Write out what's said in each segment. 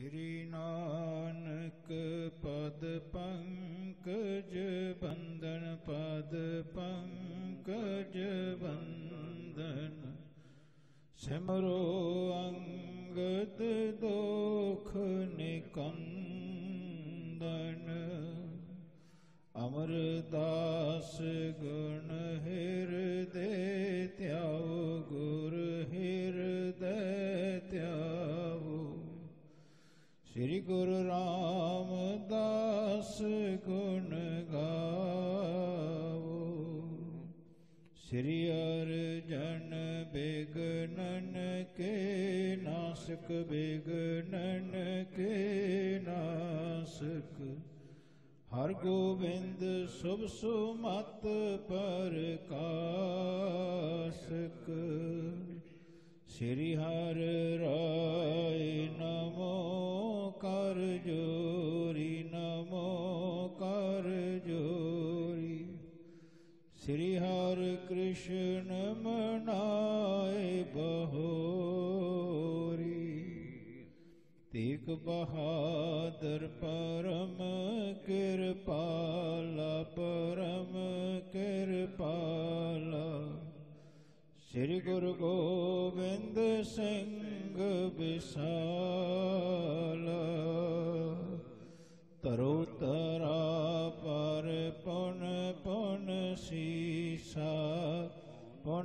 ਸ੍ਰੀ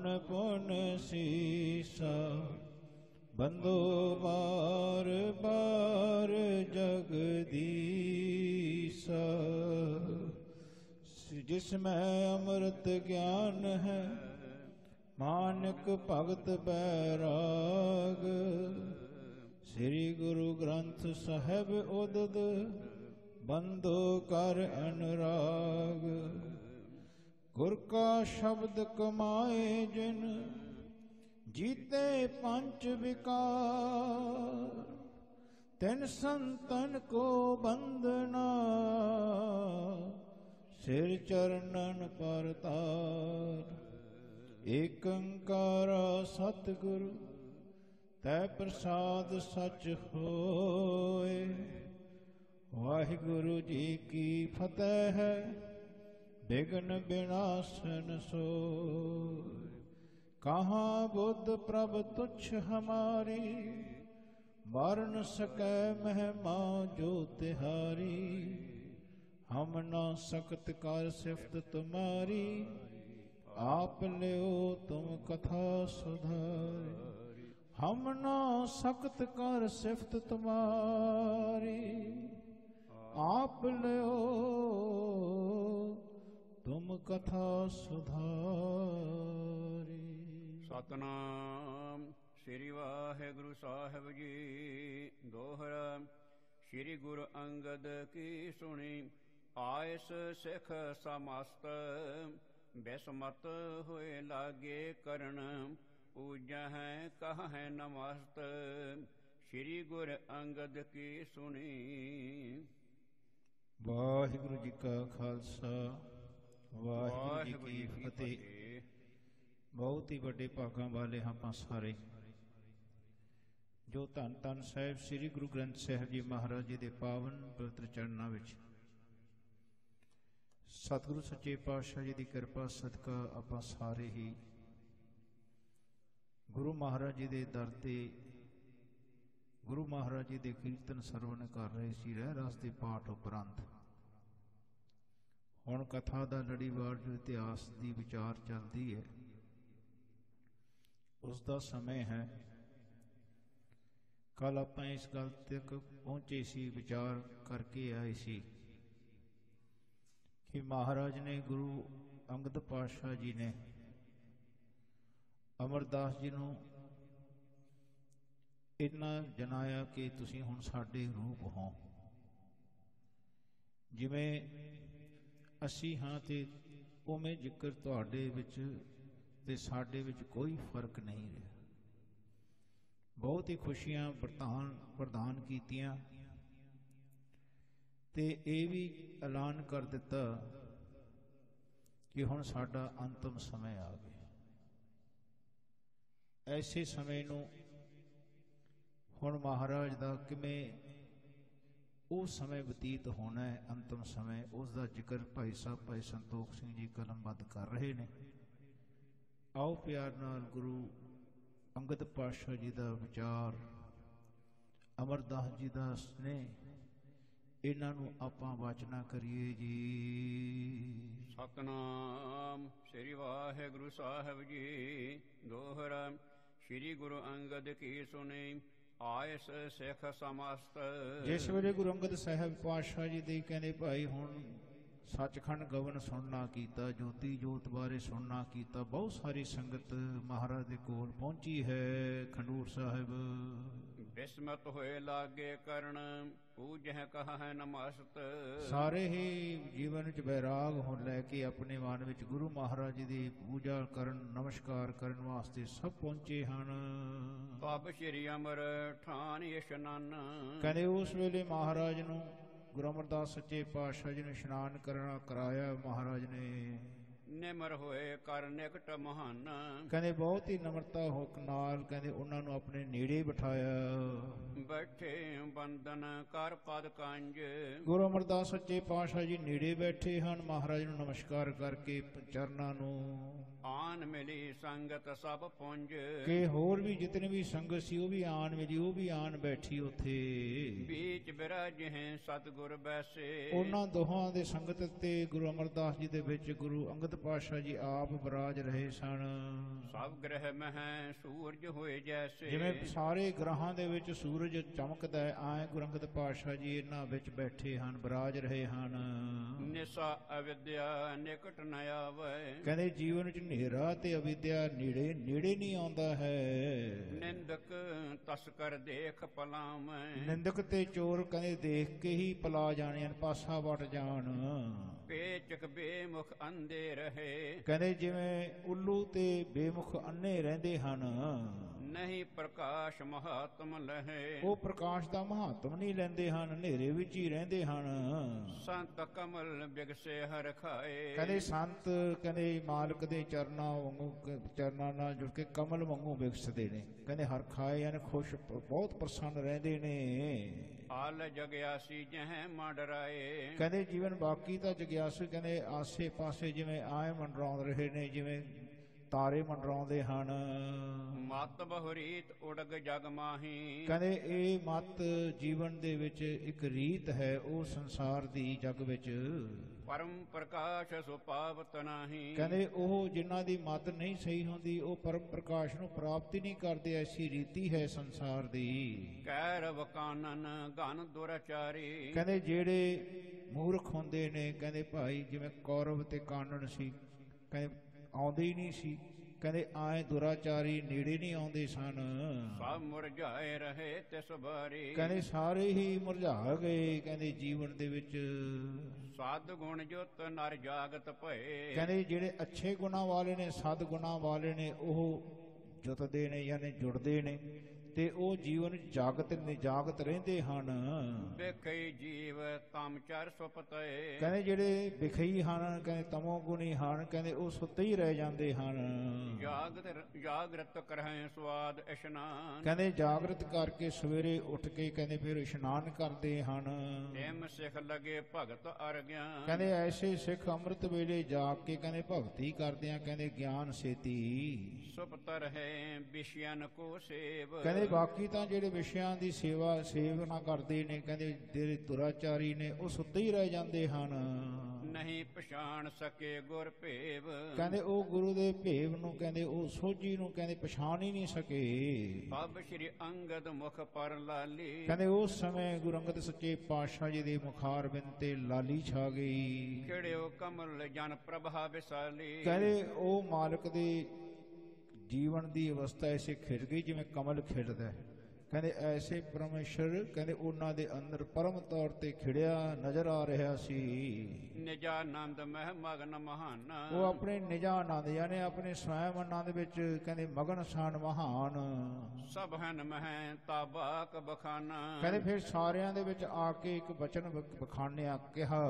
ਪੁਨ ਪੁਨ ਸੀਸਾ, ਬੰਦੋ ਬਾਰ ਬਾਰ ਜਗਦੀਸਾ ਜਿਸ ਮੈਂ ਅੰਮ੍ਰਿਤ ਗਿਆਨ ਹੈ, ਮਾਨਕ ਭਗਤ ਬੈਰਾਗ। ਸ੍ਰੀ ਗੁਰੂ ਗ੍ਰੰਥ ਸਾਹਿਬ ਉਦਦ, ਬੰਦੋ ਕਰ ਅਨੁਰਾਗ। ਗੁਰ ਕਾ ਸ਼ਬਦ ਕਮਾਏ ਜਿਨ, ਜੀਤੇ ਪੰਜ ਵਿਕਾਰ। ਤਿਨ ਸੰਤਨ ਕੋ ਬੰਦਨਾ ਸਿਰ ਚਰਨਨ ਪਰਤਾਰ। ਏਕੰਕਾਰ ਸਤਿਗੁਰੂ, ਤੈ ਪ੍ਰਸਾਦ ਸਚ ਹੋਏ। ਵਾਹਿਗੁਰੂ ਜੀ ਕੀ ਫਤਿਹ। ਹੈ ਬਿਗਨ ਬਿਨਾਸਨ ਸੋਏ ਕਹਾ ਬੁੱਧ ਪ੍ਰਭ ਤੁਛ ਹਮਾਰੀ ਮਾਰ ਸਕੈ ਮਹਿਮਾ ਜੋ ਤਿਹਾਰੀ। ਹਮ ਨਾ ਸਕਤ ਕਰ ਸਿਫਤ ਤੁਮਾਰੀ, ਆਪ ਲਿਓ ਤੁਮ ਕਥਾ ਸੁਧਾਰੀ। ਹਮ ਨਾ ਸਕਤ ਕਰ ਸਿਫਤ ਤੁਮਾਰੀ, ਆਪ ਲਿਓ ਤੁਮ ਕਥਾ ਸੁਧਾਰੀ। ਸਤਨਾਮ ਸ੍ਰੀ ਵਾਹਿਗੁਰੂ ਸਾਹਿਬ ਜੀ ਦੋਹਰਾ ਸ੍ਰੀ ਗੁਰੂ ਅੰਗਦ ਕੀ ਸੁਣੀ ਆਇਸ ਸਿਖ ਸਮਸਤ ਬਿਸਮਤ ਹੋਏ ਲਾਗੇ ਕਰਨ ਪੂਜਾ ਹੈ ਕਹ ਨਮਸਤ ਸ੍ਰੀ ਗੁਰ ਅੰਗਦ ਕੀ ਸੁਣੀ। ਵਾਹਿਗੁਰੂ ਜੀ ਕਾ ਖਾਲਸਾ ਵਾਹਿਗੁਰੂ ਜੀ ਕੀ ਫਤਿਹ। ਬਹੁਤ ਹੀ ਵੱਡੇ ਭਾਗਾਂ ਵਾਲੇ ਹਾਂ ਆਪਾਂ ਸਾਰੇ। ਜੋ ਧੰਨ ਧੰਨ ਸਾਹਿਬ ਸ੍ਰੀ ਗੁਰੂ ਗ੍ਰੰਥ ਸਾਹਿਬ ਜੀ ਮਹਾਰਾਜ ਜੀ ਦੇ ਪਾਵਨ ਪਵਿੱਤਰ ਚਰਨਾਂ ਵਿੱਚ। ਸਤਿਗੁਰੂ ਸੱਚੇ ਪਾਤਸ਼ਾਹ ਜੀ ਦੀ ਕਿਰਪਾ ਸਦਕਾ ਆਪਾਂ ਸਾਰੇ ਹੀ ਗੁਰੂ ਮਹਾਰਾਜ ਜੀ ਦੇ ਦਰ ਤੇ ਗੁਰੂ ਮਹਾਰਾਜ ਜੀ ਦੇ ਕੀਰਤਨ ਸਰਵਣ ਕਰ ਰਹੇ ਸੀ ਰਹਿ ਰਸ ਦੇ ਪਾਠ ਉਪਰੰਤ। ਹੁਣ ਕਥਾ ਦਾ ਲੜੀਵਾਰ ਜੋ ਇਤਿਹਾਸ ਦੀ ਵਿਚਾਰ ਚੱਲਦੀ ਹੈ, ਉਸ ਦਾ ਸਮੇਂ ਹੈ। ਕੱਲ ਆਪਾਂ ਇਸ ਗੱਲ ਤੱਕ ਪਹੁੰਚੇ ਸੀ, ਵਿਚਾਰ ਕਰਕੇ ਆਏ ਸੀ ਕਿ ਮਹਾਰਾਜ ਨੇ ਗੁਰੂ ਅੰਗਦ ਪਾਤਸ਼ਾਹ ਜੀ ਨੇ ਅਮਰਦਾਸ ਜੀ ਨੂੰ ਇੰਨਾ ਜਨਾਇਆ ਕਿ ਤੁਸੀਂ ਹੁਣ ਸਾਡੇ ਰੂਪ ਹੋ। ਜਿਵੇਂ ਅਸੀਂ ਹਾਂ ਤੇ ਉਵੇਂ ਜ਼ਿਕਰ ਤੁਹਾਡੇ ਵਿੱਚ ਤੇ ਸਾਡੇ ਵਿੱਚ ਕੋਈ ਫ਼ਰਕ ਨਹੀਂ ਰਿਹਾ। ਬਹੁਤ ਹੀ ਖੁਸ਼ੀਆਂ ਪ੍ਰਧਾਨ ਪ੍ਰਦਾਨ ਕੀਤੀਆਂ ਤੇ ਇਹ ਵੀ ਐਲਾਨ ਕਰ ਦਿੱਤਾ ਕਿ ਹੁਣ ਸਾਡਾ ਅੰਤਮ ਸਮੇਂ ਆ ਗਿਆ। ਐਸੇ ਸਮੇਂ ਨੂੰ ਹੁਣ ਮਹਾਰਾਜ ਦਾ ਕਿਵੇਂ ਉਹ ਸਮੇਂ ਬਤੀਤ ਹੋਣਾ ਹੈ, ਅੰਤਮ ਸਮੇਂ, ਉਸ ਦਾ ਜ਼ਿਕਰ ਭਾਈ ਸਾਹਿਬ, ਭਾਈ ਸੰਤੋਖ ਸਿੰਘ ਜੀ ਕਲਮਬੱਧ ਕਰ ਰਹੇ ਨੇ। ਆਓ ਪਿਆਰ ਨਾਲ ਗੁਰੂ ਅੰਗਦ ਪਾਤਸ਼ਾਹ ਜੀ ਦਾ ਵਿਚਾਰ, ਅਮਰਦਾਸ ਜੀ ਦਾ ਸਨੇਹ, ਇਹਨਾਂ ਨੂੰ ਆਪਾਂ ਵਾਚਨਾ ਕਰੀਏ ਜੀ। ਸਤਨਾਮ ਸ੍ਰੀ ਵਾਹਿਗੁਰੂ ਸਾਹਿਬ ਜੀ, ਦੋਹਰਾ ਸ੍ਰੀ ਗੁਰੂ ਅੰਗਦ ਕੀ ਸੁਣੀ ਆਇਸ ਸਿੱਖ ਸਮਸਤ। ਜਿਸ ਵੇਲੇ ਗੁਰੂ ਅੰਗਦ ਸਾਹਿਬ ਪਾਤਸ਼ਾਹ ਜੀ ਦੇ ਕਹਿੰਦੇ ਭਾਈ ਹੁਣ ਸੱਚਖੰਡ ਗਵਨ ਸੁਣਨਾ ਕੀਤਾ, ਜੋਤੀ ਜੋਤ ਬਾਰੇ ਸੁਣਨਾ ਕੀਤਾ, ਬਹੁਤ ਸਾਰੀ ਸੰਗਤ ਮਹਾਰਾਜ ਦੇ ਕੋਲ ਪਹੁੰਚੀ ਹੈ ਖੰਡੂਰ ਸਾਹਿਬ। ਬਿਸਮਤ ਹੋਏ ਲਾਗੇ ਕਰਨ ਪੂਜਹਿ ਕਹਾ ਹੈ ਨਮਸਤ। ਸਾਰੇ ਹੀ ਜੀਵਨ ਵਿੱਚ ਬੈਰਾਗ ਹੋ ਲੈ ਕੇ ਆਪਣੇ ਮਨ ਵਿੱਚ ਗੁਰੂ ਮਹਾਰਾਜ ਜੀ ਦੀ ਪੂਜਾ ਕਰਨ ਨਮਸਕਾਰ ਕਰਨ ਵਾਸਤੇ ਸਭ ਪਹੁੰਚੇ ਹਨ। ਤਬ ਸ੍ਰੀ ਅਮਰ ਠਾਨ ਇਸ਼ਨਾਨ ਕਹਿੰਦੇ ਉਸ ਵੇਲੇ ਮਹਾਰਾਜ ਨੂੰ ਗੁਰੂ ਅਮਰਦਾਸ ਸੱਚੇ ਪਾਤਸ਼ਾਹ ਜੀ ਨੇ ਇਸ਼ਨਾਨ ਕਰਨਾ ਕਰਾਇਆ ਮਹਾਰਾਜ ਨੇ ਨਿਮਰ ਹੋਏ ਕਰ ਨਿਕਟ ਮਹਾਨ। ਕਹਿੰਦੇ ਬਹੁਤ ਹੀ ਨਮਰਤਾ ਹੋ ਨਾਲ ਕਹਿੰਦੇ ਉਹਨਾਂ ਨੂੰ ਆਪਣੇ ਨੇੜੇ ਬਿਠਾਇਆ। ਬੈਠੇ ਬੰਦਨ ਕਰ ਪਦ ਕੰਜ। ਗੁਰੂ ਅਮਰਦਾਸ ਸੱਚੇ ਪਾਤਸ਼ਾਹ ਜੀ ਨੇੜੇ ਬੈਠੇ ਹਨ। ਮਹਾਰਾਜ ਨੂੰ ਨਮਸਕਾਰ ਕਰਕੇ ਚਰਨਾਂ ਨੂੰ ਆਨ ਮਿਲੀ ਸੰਗਤ ਸਭ ਪੁੰਜ। ਕਿ ਹੋਰ ਵੀ ਜਿਤਨੇ ਵੀ ਸੰਗਤ ਸੀ ਉਹ ਵੀ ਆਣ ਮਿਲੀ ਉਹ ਵੀ ਆਣ ਬੈਠੀ ਉੱਥੇ। ਬੀਚ ਬਿਰਾਜ ਹੈ ਸਤਗੁਰ ਬੈਸੇ। ਉਹਨਾਂ ਦੋਹਾਂ ਦੇ ਸੰਗਤ ਤੇ ਗੁਰੂ ਅਮਰਦਾਸ ਜੀ ਦੇ ਵਿੱਚ ਗੁਰੂ ਅੰਗਦ ਪਾਤਸ਼ਾਹ ਜੀ ਆਪ ਵਿਰਾਜ ਰਹੇ ਸਨ। ਸਭ ਗ੍ਰਹਿ ਮਹਿ ਸੂਰਜ ਹੋਏ ਜੈਸੇ। ਜਿਵੇਂ ਸਾਰੇ ਗ੍ਰਹਾਂ ਦੇ ਵਿੱਚ ਸੂਰਜ ਚਮਕਦਾ ਹੈ ਆਏ ਗੁਰੂ ਅੰਗਦ ਪਾਤਸ਼ਾਹ ਜੀ ਇਹਨਾਂ ਵਿੱਚ ਬੈਠੇ ਹਨ ਵਿਰਾਜ ਰਹੇ ਹਨ। ਨਿਸਾ ਅਵਿਦਿਆ ਨਿਕਟ ਨ ਆਵੇ। ਕਹਿੰਦੇ ਜੀਵਨ ਵਿੱਚ ਹਨੇਰਾ ਤੇ ਅਵਿਦਿਆ ਨੇੜੇ ਨੇੜੇ ਨਹੀਂ ਆਉਂਦਾ ਹੈ। ਨਿੰਦਕ ਤਸਕਰ ਦੇਖ ਪਲਾਵੇਂ ਨਿੰਦਕ ਤੇ ਚੋਰ ਕਹਿੰਦੇ ਦੇਖ ਕੇ ਹੀ ਪਲਾ ਜਾਣੇ ਪਾਸਾ ਵਟ ਜਾਣ। ਪੇਚਕ ਬੇਮੁਖ ਅੰਦੇ ਰਹੇ। ਕਹਿੰਦੇ ਜਿਵੇਂ ਉੱਲੂ ਤੇ ਬੇਮੁਖ ਅੰਨੇ ਰਹਿੰਦੇ ਹਨ ਨਹੀਂ ਪ੍ਰਕਾਸ਼ ਮਹਾਤਮ ਲਹੇ। ਉਹ ਪ੍ਰਕਾਸ਼ ਦਾ ਮਹੱਤਵ ਨਹੀਂ ਲੈਂਦੇ ਹਨ ਹਨੇਰੇ ਵਿੱਚ ਹੀ ਰਹਿੰਦੇ ਹਨ। ਸੰਤ ਕਮਲ ਬਿਗਸੇ ਹਰ ਖਾਏ। ਕਹਿੰਦੇ ਸੰਤ ਕਹਿੰਦੇ ਮਾਲਕ ਦੇ ਚਰਨਾਂ ਵਾਂਗੂ ਚਰਨਾਂ ਨਾਲ ਜੁੜ ਕੇ ਕਮਲ ਵਾਂਗੂ ਵਿਕਸਦੇ ਨੇ। ਕਹਿੰਦੇ ਹਰ ਖਾਏ ਯਾਨੀ ਖੁਸ਼ ਬਹੁਤ ਪ੍ਰਸੰਨ ਰਹਿੰਦੇ ਨੇ। ਆਲ ਜਗਿਆਸੀ ਜਹ ਮੰਡਰਾਏ ਕਹਿੰਦੇ ਜੀਵਨ ਬਾਕੀ ਤਾਂ ਜਗਿਆਸੂ ਕਹਿੰਦੇ ਆਸੇ ਪਾਸੇ ਜਿਵੇਂ ਆਏ ਮੰਡਰਾਉਂਦੇ ਰਹੇ ਨੇ ਜਿਵੇਂ ਤਾਰੇ ਮੰਡਰਾਉਂਦੇ ਹਨ। ਮਤ ਬਹੁਰੀਤ ਉਡਗ ਜਗ ਮਾਹੀ। ਕਹਿੰਦੇ ਇਹ ਮਤ ਜੀਵਨ ਦੇ ਵਿੱਚ ਇੱਕ ਰੀਤ ਹੈ ਉਹ ਸੰਸਾਰ ਦੀ ਜਗ ਵਿੱਚ। ਪਰਮ ਪ੍ਰਕਾਸ਼ ਸੁਪਾਵਤ ਨਾਹੀ। ਕਹਿੰਦੇ ਉਹ ਜਿਨ੍ਹਾਂ ਦੀ ਮਤ ਨਹੀਂ ਸਹੀ ਹੁੰਦੀ ਉਹ ਪਰਮ ਪ੍ਰਕਾਸ਼ ਨੂੰ ਪ੍ਰਾਪਤੀ ਨਹੀਂ ਕਰਦੇ ਐਸੀ ਰੀਤੀ ਹੈ ਸੰਸਾਰ ਦੀ। ਕਹਿ ਵਕਾਨਨ ਗਨ ਦੁਰਾਚਾਰੀ। ਕਹਿੰਦੇ ਜਿਹੜੇ ਮੂਰਖ ਹੁੰਦੇ ਨੇ ਕਹਿੰਦੇ ਭਾਈ ਜਿਵੇਂ ਕੌਰਵ ਤੇ ਕਾਨਣ ਸੀ ਕਹਿੰਦੇ ਆਉਂਦੇ ਹੀ ਨਹੀਂ ਸੀ। ਕਹਿੰਦੇ ਆਏ ਦੁਰਾਚਾਰੀ ਨੇੜੇ ਨਹੀਂ ਆਉਂਦੇ ਸਨ। ਸਭ ਮੁਰਝਾਏ ਰਹੇ ਤਿਸ ਬਾਰੀ ਕਹਿੰਦੇ ਸਾਰੇ ਹੀ ਮੁਰਝਾ ਗਏ ਕਹਿੰਦੇ ਜੀਵਨ ਦੇ ਵਿੱਚ। ਸਾਧ ਗੁਣ ਜੁਤ ਨਰ ਜਾਗਤ ਭਏ। ਕਹਿੰਦੇ ਜਿਹੜੇ ਅੱਛੇ ਗੁਣਾਂ ਵਾਲੇ ਨੇ ਸਦ ਗੁਣਾਂ ਵਾਲੇ ਨੇ ਉਹ ਜੁਤਦੇ ਨੇ ਯਾਨੀ ਜੁੜਦੇ ਨੇ। ਤੇ ਉਹ ਜੀਵਨ ਜਾਗਤ ਨਿਜਾਗਤ ਰਹਿੰਦੇ ਹਨ। ਵੇਖਈ ਜੀਵ ਤਮ ਚਰ ਸੁਪਤਏ ਕਹਿੰਦੇ ਜਿਹੜੇ ਵਿਖਈ ਹਨ ਕਹਿੰਦੇ ਤਮੋ ਗੁਣੀ ਹਨ ਕਹਿੰਦੇ ਉਹ ਸੁੱਤੇ ਹੀ ਰਹਿ ਜਾਂਦੇ ਹਨ। ਜਾਗਤ ਜਾਗਰਤ ਕਰਹਿ ਸਵਾਦ ਇਸ਼ਨਾਨ। ਕਹਿੰਦੇ ਜਾਗਰਤ ਕਰਕੇ ਸਵੇਰੇ ਉੱਠ ਕੇ ਕਹਿੰਦੇ ਫਿਰ ਇਸ਼ਨਾਨ ਕਰਦੇ ਹਨ। ਏਮ ਸਿਖ ਲਗੇ ਭਗਤ ਅਰ ਗਿਆਨ ਕਹਿੰਦੇ ਐਸੇ ਸਿੱਖ ਅੰਮ੍ਰਿਤ ਵੇਲੇ ਜਾਗ ਕੇ ਕਹਿੰਦੇ ਭਗਤੀ ਕਰਦੇ ਆ ਕਹਿੰਦੇ ਗਿਆਨ ਸੇਤੀ। ਸੁਪਤ ਰਹੇ ਵਿਸ਼ਯਨ ਕੋ ਸੇਵ। ਕਹਿੰਦੇ ਬਾਕੀ ਤਾਂ ਜਿਹੜੇ ਵਿਸ਼ਿਆਂ ਦੀ ਸੇਵਾ ਸੇਵਨਾ ਕਰਦੇ ਨੇ ਕਹਿੰਦੇ ਜਿਹੜੇ ਦੁਰਾਚਾਰੀ ਨੇ ਉਹ ਸੁੱਤੇ ਹੀ ਰਹਿ ਜਾਂਦੇ ਹਨ। ਨਹੀਂ ਪਛਾਣ ਸਕੇ ਗੁਰ ਭੇਵ। ਕਹਿੰਦੇ ਉਹ ਗੁਰੂ ਦੇ ਭੇਵ ਨੂੰ ਕਹਿੰਦੇ ਉਹ ਸੋਝੀ ਨੂੰ ਕਹਿੰਦੇ ਪਛਾਣ ਹੀ ਨਹੀਂ ਸਕੇ। ਅਬ ਸ਼੍ਰੀ ਅੰਗਦ ਮੁਖ ਪਰ ਲਾਲੀ। ਕਹਿੰਦੇ ਉਸ ਸਮੇਂ ਗੁਰੂ ਅੰਗਦ ਸੱਚੇ ਪਾਤਸ਼ਾਹ ਜੀ ਦੇ ਮੁਖਾਰ ਤੇ ਲਾਲੀ ਛਾ ਗਈ। ਕਿਹੜਿਓ ਕਮਲ ਜਨ ਪ੍ਰਭਾ ਵਿਸਾਲੀ। ਕਹਿੰਦੇ ਉਹ ਮਾਲਕ ਦੇ ਜੀਵਨ ਦੀ ਅਵਸਥਾ ਐਸੇ ਖਿੜ ਗਈ ਜਿਵੇਂ ਕਮਲ ਖਿੜਦਾ ਹੈ। ਕਹਿੰਦੇ ਐਸੇ ਪਰਮੇਸ਼ਰ ਕਹਿੰਦੇ ਉਹਨਾਂ ਦੇ ਅੰਦਰ ਪਰਮ ਤੌਰ ਤੇ ਖਿੜਿਆ ਨਜ਼ਰ ਆ ਰਿਹਾ ਸੀ। ਨਿਜਾਨੰਦ ਮਹਿ ਮਗਨ ਮਹਾਨ। ਉਹ ਆਪਣੇ ਨਿਜਾ ਆਨੰਦ ਯਾਨੀ ਆਪਣੇ ਸਵੈਮ ਆਨੰਦ ਵਿੱਚ ਕਹਿੰਦੇ ਮਗਨ ਸਨ ਮਹਾਨ। ਸਭ ਹਨ ਮਹਿ ਤਾਬਾਕ ਬਖਾਨਾ ਕਹਿੰਦੇ ਫਿਰ ਸਾਰਿਆਂ ਦੇ ਵਿੱਚ ਆ ਕੇ ਇੱਕ ਬਚਨ ਬਖਾਨਿਆ ਕਿਹਾ।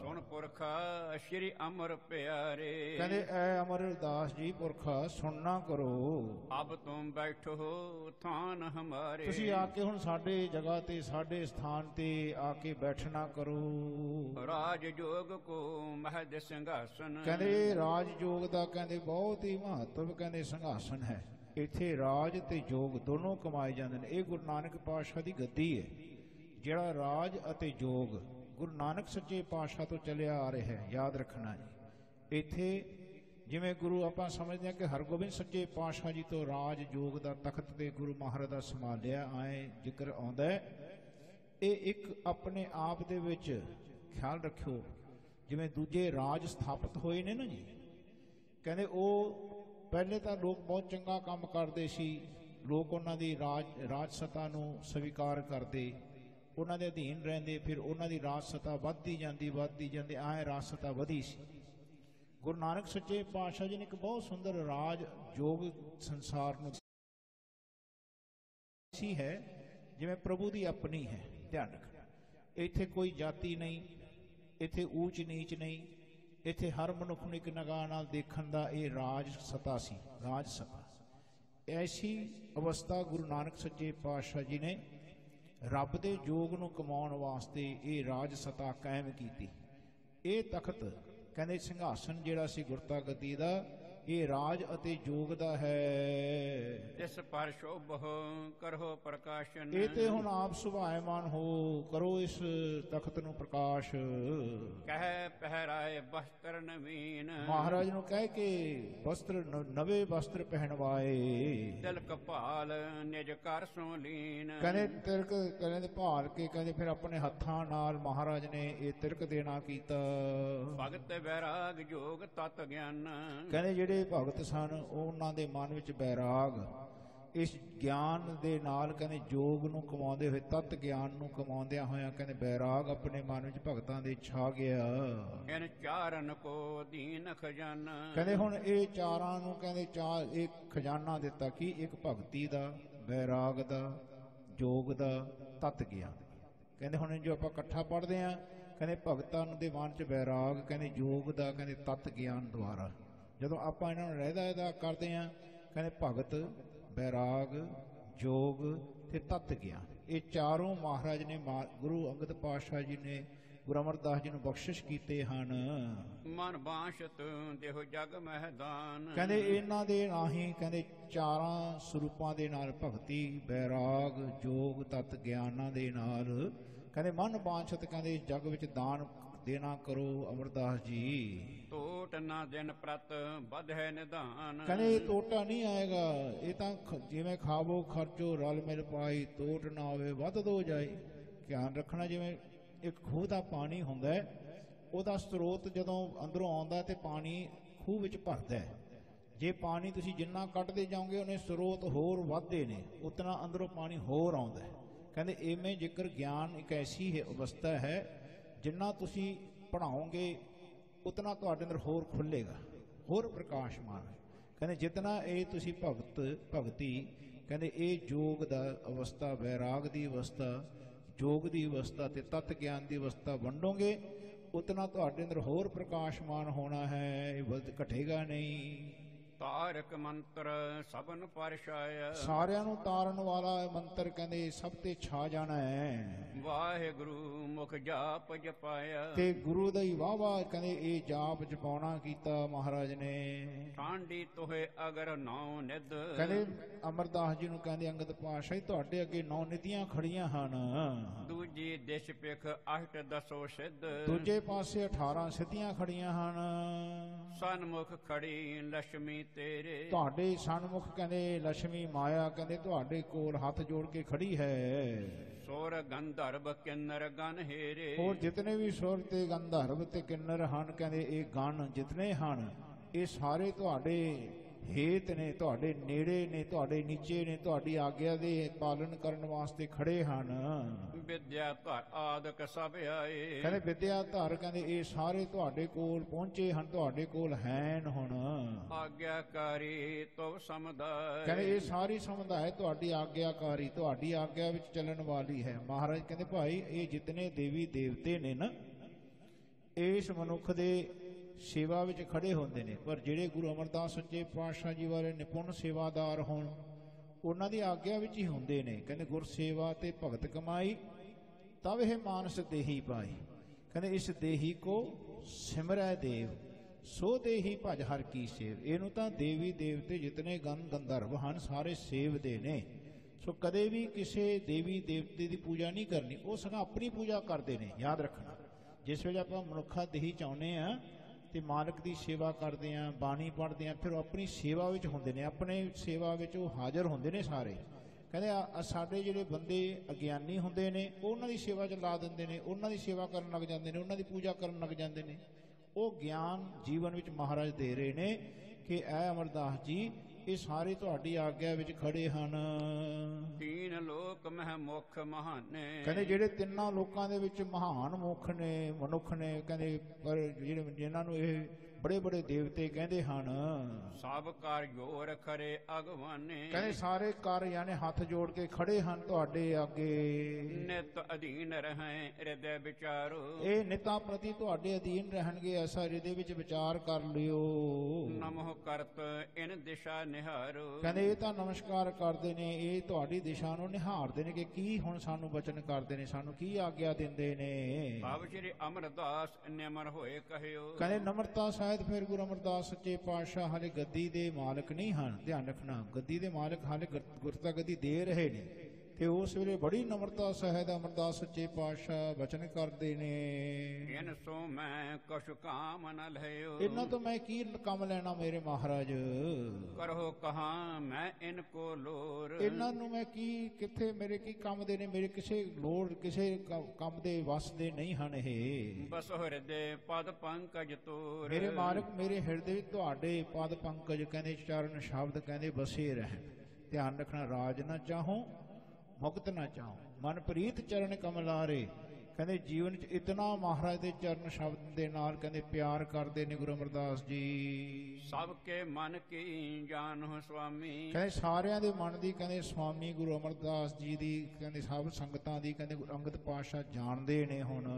ਸੁਣ ਪੁਰਖਾ ਸ਼੍ਰੀ ਅਮਰ ਪਿਆਰੇ। ਕਹਿੰਦੇ ਐ ਅਮਰਦਾਸ ਜੀ ਪੁਰਖਾ ਸੁਣਨਾ ਕਰੋ। ਅਬ ਤੁਮ ਬੈਠੋ ਥਾਨ ਹਮਾਰੇ। ਤੁਸੀਂ ਆ ਕੇ ਹੁਣ ਸਾਡੇ ਜਗ੍ਹਾ ਤੇ ਸਾਡੇ ਸਥਾਨ ਤੇ ਆ ਕੇ ਬੈਠਣਾ ਕਰੋ। ਰਾਜ ਜੋਗ ਕੋ ਮਹਦ ਸਿੰਘਾਸਨ। ਕਹਿੰਦੇ ਰਾਜ ਜੋਗ ਦਾ ਕਹਿੰਦੇ ਬਹੁਤ ਹੀ ਮਹੱਤਵ ਕਹਿੰਦੇ ਸੰਘਾਸਨ ਹੈ। ਇੱਥੇ ਰਾਜ ਤੇ ਜੋਗ ਦੋਨੋਂ ਕਮਾਏ ਜਾਂਦੇ ਨੇ। ਇਹ ਗੁਰੂ ਨਾਨਕ ਪਾਤਸ਼ਾਹ ਦੀ ਗੱਦੀ ਹੈ ਜਿਹੜਾ ਰਾਜ ਅਤੇ ਜੋਗ ਗੁਰੂ ਨਾਨਕ ਸੱਚੇ ਪਾਤਸ਼ਾਹ ਤੋਂ ਚੱਲਿਆ ਆ ਰਿਹਾ ਹੈ ਯਾਦ ਰੱਖਣਾ ਜੀ। ਇੱਥੇ ਜਿਵੇਂ ਗੁਰੂ ਆਪਾਂ ਸਮਝਦੇ ਹਾਂ ਕਿ ਹਰਗੋਬਿੰਦ ਸੱਚੇ ਪਾਤਸ਼ਾਹ ਜੀ ਤੋਂ ਰਾਜ ਜੋਗ ਦਾ ਤਖਤ ਤੇ ਗੁਰੂ ਮਹਾਰਾਜ ਦਾ ਸੰਭਾਲਿਆ, ਆਏ ਜ਼ਿਕਰ ਆਉਂਦਾ ਇਹ ਇੱਕ ਆਪਣੇ ਆਪ ਦੇ ਵਿੱਚ ਖਿਆਲ ਰੱਖਿਓ, ਜਿਵੇਂ ਦੂਜੇ ਰਾਜ ਸਥਾਪਿਤ ਹੋਏ ਨੇ ਨਾ ਜੀ। ਕਹਿੰਦੇ ਉਹ ਪਹਿਲੇ ਤਾਂ ਲੋਕ ਬਹੁਤ ਚੰਗਾ ਕੰਮ ਕਰਦੇ ਸੀ, ਲੋਕ ਉਹਨਾਂ ਦੀ ਰਾਜ ਰਾਜ ਸੱਤਾ ਨੂੰ ਸਵੀਕਾਰ ਕਰਦੇ, ਉਹਨਾਂ ਦੇ ਅਧੀਨ ਰਹਿੰਦੇ, ਫਿਰ ਉਹਨਾਂ ਦੀ ਰਾਜ ਸੱਤਾ ਵੱਧਦੀ ਜਾਂਦੀ ਵੱਧਦੀ ਜਾਂਦੀ ਐ ਰਾਜ ਸੱਤਾ ਵਧੀ ਸੀ। ਗੁਰੂ ਨਾਨਕ ਸੱਚੇ ਪਾਤਸ਼ਾਹ ਜੀ ਨੇ ਇੱਕ ਬਹੁਤ ਸੁੰਦਰ ਰਾਜ ਜੋਗ ਸੰਸਾਰ ਨੂੰ ਸੀ ਹੈ, ਜਿਵੇਂ ਪ੍ਰਭੂ ਦੀ ਆਪਣੀ ਹੈ, ਧਿਆਨ ਰੱਖਣਾ। ਇੱਥੇ ਕੋਈ ਜਾਤੀ ਨਹੀਂ, ਇੱਥੇ ਊਚ ਨੀਚ ਨਹੀਂ, ਇੱਥੇ ਹਰ ਮਨੁੱਖ ਨੂੰ ਇੱਕ ਨਿਗਾਹ ਨਾਲ ਦੇਖਣ ਦਾ ਇਹ ਰਾਜ ਸਤਾ ਸੀ, ਰਾਜ ਸਤਾ ਐਸੀ ਅਵਸਥਾ ਗੁਰੂ ਨਾਨਕ ਸੱਚੇ ਪਾਤਸ਼ਾਹ ਜੀ ਨੇ ਰੱਬ ਦੇ ਜੋਗ ਨੂੰ ਕਮਾਉਣ ਵਾਸਤੇ ਇਹ ਰਾਜ ਸਤਾ ਕਾਇਮ ਕੀਤੀ। ਇਹ ਤਖਤ ਕਹਿੰਦੇ ਸਿੰਘਾਸਨ ਜਿਹੜਾ ਸੀ ਗੁਰਤਾ ਗੱਦੀ ਦਾ ਇਹ ਰਾਜ ਅਤੇ ਯੋਗ ਦਾ ਹੈ। ਇਸ ਪਰ ਸ਼ੋਭ ਕਰੋ ਪ੍ਰਕਾਸ਼ਨ। ਇਹ ਤੇ ਹੁਣ ਆਪ ਸੁਭਾਇਮਾਨ ਹੋ ਕਰੋ ਇਸ ਤਖਤ ਨੂੰ ਪ੍ਰਕਾਸ਼। ਕਹਿ ਪਹਿਰਾਏ ਬਸਤਰ ਨਵੀਨ। ਮਹਾਰਾਜ ਨੂੰ ਕਹਿ ਕੇ ਵਸਤਰ ਨਵੇਂ ਵਸਤਰ ਪਹਿਨਵਾਏ। ਤਿਲਕ ਭਾਲ ਨਿਜ ਕਰ ਸੋ ਲੀਨ। ਕਹਿੰਦੇ ਤਿਲਕ ਕਹਿੰਦੇ ਭਾਲ ਕੇ ਕਹਿੰਦੇ ਫਿਰ ਆਪਣੇ ਹੱਥਾਂ ਨਾਲ ਮਹਾਰਾਜ ਨੇ ਇਹ ਤਿਲਕ ਦੇਣਾ ਕੀਤਾ। ਭਗਤ ਵੈਰਾਗ ਜੋਗ ਤਤ ਗਿਆਨ। ਕਹਿੰਦੇ ਜਿਹੜੇ ਭਗਤ ਸਨ ਉਹਨਾਂ ਦੇ ਮਨ ਵਿੱਚ ਬੈਰਾਗ। ਇਸ ਗਿਆਨ ਦੇ ਨਾਲ ਕਹਿੰਦੇ ਜੋਗ ਨੂੰ ਕਮਾਉਂਦੇ ਹੋਏ ਤਤ ਗਿਆਨ ਨੂੰ ਕਮਾਉਂਦਿਆਂ ਹੋਇਆਂ ਕਹਿੰਦੇ ਬੈਰਾਗ ਆਪਣੇ ਮਨ ਵਿੱਚ ਭਗਤਾਂ ਦੇ ਛਾ ਗਿਆ। ਇਨ ਚਾਰਨ ਕੋ ਦੀਨ ਖਜ਼ਾਨਾ। ਕਹਿੰਦੇ ਹੁਣ ਇਹ ਚਾਰਾਂ ਨੂੰ ਕਹਿੰਦੇ ਚਾਰ ਇੱਕ ਖਜ਼ਾਨਾ ਦਿੱਤਾ ਕੀ ਇੱਕ ਭਗਤੀ ਦਾ ਬੈਰਾਗ ਦਾ ਜੋਗ ਦਾ ਤਤ ਗਿਆਨ। ਕਹਿੰਦੇ ਹੁਣ ਜੋ ਆਪਾਂ ਇਕੱਠਾ ਪੜ੍ਹਦੇ ਆ ਕਹਿੰਦੇ ਭਗਤਾਂ ਦੇ ਮਨ ਚ ਬੈਰਾਗ ਕਹਿੰਦੇ ਜੋਗ ਦਾ ਕਹਿੰਦੇ ਤਤ ਗਿਆਨ ਦੁਆਰਾ। ਜਦੋਂ ਆਪਾਂ ਇਹਨਾਂ ਨੂੰ ਰਹਿਦਾ ਇਹਦਾ ਕਰਦੇ ਆ ਕਹਿੰਦੇ ਭਗਤ ਬੈਰਾਗ ਜੋਗ ਤੇ ਤਤ ਗਿਆਨ। ਇਹ ਚਾਰੋਂ ਮਹਾਰਾਜ ਨੇ ਗੁਰੂ ਅੰਗਦ ਪਾਤਸ਼ਾਹ ਜੀ ਨੇ ਗੁਰੂ ਅਮਰਦਾਸ ਜੀ ਨੂੰ ਬਖਸ਼ਿਸ਼ ਕੀਤੇ ਹਨ। ਮਨ ਬਾਸ਼ਤ ਦੇਹੁ ਜਗ ਮਹਿਦਾਨ ਕਹਿੰਦੇ ਇਹਨਾਂ ਦੇ ਰਾਹੀਂ ਕਹਿੰਦੇ ਚਾਰਾਂ ਸਰੂਪਾਂ ਦੇ ਨਾਲ ਭਗਤੀ ਬੈਰਾਗ ਜੋਗ ਤਤ ਗਿਆਨਾਂ ਦੇ ਨਾਲ। ਕਹਿੰਦੇ ਮਨ ਬਾਂਛਤ ਕਹਿੰਦੇ ਜਗ ਵਿੱਚ ਦਾਨ ਦੇਣਾ ਕਰੋ ਅਮਰਦਾਸ ਜੀ। ਟੋਟ ਨਾ ਦਿਨ ਪ੍ਰਤ ਹੈ ਨਿਧਾਨ। ਕਹਿੰਦੇ ਇਹ ਟੋਟਾ ਨਹੀਂ ਆਏਗਾ ਇਹ ਤਾਂ ਜਿਵੇਂ ਖਾਵੋ ਖਰਚੋ ਰਲ ਮਿਲ ਪਾਈ ਟੋਟ ਨਾ ਹੋਵੇ ਵੱਧ ਦੋ ਜਾਏ ਧਿਆਨ ਰੱਖਣਾ ਜਿਵੇਂ ਇੱਕ ਖੂਹ ਦਾ ਪਾਣੀ ਹੁੰਦਾ ਉਹਦਾ ਸਰੋਤ ਜਦੋਂ ਅੰਦਰੋਂ ਆਉਂਦਾ ਤੇ ਪਾਣੀ ਖੂਹ ਵਿੱਚ ਭਰਦਾ ਜੇ ਪਾਣੀ ਤੁਸੀਂ ਜਿੰਨਾ ਕੱਢਦੇ ਜਾਓਗੇ ਉਹਨੇ ਸਰੋਤ ਹੋਰ ਵੱਧਦੇ ਨੇ ਉਤਨਾ ਅੰਦਰੋਂ ਪਾਣੀ ਹੋਰ ਆਉਂਦਾ ਕਹਿੰਦੇ ਐਵੇਂ ਜ਼ਿਕਰ ਗਿਆਨ ਇੱਕ ਐਸੀ ਹੈ ਅਵਸਥਾ ਹੈ ਜਿੰਨਾ ਤੁਸੀਂ ਪੜਾਓਗੇ ਉਤਨਾ ਤੁਹਾਡੇ ਅੰਦਰ ਹੋਰ ਖੁੱਲੇਗਾ, ਹੋਰ ਪ੍ਰਕਾਸ਼ਮਾਨ ਹੈ। ਕਹਿੰਦੇ, ਜਿਤਨਾ ਇਹ ਤੁਸੀਂ ਭਗਤ, ਭਗਤੀ, ਕਹਿੰਦੇ, ਇਹ ਜੋਗ ਦਾ ਅਵਸਥਾ, ਵੈਰਾਗ ਦੀ ਅਵਸਥਾ, ਜੋਗ ਦੀ ਅਵਸਥਾ ਤੇ ਤਤ ਗਿਆਨ ਦੀ ਅਵਸਥਾ ਵੰਡੋਗੇ, ਉਤਨਾ ਤੁਹਾਡੇ ਅੰਦਰ ਹੋਰ ਪ੍ਰਕਾਸ਼ਮਾਨ ਹੋਣਾ ਹੈ, ਇਹ ਬਲਦ ਘਟੇਗਾ ਨਹੀਂ। ਤਾਰਕ ਮੰਤਰ ਸਭਨ ਪਰਛਾਇਆ। ਸਾਰਿਆਂ ਨੂੰ ਤਾਰਨ ਵਾਲਾ ਇਹ ਮੰਤਰ ਕਹਿੰਦੇ ਸਭ ਤੇ ਛਾ ਜਾਣਾ ਹੈ। ਵਾਹਿਗੁਰੂ ਮੁਖ ਜਾਪ ਜਪਾਇਆ। ਤੇ ਗੁਰੂ ਦਾ ਹੀ ਵਾਹ ਵਾਹ ਕਹਿੰਦੇ ਇਹ ਜਾਪ ਜਪਾਉਣਾ ਕੀਤਾ ਮਹਾਰਾਜ ਨੇ। ਠਾਂਡੀ ਤੋਹੇ ਅਗਰ ਨੌ ਨਿਦ ਕਹਿੰਦੇ ਅਮਰਦਾਸ ਜੀ ਨੂੰ ਕਹਿੰਦੇ ਅੰਗਦ ਜੀ ਤੁਹਾਡੇ ਅੱਗੇ ਨੌ ਨਿਧੀਆਂ ਖੜੀਆਂ ਹਨ। ਦੂਜੀ ਦਿਸ਼ ਪਿਖ ਅਸ਼ਟ ਦਸੋ ਸਿੱਧ। ਦੂਜੇ ਪਾਸੇ 18 ਸਿੱਧੀਆਂ ਖੜੀਆਂ ਹਨ। ਸਨਮੁਖ ਖੜੀ ਲక్ష్ਮੀ ਤੇਰੇ ਤੁਹਾਡੇ ਸਨਮੁਖ ਕਹਿੰਦੇ ਲక్ష్ਮੀ ਮਾਇਆ ਕਹਿੰਦੇ ਤੁਹਾਡੇ ਕੋਲ ਹੱਥ ਜੋੜ ਕੇ ਖੜੀ ਹੈ। ਸੋਰ ਗੰਧਰਵ ਕਿੰਨਰ ਗਨ ਹੇਰੇ। ਹੋਰ ਜਿਤਨੇ ਵੀ ਸੁਰ ਤੇ ਗੰਧਰਵ ਤੇ ਕਿੰਨਰ ਹਨ ਕਹਿੰਦੇ ਇਹ ਗਣ ਜਿਤਨੇ ਹਨ ਇਹ ਸਾਰੇ ਤੁਹਾਡੇ ਹੇਤ ਨੇ ਤੁਹਾਡੇ ਨੇੜੇ ਨੇ ਤੁਹਾਡੇ ਨੀਚੇ ਨੇ ਤੁਹਾਡੀ ਆਗਿਆ ਦੇ ਪਾਲਣ ਕਰਨ ਵਾਸਤੇ ਖੜੇ ਹਨ। ਵਿਦਿਆ ਧਰ ਆਦਿਕ ਸਭ ਆਏ। ਕਹਿੰਦੇ ਵਿਦਿਆ ਧਾਰ ਕਹਿੰਦੇ ਇਹ ਸਾਰੇ ਤੁਹਾਡੇ ਕੋਲ ਪਹੁੰਚੇ ਹਨ ਤੁਹਾਡੇ ਕੋਲ ਹੈਨ ਹੁਣ। ਆਗਿਆਕਾਰੀ ਤੋ ਸਮਦਾਇ। ਕਹਿੰਦੇ ਇਹ ਸਾਰੀ ਸਮੁਦਾਇ ਤੁਹਾਡੀ ਆਗਿਆਕਾਰੀ ਤੁਹਾਡੀ ਆਗਿਆ ਵਿੱਚ ਚੱਲਣ ਵਾਲੀ ਹੈ। ਮਹਾਰਾਜ ਕਹਿੰਦੇ ਭਾਈ ਇਹ ਜਿਤਨੇ ਦੇਵੀ ਦੇਵਤੇ ਨੇ ਨਾ ਇਸ ਮਨੁੱਖ ਦੇ ਸੇਵਾ ਵਿੱਚ ਖੜੇ ਹੁੰਦੇ ਨੇ। ਪਰ ਜਿਹੜੇ ਗੁਰੂ ਅਮਰਦਾਸ ਸੱਚੇ ਪਾਤਸ਼ਾਹ ਜੀ ਵਾਲੇ ਨਿਪੁੰਨ ਸੇਵਾਦਾਰ ਹੋਣ, ਉਹਨਾਂ ਦੀ ਆਗਿਆ ਵਿੱਚ ਹੀ ਹੁੰਦੇ ਨੇ। ਕਹਿੰਦੇ, ਗੁਰ ਸੇਵਾ ਤੇ ਭਗਤ ਕਮਾਈ ਤਬ ਇਹ ਮਾਨਸ ਦੇਹੀ ਪਾਈ। ਕਹਿੰਦੇ, ਇਸ ਦੇਹੀ ਕੋ ਸਿਮਰੈ ਦੇਵ, ਸੋ ਦੇਹੀ ਭਜ ਹਰ ਕੀ ਸੇਵ। ਇਹਨੂੰ ਤਾਂ ਦੇਵੀ ਦੇਵਤੇ ਜਿਤਨੇ ਗਨ ਗੰਧਰਵ ਹਨ, ਸਾਰੇ ਸੇਵਦੇ ਨੇ। ਸੋ ਕਦੇ ਵੀ ਕਿਸੇ ਦੇਵੀ ਦੇਵਤੇ ਦੀ ਪੂਜਾ ਨਹੀਂ ਕਰਨੀ, ਉਹ ਸਗਾ ਆਪਣੀ ਪੂਜਾ ਕਰਦੇ ਨੇ। ਯਾਦ ਰੱਖਣਾ, ਜਿਸ ਵੇਲੇ ਆਪਾਂ ਮਨੁੱਖਾ ਦੇਹੀ ਚਾਹੁੰਦੇ ਆ ਤੇ ਮਾਲਕ ਦੀ ਸੇਵਾ ਕਰਦੇ ਆ, ਬਾਣੀ ਪੜ੍ਹਦੇ ਆ, ਫਿਰ ਉਹ ਆਪਣੀ ਸੇਵਾ ਵਿੱਚ ਹੁੰਦੇ ਨੇ, ਆਪਣੇ ਸੇਵਾ ਵਿੱਚ ਉਹ ਹਾਜ਼ਰ ਹੁੰਦੇ ਨੇ ਸਾਰੇ। ਕਹਿੰਦੇ ਆ ਸਾਡੇ ਜਿਹੜੇ ਬੰਦੇ ਅਗਿਆਨੀ ਹੁੰਦੇ ਨੇ, ਉਹ ਉਹਨਾਂ ਦੀ ਸੇਵਾ 'ਚ ਲਾ ਦਿੰਦੇ ਨੇ, ਉਹਨਾਂ ਦੀ ਸੇਵਾ ਕਰਨ ਲੱਗ ਜਾਂਦੇ ਨੇ, ਉਹਨਾਂ ਦੀ ਪੂਜਾ ਕਰਨ ਲੱਗ ਜਾਂਦੇ ਨੇ। ਉਹ ਗਿਆਨ ਜੀਵਨ ਵਿੱਚ ਮਹਾਰਾਜ ਦੇ ਰਹੇ ਨੇ ਕਿ, ਐ ਅਮਰਦਾਸ ਜੀ ਇਹ ਸਾਰੇ ਤੁਹਾਡੀ ਆਗਿਆ ਵਿੱਚ ਖੜੇ ਹਨ। ਤੀਨ ਲੋਕ ਮਹਿ ਮੁਖ ਮਹਾਨੇ। ਕਹਿੰਦੇ ਜਿਹੜੇ ਤਿੰਨਾਂ ਲੋਕਾਂ ਦੇ ਵਿੱਚ ਮਹਾਨ ਮੁਖ ਨੇ ਮਨੁੱਖ ਨੇ ਕਹਿੰਦੇ ਪਰ ਜਿਹੜੇ ਜਿਨ੍ਹਾਂ ਨੂੰ ਇਹ ਬੜੇ ਬੜੇ ਦੇਵਤੇ ਕਹਿੰਦੇ ਹਨ। ਸਭ ਕਰ ਜੋਰ ਖਰੇ ਅਗਵਾਨੇ। ਕਹਿੰਦੇ ਸਾਰੇ ਕਰ ਯਾਨੀ ਹੱਥ ਜੋੜ ਕੇ ਖੜੇ ਹਨ ਤੁਹਾਡੇ ਅੱਗੇ। ਨਿਤ ਅਧੀਨ ਰਹੈ ਹਿਰਦੈ ਵਿਚਾਰੋ। ਇਹ ਨਿਤਾਂ ਪ੍ਰਤੀ ਤੁਹਾਡੇ ਅਧੀਨ ਰਹਿਣਗੇ ਐਸਾ ਇਹਦੇ ਵਿੱਚ ਵਿਚਾਰ ਕਰ ਲਿਓ। ਨਮੋ ਕਰਤ ਇਨ ਦਿਸ਼ਾ ਨਿਹਾਰੋ। ਕਹਿੰਦੇ ਇਹ ਤਾਂ ਨਮਸਕਾਰ ਕਰਦੇ ਨੇ ਇਹ ਤੁਹਾਡੀ ਦਿਸ਼ਾ ਨੂੰ ਨਿਹਾਰਦੇ ਨੇ ਕਿ ਕੀ ਹੁਣ ਸਾਨੂੰ ਬਚਨ ਕਰਦੇ ਨੇ ਸਾਨੂੰ ਕੀ ਆਗਿਆ ਦਿੰਦੇ ਨੇ। ਭਾਵ ਸ਼੍ਰੀ ਅਮਰਦਾਸ ਨਿਮਰ ਹੋਏ ਕਹਿਓ। ਕਹਿੰਦੇ ਨਮਰਤਾ ਸ਼ਾਇਦ ਫਿਰ ਗੁਰੂ ਅਮਰਦਾਸ ਸੱਚੇ ਪਾਤਸ਼ਾਹ ਹਾਲੇ ਗੱਦੀ ਦੇ ਮਾਲਕ ਨਹੀਂ ਹਨ। ਧਿਆਨ ਰੱਖਣਾ, ਗੱਦੀ ਦੇ ਮਾਲਕ ਹਾਲੇ ਗੁਰ- ਗੁਰਤਾ ਗੱਦੀ ਦੇ ਰਹੇ ਨੇ। ਤੇ ਉਸ ਵੇਲੇ ਬੜੀ ਨਮਰਤਾ ਸਹਿਤ ਅਮਰਦਾਸ ਸੱਚੇ ਪਾਤਸ਼ਾਹ ਬਚਨ ਕਰਦੇ ਨੇ। ਇਨ ਸੋ ਮੈਂ ਕਛੁ ਕਾਮ ਨ ਲਹਿਓ ਇਹਨਾਂ ਤੋਂ ਮੈਂ ਕੀ ਕੰਮ ਲੈਣਾ ਮੇਰੇ ਮਹਾਰਾਜ? ਕਰੋ ਕਹਾ ਮੈਂ ਇਨ ਕੋ ਲੋਰ ਇਹਨਾਂ ਨੂੰ ਮੈਂ ਕੀ ਕਿੱਥੇ ਮੇਰੇ ਕੀ ਕੰਮ ਦੇ ਨੇ? ਮੇਰੇ ਕਿਸੇ ਲੋੜ ਕਿਸੇ ਕੰਮ ਦੇ ਵਸ ਦੇ ਨਹੀਂ ਹਨ ਇਹ। ਬਸ ਹਿਰਦੇ ਪਦ ਪੰਕਜ ਤੋਰ। ਮੇਰੇ ਮਾਲਕ ਮੇਰੇ ਹਿਰਦੇ ਵਿੱਚ ਤੁਹਾਡੇ ਪਦ ਪੰਕਜ ਕਹਿੰਦੇ ਚਰਨ ਸ਼ਬਦ ਕਹਿੰਦੇ ਬਸੇ ਰਹਿ ਧਿਆਨ ਰੱਖਣਾ ਰਾਜ ਨਾ ਚਾਹੋ। ਮੁਕਤ ਨਾ ਚਾਹੋ। ਮਨ ਪ੍ਰੀਤ ਚਰਨ ਕਮਲਾਰੇ ਕਹਿੰਦੇ ਜੀਵਨ ਚ ਇਤਨਾ ਮਹਾਰਾਜ ਦੇ ਚਰਨ ਸ਼ਬਦ ਦੇ ਨਾਲ ਕਹਿੰਦੇ ਪਿਆਰ ਕਰਦੇ ਨੇ ਗੁਰੂ ਅਮਰਦਾਸ ਜੀ। ਸਭ ਕੇ ਮਨ ਕੀ ਜਾਣੋ ਸੁਆਮੀ। ਕਹਿੰਦੇ ਸਾਰਿਆਂ ਦੇ ਮਨ ਦੀ ਕਹਿੰਦੇ ਸਵਾਮੀ ਗੁਰੂ ਅਮਰਦਾਸ ਜੀ ਦੀ ਕਹਿੰਦੇ ਸਭ ਸੰਗਤਾਂ ਦੀ ਕਹਿੰਦੇ ਅੰਗਦ ਪਾਤਸ਼ਾਹ ਜਾਣਦੇ ਨੇ ਹੁਣ।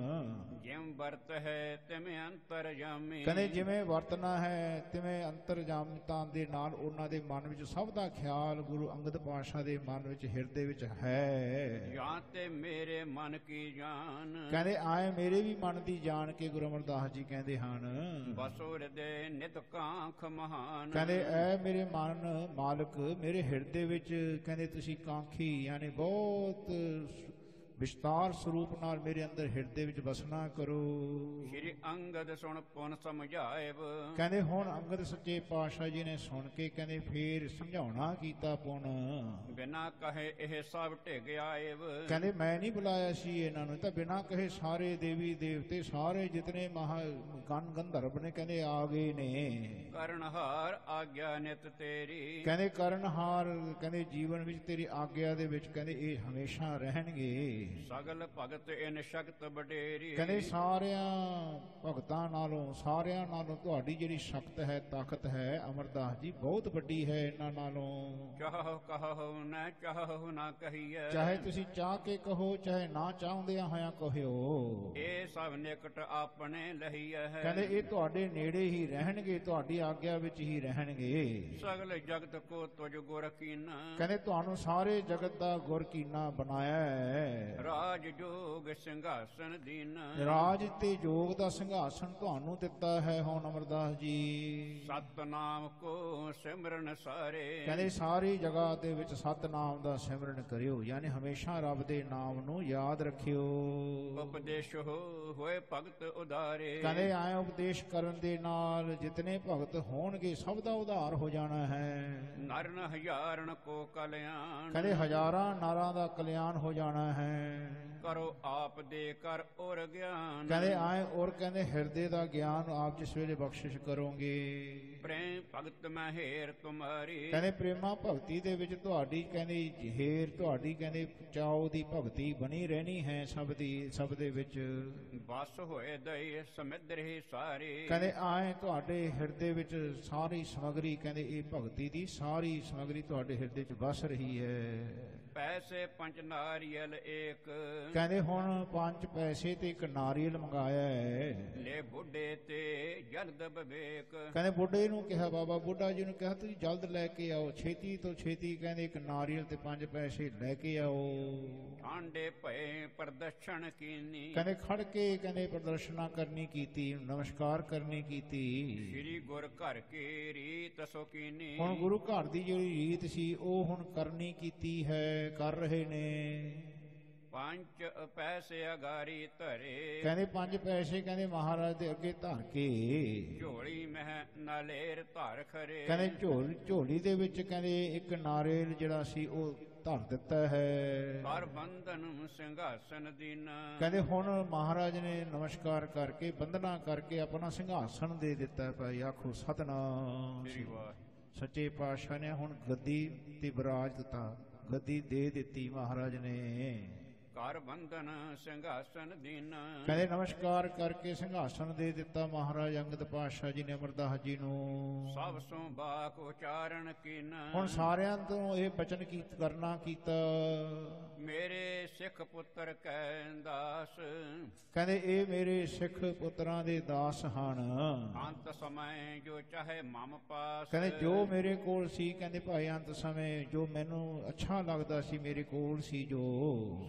ਜਿਮ ਵਰਤ ਹੈ ਤਿਵੇਂ ਅੰਤਰ ਜਾਮੀ ਕਹਿੰਦੇ ਜਿਵੇਂ ਵਰਤਣਾ ਹੈ ਤਿਵੇਂ ਅੰਤਰਜਾਮਤਾ ਦੇ ਨਾਲ ਉਹਨਾਂ ਦੇ ਮਨ ਵਿੱਚ ਸਭ ਦਾ ਖਿਆਲ ਗੁਰੂ ਅੰਗਦ ਪਾਤਸ਼ਾਹ ਦੇ ਮਨ ਵਿੱਚ ਹਿਰਦੇ ਵਿੱਚ ਹੈ। ਜਾਂ ਤੇ ਮੇਰੇ ਮਨ ਕੀ ਜਾਨ ਕਹਿੰਦੇ ਆਏ ਮੇਰੇ ਵੀ ਮਨ ਦੀ ਜਾਣ ਕੇ ਗੁਰੂ ਅਮਰਦਾਸ ਜੀ ਕਹਿੰਦੇ ਹਨ। ਬਸੋ ਹਿਰਦੇ ਨਿਤ ਕਾਂਖ ਮਹਾਨ। ਕਹਿੰਦੇ ਐ ਮੇਰੇ ਮਨ ਮਾਲਕ ਮੇਰੇ ਹਿਰਦੇ ਵਿੱਚ ਕਹਿੰਦੇ ਤੁਸੀਂ ਕਾਂਖੀ ਯਾਨੀ ਬਹੁਤ ਵਿਸਤਾਰ ਸਰੂਪ ਨਾਲ ਮੇਰੇ ਅੰਦਰ ਹਿਰਦੇ ਵਿੱਚ ਵਸਣਾ ਕਰੋ। ਸ਼੍ਰੀ ਅੰਗਦ ਸੁਣ ਪੁਨ ਸਮਝਾਇਬ। ਕਹਿੰਦੇ ਹੁਣ ਅੰਗਦ ਸੱਚੇ ਪਾਤਸ਼ਾਹ ਜੀ ਨੇ ਸੁਣ ਕੇ ਕਹਿੰਦੇ ਫੇਰ ਸਮਝਾਉਣਾ ਕੀਤਾ ਪੁਣ ਬਿਨਾ ਕਹੇ ਇਹ ਸਭ ਢਿਗ ਆਇਬ। ਕਹਿੰਦੇ ਮੈਂ ਨਹੀਂ ਬੁਲਾਇਆ ਸੀ ਇਹਨਾਂ ਨੂੰ ਤਾਂ ਬਿਨਾਂ ਕਹੇ ਸਾਰੇ ਦੇਵੀ ਦੇਵਤੇ ਸਾਰੇ ਜਿਤਨੇ ਮਹਾ ਗਨ ਗੰਧਰਵ ਨੇ ਕਹਿੰਦੇ ਆ ਗਏ ਨੇ। ਕਰਨਹਾਰ ਆਗਿਆ ਨਿਤ ਤੇਰੀ। ਕਹਿੰਦੇ ਕਰਨਹਾਰ ਕਹਿੰਦੇ ਜੀਵਨ ਵਿੱਚ ਤੇਰੀ ਆਗਿਆ ਦੇ ਵਿੱਚ ਕਹਿੰਦੇ ਇਹ ਹਮੇਸ਼ਾ ਰਹਿਣਗੇ। ਸਗਲ ਭਗਤ ਇਨ ਸ਼ਕਤ ਬਡੇਰੀ ਕਹਿੰਦੇ ਸਾਰਿਆਂ ਭਗਤਾਂ ਨਾਲੋਂ ਸਾਰਿਆਂ ਨਾਲੋਂ ਤੁਹਾਡੀ ਜਿਹੜੀ ਸ਼ਕਤ ਹੈ ਤਾਕਤ ਹੈ ਅਮਰਦਾਸ ਜੀ ਬਹੁਤ ਵੱਡੀ ਹੈ ਇਹਨਾਂ ਨਾਲੋਂ। ਚਾਹੋ ਕਹੋ ਨਾ ਚਾਹੋ ਨਾ ਕਹੀਐ। ਚਾਹੇ ਤੁਸੀਂ ਚਾਹ ਕੇ ਕਹੋ ਚਾਹੇ ਨਾ ਚਾਹੁੰਦਿਆਂ ਹੋਇਆਂ ਕਹੋ। ਇਹ ਸਭ ਨਿਕਟ ਆਪਣੇ ਲਹੀਐ ਹੈ ਕਹਿੰਦੇ ਇਹ ਤੁਹਾਡੇ ਨੇੜੇ ਹੀ ਰਹਿਣਗੇ ਤੁਹਾਡੀ ਆਗਿਆ ਵਿੱਚ ਹੀ ਰਹਿਣਗੇ। ਸਗਲ ਜਗਤ ਕੋ ਤੁਜ ਗੁਰ ਕੀਨਾ। ਕਹਿੰਦੇ ਤੁਹਾਨੂੰ ਸਾਰੇ ਜਗਤ ਦਾ ਗੁਰ ਕੀਨਾ ਬਣਾਇਆ ਹੈ। ਰਾਜ ਜੋਗ ਸਿੰਘਾਸਨ ਦੀਨ। ਰਾਜ ਤੇ ਜੋਗ ਦਾ ਸਿੰਘਾਸਨ ਤੁਹਾਨੂੰ ਦਿੱਤਾ ਹੈ ਹੁਣ ਅਮਰਦਾਸ ਜੀ। ਸਤਨਾਮ ਕੋ ਸਿਮਰਨ ਸਾਰੇ। ਕਹਿੰਦੇ ਸਾਰੀ ਜਗ੍ਹਾ ਦੇ ਵਿੱਚ ਸਤਨਾਮ ਦਾ ਸਿਮਰਨ ਕਰਿਓ ਯਾਨੀ ਹਮੇਸ਼ਾ ਰੱਬ ਦੇ ਨਾਮ ਨੂੰ ਯਾਦ ਰੱਖਿਓ। ਉਪਦੇਸ਼ ਹੋਏ ਭਗਤ ਉਦਾਰੇ। ਕਹਿੰਦੇ ਆਏ ਉਪਦੇਸ਼ ਕਰਨ ਦੇ ਨਾਲ ਜਿਤਨੇ ਭਗਤ ਹੋਣਗੇ ਸਭ ਦਾ ਉਧਾਰ ਹੋ ਜਾਣਾ ਹੈ। ਨਰਨ ਹਜ਼ਾਰਨ ਕੋ ਕਲਿਆਣ। ਕਹਿੰਦੇ ਹਜ਼ਾਰਾਂ ਨਾਰਾਂ ਦਾ ਕਲਿਆਣ ਹੋ ਜਾਣਾ ਹੈ। ਕਰੋ ਆਪ ਦੇ ਕਰ ਔਰ ਗਿਆਨ। ਕਹਿੰਦੇ ਆਏ ਔਰ ਕਹਿੰਦੇ ਹਿਰਦੇ ਦਾ ਗਿਆਨ ਆਪ ਜਿਸ ਵੇਲੇ ਬਖਸ਼ਿਸ਼ ਕਰੋਗੇ। ਪ੍ਰੇਮ ਭਗਤ ਮਹਿਰ ਤੁਮਾਰੀ। ਕਹਿੰਦੇ ਪ੍ਰੇਮਾ ਭਗਤੀ ਦੇ ਵਿੱਚ ਤੁਹਾਡੀ ਕਹਿੰਦੇ ਜਹੇਰ ਤੁਹਾਡੀ ਕਹਿੰਦੇ ਚਾਉ ਦੀ ਭਗਤੀ ਬਣੀ ਰਹਿਣੀ ਹੈ ਸਭ ਦੀ ਸਭ ਦੇ ਵਿੱਚ। ਬਸ ਹੋਏ ਦਈ ਸਮਿਦਰੀ ਸਾਰੇ। ਕਹਿੰਦੇ ਆਏ ਤੁਹਾਡੇ ਹਿਰਦੇ ਵਿੱਚ ਸਾਰੀ ਸਮਗਰੀ ਕਹਿੰਦੇ ਇਹ ਭਗਤੀ ਦੀ ਸਾਰੀ ਸਮਗਰੀ ਤੁਹਾਡੇ ਹਿਰਦੇ 'ਚ ਵਸ ਰਹੀ ਹੈ। ਪੈਸੇ ਪੰਜ ਨਾਰੀਅਲ ਏਕ। ਕਹਿੰਦੇ ਹੁਣ ਪੰਜ ਪੈਸੇ ਤੇ ਇੱਕ ਨਾਰੀਅਲ ਮੰਗਾਇਆ ਹੈ। ਲੈ ਬੁੱਢੇ ਤੇ ਜਲਦ ਬਵੇਕ। ਕਹਿੰਦੇ ਬੁੱਢੇ ਨੂੰ ਕਿਹਾ ਬਾਬਾ ਬੁੱਢਾ ਜੀ ਨੂੰ ਕਿਹਾ ਤੁਸੀਂ ਜਲਦ ਲੈ ਕੇ ਆਓ। ਛੇਤੀ ਤੋਂ ਛੇਤੀ ਕਹਿੰਦੇ ਇੱਕ ਨਾਰੀਅਲ ਤੇ ਪੰਜ ਪੈਸੇ ਲੈ ਕੇ ਆਓ। ਆਂਡੇ ਭਏ ਪ੍ਰਦਰਸ਼ਨ ਕੀਨੀ। ਕਹਿੰਦੇ ਖੜ ਕੇ ਕਹਿੰਦੇ ਪ੍ਰਦਰਸ਼ਨਾ ਕਰਨੀ ਕੀਤੀ ਨਮਸਕਾਰ ਕਰਨੀ ਕੀਤੀ। ਸ੍ਰੀ ਗੁਰ ਘਰ ਕੀ ਰੀਤ ਸੋ ਕੀਨੀ। ਹੁਣ ਗੁਰੂ ਘਰ ਦੀ ਜਿਹੜੀ ਰੀਤ ਸੀ ਉਹ ਹੁਣ ਕਰਨੀ ਕੀਤੀ ਹੈ। ਕਰ ਰਹੇ ਨੇ। ਪੰਜ ਪੈਸੇ ਅਗਾਰੀ ਧਰੇ। ਕਹਿੰਦੇ ਪੰਜ ਪੈਸੇ ਕਹਿੰਦੇ ਮਹਾਰਾਜ ਦੇ ਅੱਗੇ ਧਰ ਕੇ। ਝੋਲੀ ਮਹਿ ਨਲੇਰ ਧਰ ਖਰੇ। ਕਹਿੰਦੇ ਝੋਲ ਝੋਲੀ ਦੇ ਵਿੱਚ ਕਹਿੰਦੇ ਇੱਕ ਨਾਰੀਅਲ ਜਿਹੜਾ ਸੀ ਉਹ ਧਰ ਦਿੱਤਾ ਹੈ। ਕਰ ਬੰਧਨ ਸਿੰਘਾਸਨ ਦੀਨਾ। ਕਹਿੰਦੇ ਹੁਣ ਮਹਾਰਾਜ ਨੇ ਨਮਸਕਾਰ ਕਰਕੇ ਬੰਦਨਾ ਕਰਕੇ ਆਪਣਾ ਸਿੰਘਾਸਨ ਦੇ ਦਿੱਤਾ ਹੈ ਭਾਈ ਆਖੋ ਸਤਨਾਮ। ਸ੍ਰੀ ਵਾਹਿਗੁਰੂ। ਸੱਚੇ ਪਾਤਸ਼ਾਹ ਨੇ ਹੁਣ ਗੱਦੀ ਤੇ ਵਿਰਾਜ ਦਿੱਤਾ ਗੱਦੀ ਦੇ ਦਿੱਤੀ ਮਹਾਰਾਜ ਨੇ। ਕਰ ਬੰਧਨ ਸਿੰਘਾਸਨ ਦੀਨਾ। ਕਹਿੰਦੇ ਨਮਸਕਾਰ ਕਰਕੇ ਸਿੰਘਾਸਨ ਦੇ ਦਿੱਤਾ ਮਹਾਰਾਜ ਅੰਗਦ ਪਾਤਸ਼ਾਹ ਜੀ ਨੇ ਅਮਰਦਾਸ ਜੀ ਨੂੰ। ਸਭ ਸੋ ਬਾਕ ਉਚਾਰਨ ਕੀਨ। ਹੁਣ ਸਾਰਿਆਂ ਤੋਂ ਇਹ ਬਚਨ ਕੀ ਕਰਨਾ ਕੀਤਾ। ਮੇਰੇ ਸਿੱਖ ਪੁੱਤਰ ਕੈ ਦਾਸ। ਕਹਿੰਦੇ ਇਹ ਮੇਰੇ ਸਿੱਖ ਪੁੱਤਰਾਂ ਦੇ ਦਾਸ ਹਨ। ਅੰਤ ਸਮੈ ਜੋ ਚਾਹੇ ਮਮ ਪਾਸ। ਕਹਿੰਦੇ ਜੋ ਮੇਰੇ ਕੋਲ ਸੀ ਕਹਿੰਦੇ ਭਾਈ ਅੰਤ ਸਮੇਂ ਜੋ ਮੈਨੂੰ ਅੱਛਾ ਲੱਗਦਾ ਸੀ ਮੇਰੇ ਕੋਲ ਸੀ ਜੋ।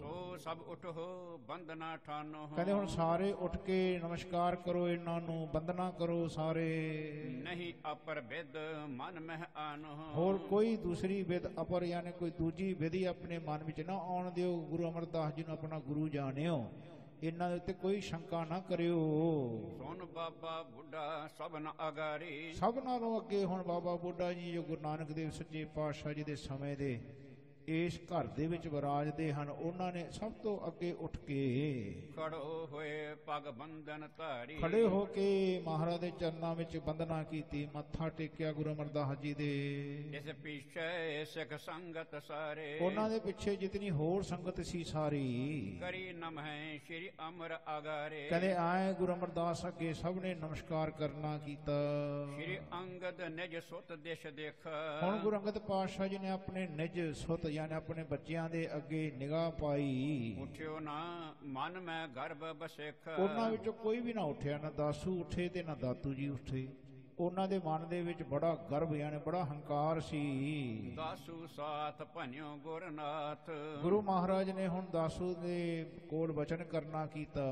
ਸੋ ਸਭ ਉਠੋ ਬੰਦਨਾ ਠਾਨੋ। ਕਹਿੰਦੇ ਹੁਣ ਸਾਰੇ ਉੱਠ ਕੇ ਨਮਸਕਾਰ ਕਰੋ ਇਹਨਾਂ ਨੂੰ ਬੰਦਨਾ ਕਰੋ ਸਾਰੇ। ਨਹੀਂ ਅਪਰ ਵਿਦ ਮਨ ਮਹਿ ਆਨੋ। ਹੋਰ ਕੋਈ ਦੂਸਰੀ ਵਿਦ ਅਪਰ ਯਾਨੀ ਕੋਈ ਦੂਜੀ ਵਿਧੀ ਆਪਣੇ ਮਨ ਵਿੱਚ ਨਾ ਆਉਣ ਦਿਓ ਗੁਰੂ ਅਮਰਦਾਸ ਜੀ ਨੂੰ ਆਪਣਾ ਗੁਰੂ ਜਾਣਿਓ। ਇਹਨਾਂ ਦੇ ਉੱਤੇ ਕੋਈ ਸ਼ੰਕਾ ਨਾ ਕਰਿਓ। ਸੁਨ ਬਾਬਾ ਬੁੱਢਾ ਸਭਨ ਅਗਾਰੀ। ਸਭ ਨਾਲੋਂ ਅੱਗੇ ਹੁਣ ਬਾਬਾ ਬੁੱਢਾ ਜੀ ਜੋ ਗੁਰੂ ਨਾਨਕ ਦੇਵ ਸੱਚੇ ਪਾਤਸ਼ਾਹ ਜੀ ਦੇ ਸਮੇਂ ਦੇ ਇਸ ਘਰ ਦੇ ਵਿੱਚ ਵਿਰਾਜਦੇ ਹਨ। ਉਹਨਾਂ ਨੇ ਸਭ ਤੋਂ ਅੱਗੇ ਉੱਠ ਕੇ ਖੜੋ ਹੋਏ ਪਗ ਬੰਧਨ ਧਾਰੀ। ਖੜੇ ਹੋ ਕੇ ਮਹਾਰਾਜ ਦੇ ਚਰਨਾਂ ਵਿੱਚ ਬੰਦਨਾ ਕੀਤੀ। ਮੱਥਾ ਟੇਕਿਆ ਗੁਰੂ ਅਮਰਦਾਸ ਜੀ ਦੇ। ਇਸ ਪਿਛੇ ਸਿੱਖ ਸੰਗਤ ਸਾਰੇ। ਉਹਨਾਂ ਦੇ ਪਿੱਛੇ ਜਿਤਨੀ ਹੋਰ ਸੰਗਤ ਸੀ ਸਾਰੀ। ਕਰੀ ਨਮਹਿ ਸ਼੍ਰੀ ਅਮਰ ਅਗਾਰੇ। ਕਹਿੰਦੇ ਆਏ ਗੁਰੂ ਅਮਰਦਾਸ ਅੱਗੇ ਸਭ ਨੇ ਨਮਸਕਾਰ ਕਰਨਾ ਕੀਤਾ। ਸ਼੍ਰੀ ਅੰਗਦ ਨਿਜ ਸੁਤ ਦੇਸ਼ ਦੇਖ। ਹੁਣ ਗੁਰੂ ਅੰਗਦ ਪਾਤਸ਼ਾਹ ਜੀ ਨੇ ਆਪਣੇ ਨਿਜ ਸੁਤ ਯਾਨੀ ਆਪਣੇ ਬੱਚਿਆਂ ਦੇ ਅੱਗੇ ਨਿਗਾਹ ਪਾਈ। ਉਠਿਓ ਨਾ ਮਨ ਮੈਂ ਗਰਭ ਬਸਿਖ। ਉਹਨਾਂ ਵਿੱਚੋਂ ਕੋਈ ਵੀ ਨਾ ਉੱਠਿਆ ਨਾ ਦਾਸੂ ਉੱਠੇ ਤੇ ਨਾ ਦਾਤੂ ਜੀ ਉੱਠੇ। ਉਹਨਾਂ ਦੇ ਮਨ ਦੇ ਵਿੱਚ ਬੜਾ ਗਰਭ ਯਾਨੀ ਬੜਾ ਹੰਕਾਰ ਸੀ। ਦਾਸੂ ਸਾਥ ਭਨਿਓ ਗੁਰਨਾਥ। ਗੁਰੂ ਮਹਾਰਾਜ ਨੇ ਹੁਣ ਦਾਸੂ ਦੇ ਕੋਲ ਵਚਨ ਕਰਨਾ ਕੀਤਾ।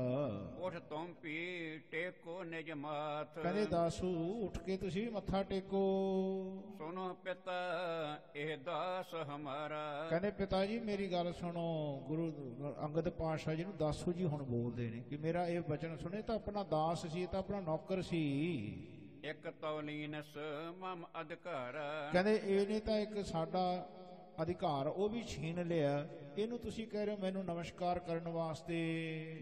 ਉਠ ਤੁਮ ਪੀ ਟੇਕੋ ਨਿਜ ਮਾਥ ਕਹਿੰਦੇ ਦਾਸੂ ਉੱਠ ਕੇ ਤੁਸੀਂ ਵੀ ਮੱਥਾ ਟੇਕੋ। ਸੁਨੋ ਪਿਤਾ ਇਹ ਦਾਸ ਹਮਾਰਾ। ਕਹਿੰਦੇ ਪਿਤਾ ਜੀ ਮੇਰੀ ਗੱਲ ਸੁਣੋ। ਗੁਰੂ ਅੰਗਦ ਪਾਤਸ਼ਾਹ ਜੀ ਨੂੰ ਦਾਸੂ ਜੀ ਹੁਣ ਬੋਲਦੇ ਨੇ ਕਿ ਮੇਰਾ ਇਹ ਵਚਨ ਸੁਣੇ ਤਾਂ ਆਪਣਾ ਦਾਸ ਸੀ ਤਾਂ ਆਪਣਾ ਨੌਕਰ ਸੀ। ਇਕ ਤੌਲੀਨਸ ਮਮ ਅਧਿਕਾਰ। ਕਹਿੰਦੇ, ਇਹ ਨੇ ਤਾਂ ਇੱਕ ਸਾਡਾ ਅਧਿਕਾਰ, ਉਹ ਵੀ ਛੀਨ ਲਿਆ। ਇਹਨੂੰ ਤੁਸੀਂ ਕਹਿ ਰਹੇ ਹੋ ਮੈਨੂੰ ਨਮਸਕਾਰ ਕਰਨ ਵਾਸਤੇ।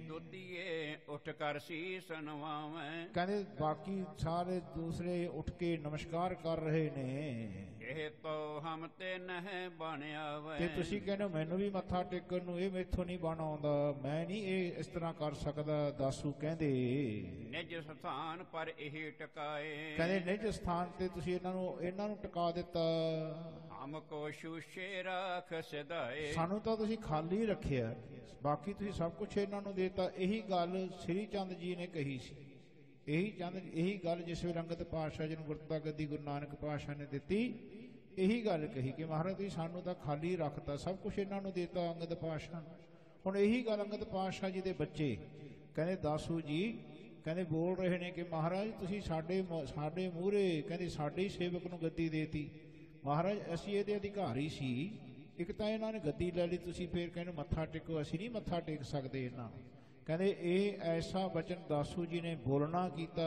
ਦੁੱਧੀਏ ਉਠ ਕਰ ਸੀਸ ਨਵਾਵੇਂ। ਕਹਿੰਦੇ ਬਾਕੀ ਸਾਰੇ ਦੂਸਰੇ ਉੱਠ ਕੇ ਨਮਸਕਾਰ ਕਰ ਰਹੇ ਨੇ। ਇਹ ਤੋ ਹਮ ਤੇ ਨਹਿ ਬਣਿਆ ਤੇ ਤੁਸੀਂ ਕਹਿੰਦੇ ਮੈਨੂੰ ਵੀ ਮੱਥਾ ਟੇਕਣ ਨੂੰ ਇਹ ਮੈਥੋਂ ਨਹੀਂ ਬਣ ਆਉਂਦਾ। ਮੈਂ ਨਹੀਂ ਇਹ ਇਸ ਤਰ੍ਹਾਂ ਕਰ ਸਕਦਾ ਦਾਸੂ ਕਹਿੰਦੇ। ਨਿਜ ਸਥਾਨ ਪਰ ਇਹ ਟਿਕਾਏ। ਕਹਿੰਦੇ ਨਿਜ ਸਥਾਨ ਤੇ ਤੁਸੀਂ ਇਹਨਾਂ ਨੂੰ ਇਹਨਾਂ ਨੂੰ ਟਿਕਾ ਦਿੱਤਾ। ਹਮ ਕੋ ਸ਼ੂਸ਼ੇ ਰਾਖ ਸਿਧਾਏ। ਸਾਨੂੰ ਤਾਂ ਤੁਸੀਂ ਖਾਲੀ ਰੱਖਿਆ ਬਾਕੀ ਤੁਸੀਂ ਸਭ ਕੁਝ ਇਹਨਾਂ ਨੂੰ ਦੇਤਾ। ਇਹੀ ਗੱਲ ਸ੍ਰੀ ਚੰਦ ਜੀ ਨੇ ਕਹੀ ਸੀ। ਇਹੀ ਚੰਦ ਇਹੀ ਗੱਲ ਜਿਸ ਵੇਲੇ ਰੰਗਤ ਪਾਤਸ਼ਾਹ ਜੀ ਨੂੰ ਗੁਰਤਾ ਗੱਦੀ ਗੁਰੂ ਨਾਨਕ ਪਾਤਸ਼ਾਹ ਨੇ ਦਿੱਤੀ, ਇਹੀ ਗੱਲ ਕਹੀ ਕਿ ਮਹਾਰਾਜ ਤੁਸੀਂ ਸਾਨੂੰ ਤਾਂ ਖਾਲੀ ਰੱਖਤਾ, ਸਭ ਕੁਝ ਇਹਨਾਂ ਨੂੰ ਦੇਤਾ ਅੰਗਦ ਪਾਤਸ਼ਾਹ ਨੂੰ। ਹੁਣ ਇਹੀ ਗੱਲ ਅੰਗਦ ਪਾਤਸ਼ਾਹ ਜੀ ਦੇ ਬੱਚੇ ਕਹਿੰਦੇ, ਦਾਸੂ ਜੀ, ਕਹਿੰਦੇ ਬੋਲ ਰਹੇ ਨੇ ਕਿ ਮਹਾਰਾਜ ਤੁਸੀਂ ਸਾਡੇ ਮ- ਸਾਡੇ ਮੂਹਰੇ ਕਹਿੰਦੇ ਸਾਡੇ ਸੇਵਕ ਨੂੰ ਗੱਦੀ ਦੇਤੀ। ਮਹਾਰਾਜ, ਅਸੀਂ ਇਹਦੇ ਅਧਿਕਾਰੀ ਸੀ। ਇੱਕ ਤਾਂ ਇਹਨਾਂ ਨੇ ਗੱਦੀ ਲੈ ਲਈ ਤੁਸੀਂ ਫੇਰ ਕਹਿੰਦੇ ਮੱਥਾ ਟੇਕੋ ਅਸੀਂ ਨਹੀਂ ਮੱਥਾ ਟੇਕ ਸਕਦੇ ਇਹਨਾਂ ਨੂੰ। ਕਹਿੰਦੇ ਇਹ ਐਸਾ ਬਚਨ ਦਾਸੂ ਜੀ ਨੇ ਬੋਲਣਾ ਕੀਤਾ।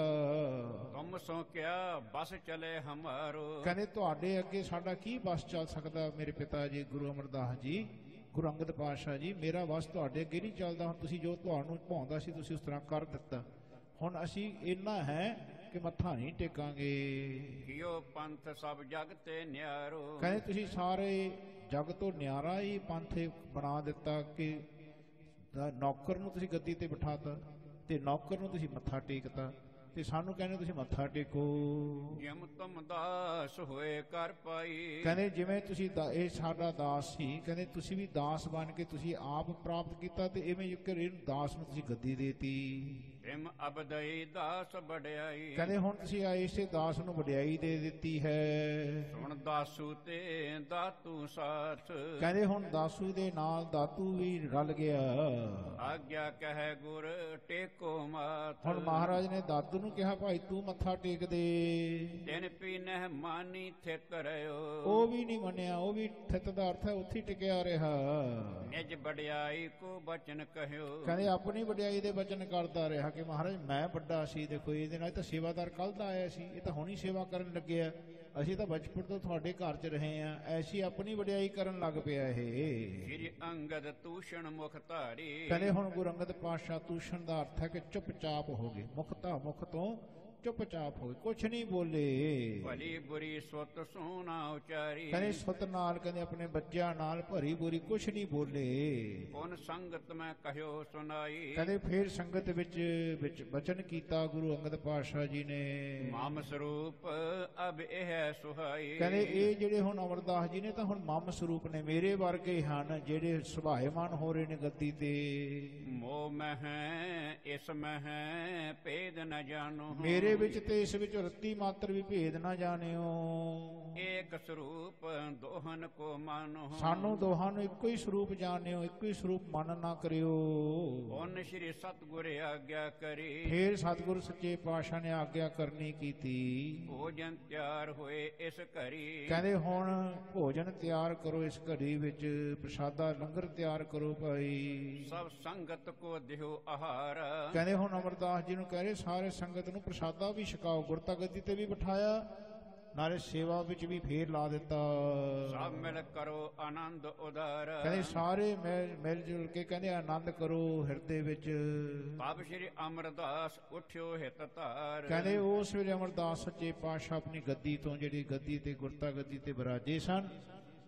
ਤੁਮ ਸੋ ਕਿਆ ਬਸ ਚਲੇ ਹਮਾਰੋ। ਕਹਿੰਦੇ ਤੁਹਾਡੇ ਅੱਗੇ ਸਾਡਾ ਕੀ ਬਸ ਚੱਲ ਸਕਦਾ ਮੇਰੇ ਪਿਤਾ ਜੀ ਗੁਰੂ ਅਮਰਦਾਸ ਜੀ ਗੁਰੂ ਅੰਗਦ ਪਾਤਸ਼ਾਹ ਜੀ ਮੇਰਾ ਬਸ ਤੁਹਾਡੇ ਅੱਗੇ ਨਹੀਂ ਚੱਲਦਾ। ਹੁਣ ਤੁਸੀਂ ਜੋ ਤੁਹਾਨੂੰ ਭਾਉਂਦਾ ਸੀ ਤੁਸੀਂ ਉਸ ਤਰ੍ਹਾਂ ਕਰ ਦਿੱਤਾ। ਹੁਣ ਅਸੀਂ ਇੰਨਾ ਹੈ ਕਿ ਮੱਥਾ ਨਹੀਂ ਟੇਕਾਂਗੇ। ਕਿਉ ਪੰਥ ਸਭ ਜਗ ਤੇ ਨਿਆਰੋ। ਕਹਿੰਦੇ ਤੁਸੀਂ ਸਾਰੇ ਜਗ ਤੋਂ ਨਿਆਰਾ ਹੀ ਪੰਥ ਬਣਾ ਦਿੱਤਾ ਕਿ ਨੌਕਰ ਨੂੰ ਤੁਸੀਂ ਗੱਦੀ ਤੇ ਬਿਠਾਤਾ ਤੇ ਨੌਕਰ ਨੂੰ ਤੁਸੀਂ ਮੱਥਾ ਟੇਕਤਾ ਤੇ ਸਾਨੂੰ ਕਹਿੰਦੇ ਤੁਸੀਂ ਮੱਥਾ ਟੇਕੋ। ਜਿਮ ਤੁਮ ਦਾਸ ਹੋਏ ਕਰ ਪਾਈ। ਕਹਿੰਦੇ ਜਿਵੇਂ ਤੁਸੀਂ ਇਹ ਸਾਡਾ ਦਾਸ ਸੀ ਕਹਿੰਦੇ ਤੁਸੀਂ ਵੀ ਦਾਸ ਬਣ ਕੇ ਤੁਸੀਂ ਆਪ ਪ੍ਰਾਪਤ ਕੀਤਾ ਤੇ ਇਵੇਂ ਇੱਕ ਇਹਨੂੰ ਦਾਸ ਨੂੰ ਤੁਸੀਂ ਗੱਦੀ ਦੇਤੀ। ਤਿਮ ਅਬਦਈ ਦਾਸ ਬੜਿਆਈ ਕਹਿੰਦੇ ਹੁਣ ਤੁਸੀਂ ਆ ਇਸੇ ਦਾਸ ਨੂੰ ਵਡਿਆਈ ਦੇ ਦਿੱਤੀ ਹੈ। ਸੁਣ ਦਾਸੂ ਤੇ ਦਾਤੂ ਸਾਥ। ਕਹਿੰਦੇ ਹੁਣ ਦਾਸੂ ਦੇ ਨਾਲ ਦਾਤੂ ਵੀ ਰਲ ਗਿਆ। ਆਗਿਆ ਕਹਿ ਗੁਰ ਟੇਕੋ ਮਾਥ ਹੁਣ ਮਹਾਰਾਜ ਨੇ ਦਾਦੂ ਨੂੰ ਕਿਹਾ ਭਾਈ ਤੂੰ ਮੱਥਾ ਟੇਕ ਦੇ। ਤਿਨ ਪੀਨਹਿ ਮਾਨੀ ਥਿਤ ਰਿਓ। ਉਹ ਵੀ ਨਹੀਂ ਮੰਨਿਆ ਉਹ ਵੀ ਥਿਤ ਦਾ ਅਰਥ ਹੈ ਉੱਥੇ ਟਿਕਿਆ ਰਿਹਾ। ਨਿਜ ਬੜਿਆਈ ਕੋ ਬਚਨ ਕਹਿਓ। ਕਹਿੰਦੇ ਆਪਣੀ ਵਡਿਆਈ ਦੇ ਬਚਨ ਕਰਦਾ ਰਿਹਾ। ਕਿ ਮਹਾਰਾਜ ਮੈਂ ਵੱਡਾ ਸੀ ਦੇਖੋ ਇਹਦੇ ਨਾਲ ਤਾਂ ਸੇਵਾਦਾਰ ਕੱਲ ਦਾ ਆਇਆ ਸੀ ਇਹ ਤਾਂ ਹੁਣੀ ਸੇਵਾ ਕਰਨ ਲੱਗਿਆ ਅਸੀਂ ਤਾਂ ਬਚਪਨ ਤੋਂ ਤੁਹਾਡੇ ਘਰ 'ਚ ਰਹੇ ਆ ਐਸੀ ਆਪਣੀ ਵਡਿਆਈ ਕਰਨ ਲੱਗ ਪਿਆ ਇਹ। ਸ੍ਰੀ ਅੰਗਦ ਤੂਸ਼ਣ ਮੁਖ ਧਾਰੀ ਕਹਿੰਦੇ ਹੁਣ ਗੁਰੂ ਅੰਗਦ ਪਾਤਸ਼ਾਹ ਤੂਸ਼ਣ ਦਾ ਅਰਥ ਹੈ ਕਿ ਚੁੱਪਚਾਪ ਹੋ ਗਏ ਮੁਖ ਤਾਂ ਮੁਖ ਤੋਂ ਚੁੱਪਚਾਪ ਹੋ ਗਏ। ਕੁਛ ਨਹੀਂ ਬੋਲੇ। ਭਲੀ ਬੁਰੀ ਸੁਤ ਸੋਨਾ ਉਚਾਰੀ। ਕਹਿੰਦੇ ਸੁਤ ਨਾਲ ਕਹਿੰਦੇ ਆਪਣੇ ਬੱਚਿਆਂ ਨਾਲ ਭਰੀ ਬੁਰੀ ਕੁਛ ਨਹੀਂ ਬੋਲੇ। ਪੁਨ ਸੰਗਤ ਮੈਂ ਕਹਿਓ ਸੁਨਾਈ ਕਹਿੰਦੇ ਫੇਰ ਸੰਗਤ ਵਿੱਚ ਵਿੱਚ ਬਚਨ ਕੀਤਾ ਗੁਰੂ ਅੰਗਦ ਪਾਤਸ਼ਾਹ ਜੀ ਨੇ। ਮਮ ਸਰੂਪ ਅਬ ਇਹ ਸੁਹਾਈ। ਕਹਿੰਦੇ ਇਹ ਜਿਹੜੇ ਹੁਣ ਅਮਰਦਾਸ ਜੀ ਨੇ ਤਾਂ ਹੁਣ ਮਮ ਸਰੂਪ ਨੇ ਮੇਰੇ ਵਰਗੇ ਹਨ ਜਿਹੜੇ ਸੁਭਾਏਮਾਨ ਹੋ ਰਹੇ ਨੇ ਗੱਦੀ ਤੇ। ਮੋ ਮਹਿ ਇਸ ਮਹਿ ਭੇਦ ਨ ਜਾਣੋ। ਮੇਰੇ ਵਿੱਚ ਤੇ ਇਸ ਵਿੱਚ ਰੱਤੀ ਮਾਤਰ ਵੀ ਭੇਦ ਨਾ ਜਾਣਿਓ। ਏਕ ਸਰੂਪ ਦੋਹਨ ਕੋ ਮਾਨੋ। ਸਾਨੂੰ ਦੋਹਾਂ ਨੂੰ ਇੱਕੋ ਹੀ ਸਰੂਪ ਜਾਣਿਓ ਇੱਕੋ ਹੀ ਸਰੂਪ ਮਨ ਨਾ ਕਰਿਓ। ਪੁਨ ਸ੍ਰੀ ਸਤਗੁਰ ਆਗਿਆ ਕਰੀ। ਫੇਰ ਸਤਿਗੁਰੂ ਸੱਚੇ ਪਾਤਸ਼ਾਹ ਨੇ ਆਗਿਆ ਕਰਨੀ ਕੀਤੀ। ਭੋਜਨ ਤਿਆਰ ਹੋਏ ਇਸ ਘਰੀ ਕਹਿੰਦੇ ਹੁਣ ਭੋਜਨ ਤਿਆਰ ਕਰੋ ਇਸ ਘੜੀ ਵਿੱਚ ਪ੍ਰਸ਼ਾਦਾ ਲੰਗਰ ਤਿਆਰ ਕਰੋ ਭਾਈ। ਸਭ ਸੰਗਤ ਕੋ ਦਿਓ ਆਹਾਰ। ਕਹਿੰਦੇ ਹੁਣ ਅਮਰਦਾਸ ਜੀ ਨੂੰ ਕਹਿ ਰਹੇ ਸਾਰੇ ਸੰਗਤ ਨੂੰ ਪ੍ਰਸ਼ਾਦਾ ਵੀ ਛਕਾਓ ਗੁਰਤਾ ਗੱਦੀ ਤੇ ਵੀ ਬਿਠਾਇਆ ਨਾਲੇ ਸੇਵਾ ਵਿੱਚ ਵੀ ਫੇਰ ਲਾ ਦਿੱਤਾ। ਸਭ ਮਿਲ ਕਰੋ ਆਨੰਦ ਉਦਾਰ। ਕਹਿੰਦੇ ਸਾਰੇ ਮਿਲ ਜੁਲ ਕੇ ਕਹਿੰਦੇ ਆਨੰਦ ਕਰੋ ਹਿਰਦੇ ਵਿੱਚ। ਤਬ ਸ੍ਰੀ ਅਮਰਦਾਸ ਉਠਿਓ ਹਿਤ ਧਾਰ। ਕਹਿੰਦੇ ਉਸ ਵੇਲੇ ਅਮਰਦਾਸ ਸੱਚੇ ਪਾਤਸ਼ਾਹ ਆਪਣੀ ਗੱਦੀ ਤੋਂ ਜਿਹੜੀ ਗੱਦੀ ਤੇ ਗੁਰਤਾ ਗੱਦੀ ਤੇ ਵਿਰਾਜੇ ਸਨ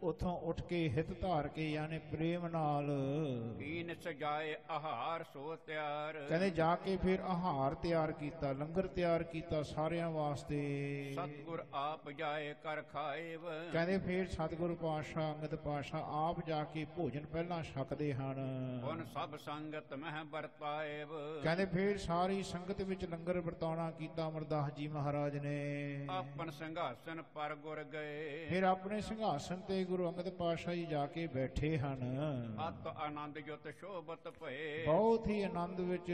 ਉਥੋਂ ਉੱਠ ਕੇ ਹਿਤ ਧਾਰ ਕੇ ਯਾਨੀ ਪ੍ਰੇਮ ਨਾਲ ਕੀਨ ਸਜਾਏ ਆਹਾਰ ਸੋ ਤਿਆਰ। ਕਹਿੰਦੇ ਜਾ ਕੇ ਫਿਰ ਆਹਾਰ ਤਿਆਰ ਕੀਤਾ ਲੰਗਰ ਤਿਆਰ ਕੀਤਾ ਸਾਰਿਆਂ ਵਾਸਤੇ। ਸਤਗੁਰ ਆਪ ਜਾਏ ਕਰ ਖਾਏਵ ਕਹਿੰਦੇ ਫਿਰ ਸਤਿਗੁਰੂ ਪਾਤਸ਼ਾਹ ਅੰਗਦ ਪਾਤਸ਼ਾਹ ਆਪ ਜਾ ਕੇ ਭੋਜਨ ਪਹਿਲਾਂ ਛਕਦੇ ਹਨ। ਹੁਣ ਸਭ ਸੰਗਤ ਮਹਿ ਵਰਤਾਏਵ ਕਹਿੰਦੇ ਫਿਰ ਸਾਰੀ ਸੰਗਤ ਵਿੱਚ ਲੰਗਰ ਵਰਤਾਉਣਾ ਕੀਤਾ ਅਮਰਦਾਸ ਜੀ ਮਹਾਰਾਜ ਨੇ। ਆਪਨ ਸਿੰਘਾਸਨ ਪਰ ਗੁਰ ਗਏ। ਫਿਰ ਆਪਣੇ ਸਿੰਘਾਸਨ ਤੇ ਗੁਰੂ ਅੰਗਦ ਪਾਤਸ਼ਾਹ ਜੀ ਜਾ ਕੇ ਬੈਠੇ ਹਨ। ਅਤ ਆਨੰਦ ਜੁਤ ਸ਼ੋਭਤ ਭਏ। ਬਹੁਤ ਹੀ ਆਨੰਦ ਵਿੱਚ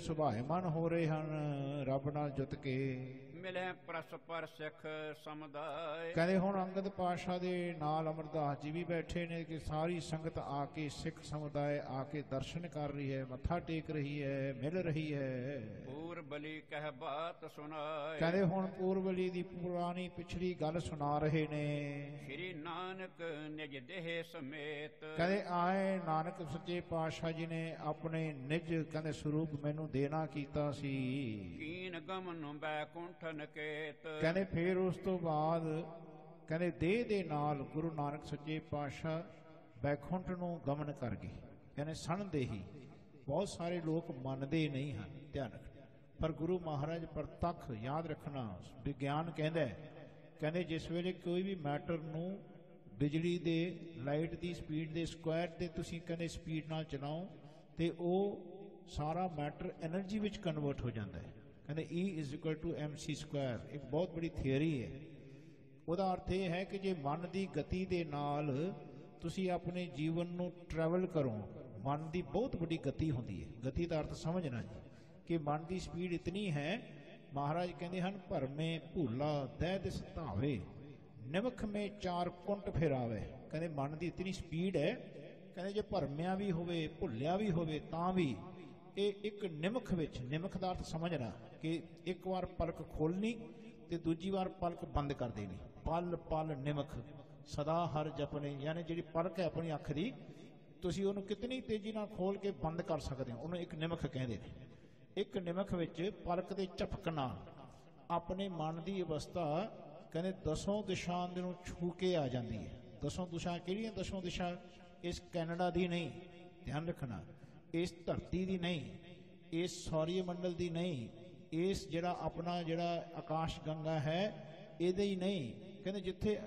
ਸੁਭਾਏਮਨ ਹੋ ਰਹੇ ਹਨ। ਰੱਬ ਨਾਲ ਜੁਤ ਕੇ ਮਿਲੇ ਪਰਸਪਰ ਸਿੱਖ ਸਮੁਦਾਇ। ਕਹਿੰਦੇ ਹੁਣ ਅੰਗਦ ਪਾਤਸ਼ਾਹ ਦੇ ਨਾਲ ਅਮਰਦਾਸ ਜੀ ਵੀ ਬੈਠੇ ਨੇ ਕਿ ਸਾਰੀ ਸੰਗਤ ਆ ਕੇ ਸਿੱਖ ਸਮੁਦਾਇ ਆ ਕੇ ਦਰਸ਼ਨ ਕਰ ਰਹੀ ਹੈ ਮੱਥਾ ਟੇਕ ਰਹੀ ਹੈ ਮਿਲ ਰਹੀ ਹੈ। ਪੂਰ ਬਲੀ ਕਹਿ ਬਾਤ ਸੁਨਾਏ ਕਹਿੰਦੇ ਹੁਣ ਪੂਰਬਲੀ ਦੀ ਪੁਰਾਣੀ ਪਿਛਲੀ ਗੱਲ ਸੁਣਾ ਰਹੇ ਨੇ। ਸ੍ਰੀ ਨਾਨਕ ਨਿਜ ਦੇਹ ਸਮੇਤ। ਕਹਿੰਦੇ ਆਏ ਨਾਨਕ ਸੱਚੇ ਪਾਤਸ਼ਾਹ ਜੀ ਨੇ ਆਪਣੇ ਨਿਜ ਕਹਿੰਦੇ ਸਰੂਪ ਮੈਨੂੰ ਦੇਣਾ ਕੀਤਾ ਸੀ। ਕੀਨ ਗਮਨ ਬੈਕੁੰਠ ਨਕੇਤ ਕਹਿੰਦੇ ਫਿਰ ਉਸ ਤੋਂ ਬਾਅਦ ਕਹਿੰਦੇ ਦੇਹ ਦੇ ਨਾਲ ਗੁਰੂ ਨਾਨਕ ਸੱਚੇ ਪਾਤਸ਼ਾਹ ਬੈਖੁੰਟ ਨੂੰ ਗਮਨ ਕਰ ਗਏ। ਕਹਿੰਦੇ ਸਣ ਦੇਹੀ ਬਹੁਤ ਸਾਰੇ ਲੋਕ ਮੰਨਦੇ ਨਹੀਂ ਹਨ ਧਿਆਨ ਪਰ ਗੁਰੂ ਮਹਾਰਾਜ ਪ੍ਰਤੱਖ ਯਾਦ ਰੱਖਣਾ ਵਿਗਿਆਨ ਕਹਿੰਦਾ ਕਹਿੰਦੇ ਜਿਸ ਵੇਲੇ ਕੋਈ ਵੀ ਮੈਟਰ ਨੂੰ ਬਿਜਲੀ ਦੇ, ਲਾਈਟ ਦੀ ਸਪੀਡ ਦੇ ਸਕੁਆਇਰ ਤੇ ਤੁਸੀਂ ਕਹਿੰਦੇ ਸਪੀਡ ਨਾਲ ਚਲਾਓ ਤੇ ਉਹ ਸਾਰਾ ਮੈਟਰ એનર્ਜੀ ਵਿੱਚ ਕਨਵਰਟ ਹੋ ਜਾਂਦਾ ਹੈ। ਕਹਿੰਦੇ E mc ਸਕੁਆਇਰ ਇੱਕ ਬਹੁਤ ਬੜੀ ਥਿਉਰੀ ਹੈ। ਉਹਦਾ ਅਰਥ ਇਹ ਹੈ ਕਿ ਜੇ ਮਨ ਦੀ ਗਤੀ ਦੇ ਨਾਲ ਤੁਸੀਂ ਆਪਣੇ ਜੀਵਨ ਨੂੰ ਟਰੈਵਲ ਕਰੋ, ਮਨ ਦੀ ਬਹੁਤ ਵੱਡੀ ਗਤੀ ਹੁੰਦੀ ਹੈ। ਗਤੀ ਦਾ ਅਰਥ ਸਮਝਣਾ ਜੀ। ਕਿ ਮਨ ਦੀ ਸਪੀਡ ਇਤਨੀ ਹੈ, ਮਹਾਰਾਜ ਕਹਿੰਦੇ ਹਨ, ਭਰਮੇ ਭੂਲਾ ਦਹਿ ਦਿਸ ਧਾਵੇ ਨਿਮਖ ਮੇ ਚਾਰ ਕੁੰਟ ਫੇਰਾਵੇ। ਕਹਿੰਦੇ ਮਨ ਦੀ ਇਤਨੀ ਸਪੀਡ ਹੈ, ਕਹਿੰਦੇ ਜੇ ਭਰਮਿਆ ਵੀ ਹੋਵੇ, ਭੁੱਲਿਆ ਵੀ ਹੋਵੇ ਤਾਂ ਵੀ ਇਹ ਇੱਕ ਨਿਮਖ ਵਿੱਚ, ਨਿਮਖ ਦਾ ਅਰਥ ਸਮਝਣਾ। ਕਿ ਇੱਕ ਵਾਰ ਪਲਕ ਖੋਲਣੀ ਤੇ ਦੂਜੀ ਵਾਰ ਪਲਕ ਬੰਦ ਕਰ ਦੇਣੀ। ਪਲ ਪਲ ਨਿਮਖ, ਸਦਾ ਹਰ ਜਪਨੇ। ਯਾਨੀ ਜਿਹੜੀ ਪਲਕ ਹੈ ਆਪਣੀ ਅੱਖ ਦੀ, ਤੁਸੀਂ ਉਹਨੂੰ ਕਿਤਨੀ ਤੇਜ਼ੀ ਨਾਲ ਖੋਲ ਕੇ ਬੰਦ ਕਰ ਸਕਦੇ ਹੋ। ਉਹਨੂੰ ਇੱਕ ਨਿਮਖ ਕਹਿੰਦੇ ਨੇ ਇੱਕ ਨਿਮਖ ਵਿੱਚ ਪਲਕ ਦੇ ਝਪਕ ਨਾਲ ਆਪਣੇ ਮਨ ਦੀ ਅਵਸਥਾ ਕਹਿੰਦੇ ਦਸੋਂ ਦਿਸ਼ਾਵਾਂ ਦੇ ਨੂੰ ਛੂ ਕੇ ਆ ਜਾਂਦੀ ਹੈ। ਦਸੋਂ ਦਿਸ਼ਾ ਕਿਹੜੀਆਂ ਦਸੋਂ ਦਿਸ਼ਾ? ਇਸ ਕੈਨੇਡਾ ਦੀ ਨਹੀਂ। ਧਿਆਨ ਰੱਖਣਾ, ਇਸ ਧਰਤੀ ਦੀ ਨਹੀਂ। ਇਸ ਸੌਰੀਏ ਮੰਡਲ ਦੀ ਨਹੀਂ। ਇਸ ਜਿਹੜਾ ਆਪਣਾ ਜਿਹੜਾ ਆਕਾਸ਼ ਗੰਗਾ ਹੈ, ਇਹਦੇ ਹੀ ਨਹੀਂ। ਕਹਿੰਦੇ ਜਿੱਥੇ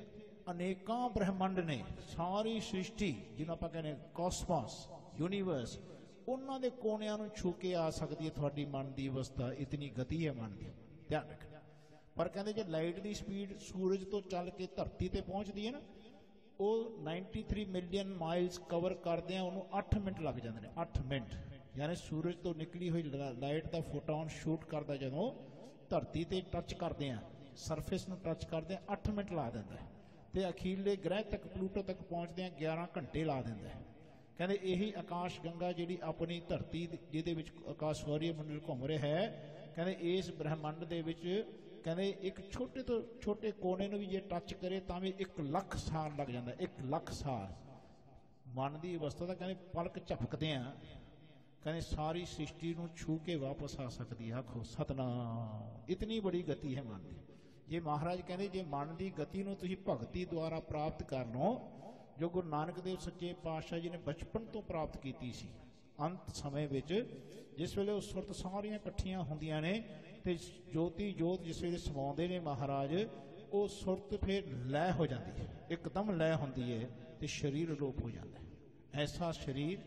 ਅਨੇਕਾਂ ਬ੍ਰਹਿਮੰਡ ਨੇ, ਸਾਰੀ ਸ੍ਰਿਸ਼ਟੀ, ਜਿਹਨੂੰ ਆਪਾਂ ਕਹਿੰਦੇ ਕਾਸਮੋਸ ਯੂਨੀਵਰਸ ਉਹਨਾਂ ਦੇ ਕੋਨਿਆਂ ਨੂੰ ਛੂ ਕੇ ਆ ਸਕਦੀ ਹੈ ਤੁਹਾਡੀ ਮਨ ਦੀ ਅਵਸਥਾ। ਇਤਨੀ ਗਤੀ ਹੈ ਮਨ ਦੀ। ਧਿਆਨ ਰੱਖਣਾ। ਪਰ ਕਹਿੰਦੇ ਜੇ ਲਾਈਟ ਦੀ ਸਪੀਡ ਸੂਰਜ ਤੋਂ ਚੱਲ ਕੇ ਧਰਤੀ ਤੇ ਪਹੁੰਚਦੀ ਹੈ ਨਾ, ਉਹ 93 ਮਿਲੀਅਨ ਮਾਈਲਸ ਕਵਰ ਕਰਦੇ ਆ, ਉਹਨੂੰ 8 ਮਿੰਟ ਲੱਗ ਜਾਂਦੇ ਨੇ 8 ਮਿੰਟ। ਯਾਨੀ ਸੂਰਜ ਤੋਂ ਨਿਕਲੀ ਹੋਈ ਲਾਈਟ ਦਾ ਫੋਟੋਨ ਸ਼ੂਟ ਕਰਦਾ ਜਦੋਂ ਧਰਤੀ ਤੇ ਟੱਚ ਕਰਦੇ ਆ ਸਰਫੇਸ ਨੂੰ ਟੱਚ ਕਰਦੇ ਆ 8 ਮਿੰਟ ਲਾ ਦਿੰਦਾ ਹੈ। ਤੇ ਅਖੀਰਲੇ ਗ੍ਰਹਿ ਤੱਕ, ਪਲੂਟੋ ਤੱਕ ਪਹੁੰਚਦੇ ਆ 11 ਘੰਟੇ ਲਾ ਦਿੰਦਾ ਕਹਿੰਦੇ ਇਹੀ ਆਕਾਸ਼ ਗੰਗਾ ਜਿਹੜੀ ਆਪਣੀ ਧਰਤੀ ਜਿਹਦੇ ਵਿੱਚ ਆਕਾਸ਼ ਵਾਰੀ ਮੰਡਲ ਘੁੰਮ ਰਿਹਾ ਹੈ, ਕਹਿੰਦੇ ਇਸ ਬ੍ਰਹਿਮੰਡ ਦੇ ਵਿੱਚ ਕਹਿੰਦੇ ਇੱਕ ਛੋਟੇ ਤੋਂ ਛੋਟੇ ਕੋਨੇ ਨੂੰ ਵੀ ਜੇ ਟੱਚ ਕਰੇ ਤਾਂ ਵੀ 1 ਲੱਖ ਸਾਲ ਲੱਗ ਜਾਂਦਾ 1 ਲੱਖ ਸਾਲ ਮਨ ਦੀ ਅਵਸਥਾ ਤਾਂ ਕਹਿੰਦੇ ਪਲਕ ਝਪਕਦੇ ਆ ਕਹਿੰਦੇ ਸਾਰੀ ਸ੍ਰਿਸ਼ਟੀ ਨੂੰ ਛੂ ਕੇ ਵਾਪਸ ਆ ਸਕਦੀ ਹੈ। ਆਖੋ, ਸਤਨਾਮ। ਇਤਨੀ ਬੜੀ ਗਤੀ ਹੈ ਮਨ ਦੀ। ਜੇ ਮਹਾਰਾਜ ਕਹਿੰਦੇ, ਜੇ ਮਨ ਦੀ ਗਤੀ ਨੂੰ ਤੁਸੀਂ ਭਗਤੀ ਦੁਆਰਾ ਪ੍ਰਾਪਤ ਕਰ ਲਓ, ਜੋ ਗੁਰੂ ਨਾਨਕ ਦੇਵ ਸੱਚੇ ਪਾਤਸ਼ਾਹ ਜੀ ਨੇ ਬਚਪਨ ਤੋਂ ਪ੍ਰਾਪਤ ਕੀਤੀ ਸੀ, ਅੰਤ ਸਮੇਂ ਵਿੱਚ, ਜਿਸ ਵੇਲੇ ਉਹ ਸੁਰਤ ਸਾਰੀਆਂ ਇਕੱਠੀਆਂ ਹੁੰਦੀਆਂ ਨੇ, ਤੇ ਜੋਤੀ ਜੋਤ ਜਿਸ ਵੇਲੇ ਸਮਾਉਂਦੇ ਨੇ ਮਹਾਰਾਜ, ਉਹ ਸੁਰਤ ਫਿਰ ਲੈ ਹੋ ਜਾਂਦੀ ਹੈ। ਇੱਕਦਮ ਲੈ ਹੁੰਦੀ ਹੈ ਤੇ ਸਰੀਰ ਅਲੋਪ ਹੋ ਜਾਂਦਾ ਹੈ। ਐਸਾ ਸਰੀਰ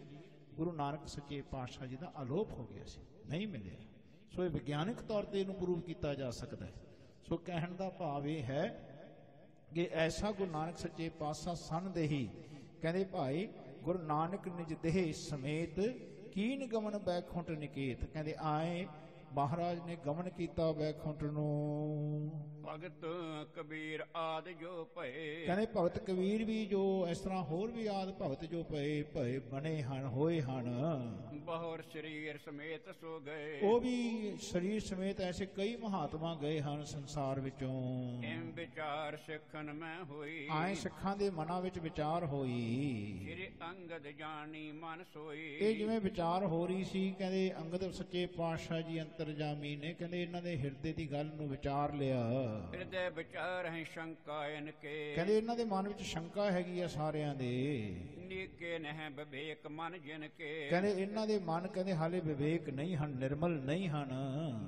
ਗੁਰੂ ਨਾਨਕ ਸੱਚੇ ਪਾਤਸ਼ਾਹ ਜੀ ਦਾ ਅਲੋਪ ਹੋ ਗਿਆ ਸੀ, ਨਹੀਂ ਮਿਲਿਆ। ਸੋ ਇਹ ਵਿਗਿਆਨਿਕ ਤੌਰ ਤੇ ਇਹਨੂੰ ਪ੍ਰੂਵ ਕੀਤਾ ਜਾ ਸਕਦਾ ਹੈ। ਸੋ ਕਹਿਣ ਦਾ ਭਾਵ ਇਹ ਹੈ ਕਿ ਐਸਾ ਗੁਰੂ ਨਾਨਕ ਸੱਚੇ ਪਾਤਸ਼ਾਹ ਸਨ ਦੇ ਹੀ, ਕਹਿੰਦੇ ਭਾਈ, ਗੁਰੂ ਨਾਨਕ ਨਿਜ ਦੇਹ ਸਮੇਤ ਕੀਨ ਗਮਨ ਬੈਖੁੰਟ ਨਿਕੇਤ? ਕਹਿੰਦੇ, ਆਏ ਮਹਾਰਾਜ ਨੇ ਗਮਨ ਕੀਤਾ ਬੈਖੁੰਟ ਨੂੰ। ਭਗਤ ਕਬੀਰ ਆਦ ਜੋ ਭਏ। ਕਹਿੰਦੇ ਭਗਤ ਕਬੀਰ ਵੀ ਜੋ ਇਸ ਤਰ੍ਹਾਂ ਹੋਰ ਵੀ ਆਦ ਭਗਤ ਜੋ ਪਏ ਭਏ ਬਣੇ ਹਨ ਹੋਏ ਹਨ। ਬਹੁਰ ਸਰੀਰ ਸਮੇਤ ਸੋ ਗਏ। ਉਹ ਵੀ ਸਰੀਰ ਸਮੇਤ ਐਸੇ ਕਈ ਮਹਾਤਮਾ ਗਏ ਹਨ ਸੰਸਾਰ ਵਿੱਚੋਂ। ਐਮ ਵਿਚਾਰ ਸਿੱਖਨ ਮੈਂ ਹੋਈ। ਆਏ ਸਿੱਖਾਂ ਦੇ ਮਨਾਂ ਵਿੱਚ ਵਿਚਾਰ ਹੋਈ। ਸ੍ਰੀ ਅੰਗਦ ਜਾਣੀ ਮਨ ਸੋਈ। ਇਹ ਜਿਵੇਂ ਵਿਚਾਰ ਹੋ ਰਹੀ ਸੀ ਕਹਿੰਦੇ ਅੰਗਦ ਸੱਚੇ ਪਾਤਸ਼ਾਹ ਜੀ ਅੰਤਰਜਾਮੀ ਨੇ ਕਹਿੰਦੇ ਇਹਨਾਂ ਦੇ ਹਿਰਦੇ ਦੀ ਗੱਲ ਨੂੰ ਵਿਚਾਰ ਲਿਆ। ਹਿਰਦੇ ਵਿਚਾਰ ਹੈ ਸ਼ੰਕਾ ਇਨ ਕੇ। ਕਹਿੰਦੇ ਇਹਨਾਂ ਦੇ ਮਨ ਵਿੱਚ ਸ਼ੰਕਾ ਹੈਗੀ ਆ ਸਾਰਿਆਂ ਦੇ। ਨੀਕੇ ਨਹਿ ਵਿਵੇਕ ਮਨ ਜਿਨ ਕੇ। ਕਹਿੰਦੇ ਇਹਨਾਂ ਦੇ ਮਨ ਕਹਿੰਦੇ ਹਾਲੇ ਵਿਵੇਕ ਨਹੀਂ ਹਨ ਨਿਰਮਲ ਨਹੀਂ ਹਨ।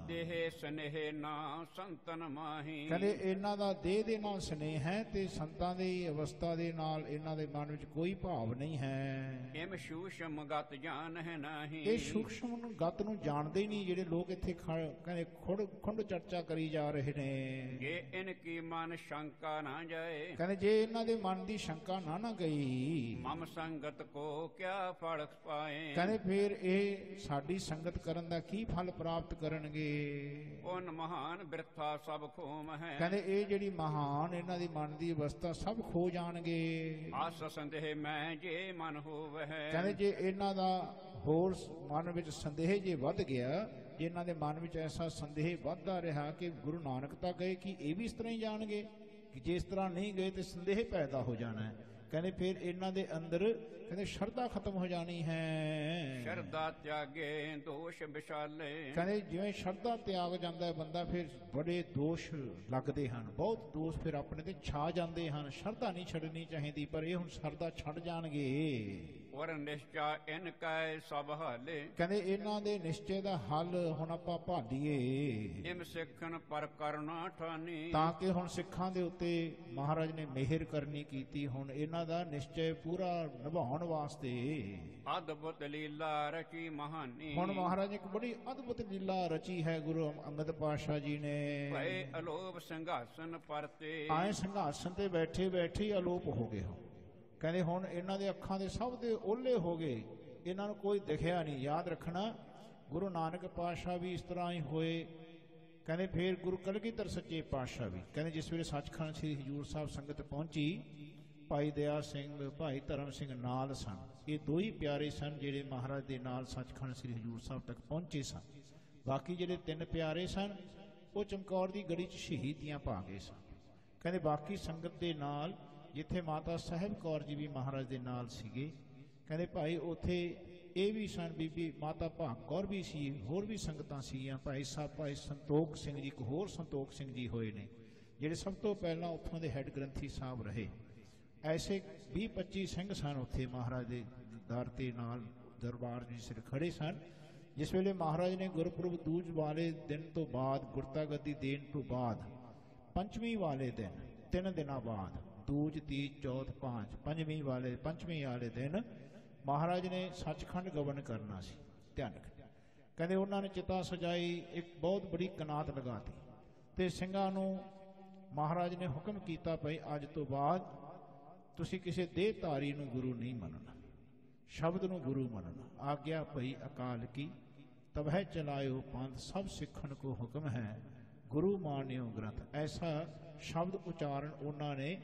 ਦੇਹ ਸਨੇਹ ਨਾ ਸੰਤਨ ਮਾਹੀ। ਕਹਿੰਦੇ ਇਹਨਾਂ ਦਾ ਦੇਹ ਦੇ ਨਾਲ ਸਨੇਹ ਹੈ ਤੇ ਸੰਤਾਂ ਦੀ ਅਵਸਥਾ ਦੇ ਨਾਲ ਇਹਨਾਂ ਦੇ ਮਨ ਵਿੱਚ ਕੋਈ ਭਾਵ ਨਹੀਂ ਹੈ। ਇਮ ਸ਼ੂਸ਼ਮ ਗਤ ਜਾਣ ਹੈ ਨਾਹੀ। ਇਹ ਸੂਖਸ਼ਮ ਨੂੰ ਗਤ ਨੂੰ ਜਾਣਦੇ ਨਹੀਂ ਜਿਹੜੇ ਲੋਕ ਇੱਥੇ ਖੜ- ਕਹਿੰਦੇ ਖੁੰਡ ਖੁੰਡ ਚਰਚਾ ਕਰੀ ਜਾ ਰਹੇ ਨੇ। ਜੇ ਇਨ ਕੀ ਮਨ ਸ਼ੰਕਾ ਨਾ ਜਾਏ। ਕਹਿੰਦੇ ਜੇ ਇਹਨਾਂ ਦੇ ਮਨ ਦੀ ਸ਼ੰਕਾ ਨਾ ਨਾ ਗਈ। ਮਮ ਸੰਗਤ ਕੋ ਕਿਆ ਫਲ ਪਾਏ? ਕਹਿੰਦੇ ਫਿਰ ਇਹ ਸਾਡੀ ਸੰਗਤ ਕਰਨ ਦਾ ਕੀ ਫਲ ਪ੍ਰਾਪਤ ਕਰਨਗੇ? ਉਨ ਮਹਾਨ ਬਿਰਥਾ ਸਭ ਖੋਮ ਹੈ ਕਹਿੰਦੇ ਇਹ ਜਿਹੜੀ ਮਹਾਨ ਇਹਨਾਂ ਦੀ ਮਨ ਦੀ ਅਵਸਥਾ ਸਭ ਖੋ ਜਾਣਗੇ। ਆਸ ਸੰਦੇਹ ਮੈਂ ਜੇ ਮਨ ਹੋਵੈ ਕਹਿੰਦੇ ਜੇ ਇਹਨਾਂ ਦਾ ਹੋਰ ਮਨ ਵਿੱਚ ਸੰਦੇਹ ਜੇ ਵੱਧ ਗਿਆ ਜੇ ਇਹਨਾਂ ਦੇ ਮਨ ਵਿੱਚ ਐਸਾ ਸੰਦੇਹ ਵੱਧਦਾ ਰਿਹਾ ਕਿ ਗੁਰੂ ਨਾਨਕ ਤਾਂ ਗਏ ਕਿ ਇਹ ਵੀ ਇਸ ਤਰ੍ਹਾਂ ਹੀ ਜਾਣਗੇ ਕਿ ਜੇ ਇਸ ਤਰ੍ਹਾਂ ਨਹੀਂ ਗਏ ਤੇ ਸੰਦੇਹ ਪੈਦਾ ਹੋ ਜਾਣਾ ਹੈ। ਕਹਿੰਦੇ ਫਿਰ ਇਹਨਾਂ ਦੇ ਅੰਦਰ ਕਹਿੰਦੇ ਸ਼ਰਧਾ ਖਤਮ ਹੋ ਜਾਣੀ ਹੈ। ਸ਼ਰਦਾ ਤਿਆਗੇ ਦੋਸ਼ ਵਿਸ਼ਾਲੇ। ਕਹਿੰਦੇ ਜਿਵੇਂ ਸ਼ਰਧਾ ਤਿਆਗ ਜਾਂਦਾ ਹੈ ਬੰਦਾ ਫਿਰ ਬੜੇ ਦੋਸ਼ ਲੱਗਦੇ ਹਨ। ਬਹੁਤ ਦੋਸ਼ ਫਿਰ ਆਪਣੇ ਤੇ ਛਾ ਜਾਂਦੇ ਹਨ। ਸ਼ਰਧਾ ਨਹੀਂ ਛੱਡਣੀ ਚਾਹੀਦੀ ਪਰ ਇਹ ਹੁਣ ਸ਼ਰਧਾ ਛੱਡ ਜਾਣਗੇ। ਵਰ ਨਿਸ਼ਚਾ ਇਨ ਕੈ ਸਭ ਹਾਲੇ। ਕਹਿੰਦੇ ਇਹਨਾਂ ਦੇ ਨਿਸ਼ਚੇ ਦਾ ਹੱਲ ਹੁਣ ਆਪਾਂ ਭਾਲੀਏ ਇਮ ਸਿੱਖਨ ਪਰ ਕਰਨਾ ਠਾਨੀ। ਤਾਂ ਕਿ ਹੁਣ ਸਿੱਖਾਂ ਦੇ ਉੱਤੇ ਮਹਾਰਾਜ ਨੇ ਮਿਹਰ ਕਰਨੀ ਕੀਤੀ ਹੁਣ ਇਹਨਾਂ ਦਾ ਨਿਸ਼ਚੈ ਪੂਰਾ ਨਿਭਾਉਣ ਵਾਸਤੇ। ਅਦਭੁਤ ਲੀਲਾ ਰਚੀ ਮਹਾਨੀ। ਹੁਣ ਮਹਾਰਾਜ ਇੱਕ ਬੜੀ ਅਦਭੁਤ ਲੀਲਾ ਰਚੀ ਹੈ ਗੁਰੂ ਅੰਗਦ ਪਾਤਸ਼ਾਹ ਜੀ ਨੇ। ਭਏ ਅਲੋਭ ਸਿੰਘਾਸਨ ਪਰਤੇ। ਆਏ ਸਿੰਘਾਸਨ ਤੇ ਬੈਠੇ ਬੈਠੇ ਅਲੋਪ ਹੋ ਗਏ ਹੋ। ਕਹਿੰਦੇ ਹੁਣ ਇਹਨਾਂ ਦੇ ਅੱਖਾਂ ਦੇ ਸਭ ਦੇ ਓਲੇ ਹੋ ਗਏ। ਇਹਨਾਂ ਨੂੰ ਕੋਈ ਦਿਖਿਆ ਨਹੀਂ, ਯਾਦ ਰੱਖਣਾ। ਗੁਰੂ ਨਾਨਕ ਪਾਤਸ਼ਾਹ ਵੀ ਇਸ ਤਰ੍ਹਾਂ ਹੀ ਹੋਏ। ਕਹਿੰਦੇ ਫਿਰ ਗੁਰੂ ਕਲਗੀਧਰ ਸੱਚੇ ਪਾਤਸ਼ਾਹ ਵੀ। ਕਹਿੰਦੇ ਜਿਸ ਵੇਲੇ ਸੱਚਖੰਡ ਸ੍ਰੀ ਹਜੂਰ ਸਾਹਿਬ ਸੰਗਤ ਪਹੁੰਚੀ, ਭਾਈ ਦਇਆ ਸਿੰਘ, ਭਾਈ ਧਰਮ ਸਿੰਘ ਨਾਲ ਸਨ। ਇਹ ਦੋ ਹੀ ਪਿਆਰੇ ਸਨ ਜਿਹੜੇ ਮਹਾਰਾਜ ਦੇ ਨਾਲ ਸੱਚਖੰਡ ਸ੍ਰੀ ਹਜੂਰ ਸਾਹਿਬ ਤੱਕ ਪਹੁੰਚੇ ਸਨ। ਬਾਕੀ ਜਿਹੜੇ ਤਿੰਨ ਪਿਆਰੇ ਸਨ, ਉਹ ਚਮਕੌਰ ਦੀ ਗੜੀ 'ਚ ਸ਼ਹੀਦੀਆਂ ਪਾ ਗਏ ਸਨ। ਕਹਿੰਦੇ ਬਾਕੀ ਸੰਗਤ ਦੇ ਨਾਲ ਜਿੱਥੇ ਮਾਤਾ ਸਾਹਿਬ ਕੌਰ ਜੀ ਵੀ ਮਹਾਰਾਜ ਦੇ ਨਾਲ ਸੀਗੇ, ਕਹਿੰਦੇ ਭਾਈ ਉਥੇ ਇਹ ਵੀ ਸਨ ਬੀਬੀ ਮਾਤਾ ਭਾਗ ਕੌਰ ਵੀ ਸੀ, ਹੋਰ ਵੀ ਸੰਗਤਾਂ ਸੀਗੀਆਂ, ਭਾਈ ਸਾਹਿਬ, ਭਾਈ ਸੰਤੋਖ ਸਿੰਘ ਜੀ, ਇੱਕ ਹੋਰ ਸੰਤੋਖ ਸਿੰਘ ਜੀ ਹੋਏ ਨੇ, ਜਿਹੜੇ ਸਭ ਤੋਂ ਪਹਿਲਾਂ ਉੱਥੋਂ ਦੇ ਹੈੱਡ ਗ੍ਰੰਥੀ ਸਾਹਿਬ ਰਹੇ। ਐਸੇ 20 25 ਸਿੰਘ ਸਨ ਉੱਥੇ ਮਹਾਰਾਜ ਦੇ ਦਰ ਤੇ ਨਾਲ, ਦਰਬਾਰ ਜੀ ਸਿਰ ਖੜੇ ਸਨ, ਜਿਸ ਵੇਲੇ ਮਹਾਰਾਜ ਨੇ ਗੁਰਪੁਰਬ ਦੂਜ ਵਾਲੇ ਦਿਨ ਤੋਂ ਬਾਅਦ ਗੁਰਤਾ ਗੱਦੀ ਦੇਣ ਤੋਂ ਬਾਅਦ ਪੰਚਵੀਂ ਵਾਲੇ ਦਿਨ, ਤਿੰਨ ਦਿਨਾਂ ਬਾਅਦ ਦੂਜ ਤੀਜ ਚੌਥ ਪਾਂਚ ਪੰਜਵੀਂ ਵਾਲੇ ਪੰਜਵੀਂ ਵਾਲੇ ਦਿਨ ਮਹਾਰਾਜ ਨੇ ਸੱਚਖੰਡ ਗਵਨ ਕਰਨਾ ਸੀ, ਧਿਆਨ ਰੱਖਣਾ ਕਹਿੰਦੇ ਉਹਨਾਂ ਨੇ ਚਿਤਾ ਸਜਾਈ, ਇੱਕ ਬਹੁਤ ਬੜੀ ਕਨਾਤ ਲਗਾਤੀ ਤੇ ਸਿੰਘਾਂ ਨੂੰ ਮਹਾਰਾਜ ਨੇ ਹੁਕਮ ਕੀਤਾ ਭਈ ਅੱਜ ਤੋਂ ਬਾਅਦ ਤੁਸੀਂ ਕਿਸੇ ਦੇਹਧਾਰੀ ਨੂੰ ਗੁਰੂ ਨਹੀਂ ਮੰਨਣਾ, ਸ਼ਬਦ ਨੂੰ ਗੁਰੂ ਮੰਨਣਾ। ਆਗਿਆ ਭਈ ਅਕਾਲ ਕੀ ਤਬਹਿ ਚਲਾਇਓ ਪੰਥ, ਸਭ ਸਿੱਖਣ ਕੋ ਹੁਕਮ ਹੈ, ਗੁਰੂ ਮਾਨਿਓ ਗ੍ਰੰਥ। ਐਸਾ ਸ਼ਬਦ ਉਚਾਰਨ ਉਹਨਾਂ ਨੇ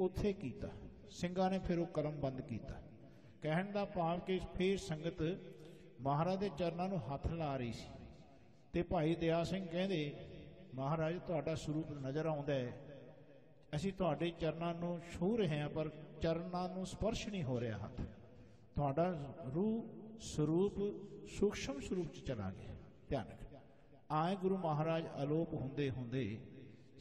ਉੱਥੇ ਕੀਤਾ। ਸਿੰਘਾਂ ਨੇ ਫਿਰ ਉਹ ਕਰਮ ਬੰਦ ਕੀਤਾ। ਕਹਿਣ ਦਾ ਭਾਵ ਕਿ ਫੇਰ ਸੰਗਤ ਮਹਾਰਾਜ ਦੇ ਚਰਨਾਂ ਨੂੰ ਹੱਥ ਲਾ ਰਹੀ ਸੀ। ਤੇ ਭਾਈ ਦਇਆ ਸਿੰਘ ਕਹਿੰਦੇ, ਮਹਾਰਾਜ, ਤੁਹਾਡਾ ਸਰੂਪ ਨਜ਼ਰ ਆਉਂਦਾ ਹੈ। ਅਸੀਂ ਤੁਹਾਡੇ ਚਰਨਾਂ ਨੂੰ ਛੂ ਰਹੇ ਹਾਂ, ਪਰ ਚਰਨਾਂ ਨੂੰ ਸਪਰਸ਼ ਨਹੀਂ ਹੋ ਰਿਹਾ ਹੱਥ। ਤੁਹਾਡਾ ਰੂਹ ਸਰੂਪ, ਸੂਖਸ਼ਮ ਸਰੂਪ ਚ ਚਲਾ ਗਿਆ। ਧਿਆਨ ਰੱਖਣਾ ਆਏ ਗੁਰੂ ਮਹਾਰਾਜ ਅਲੋਪ ਹੁੰਦੇ ਹੁੰਦੇ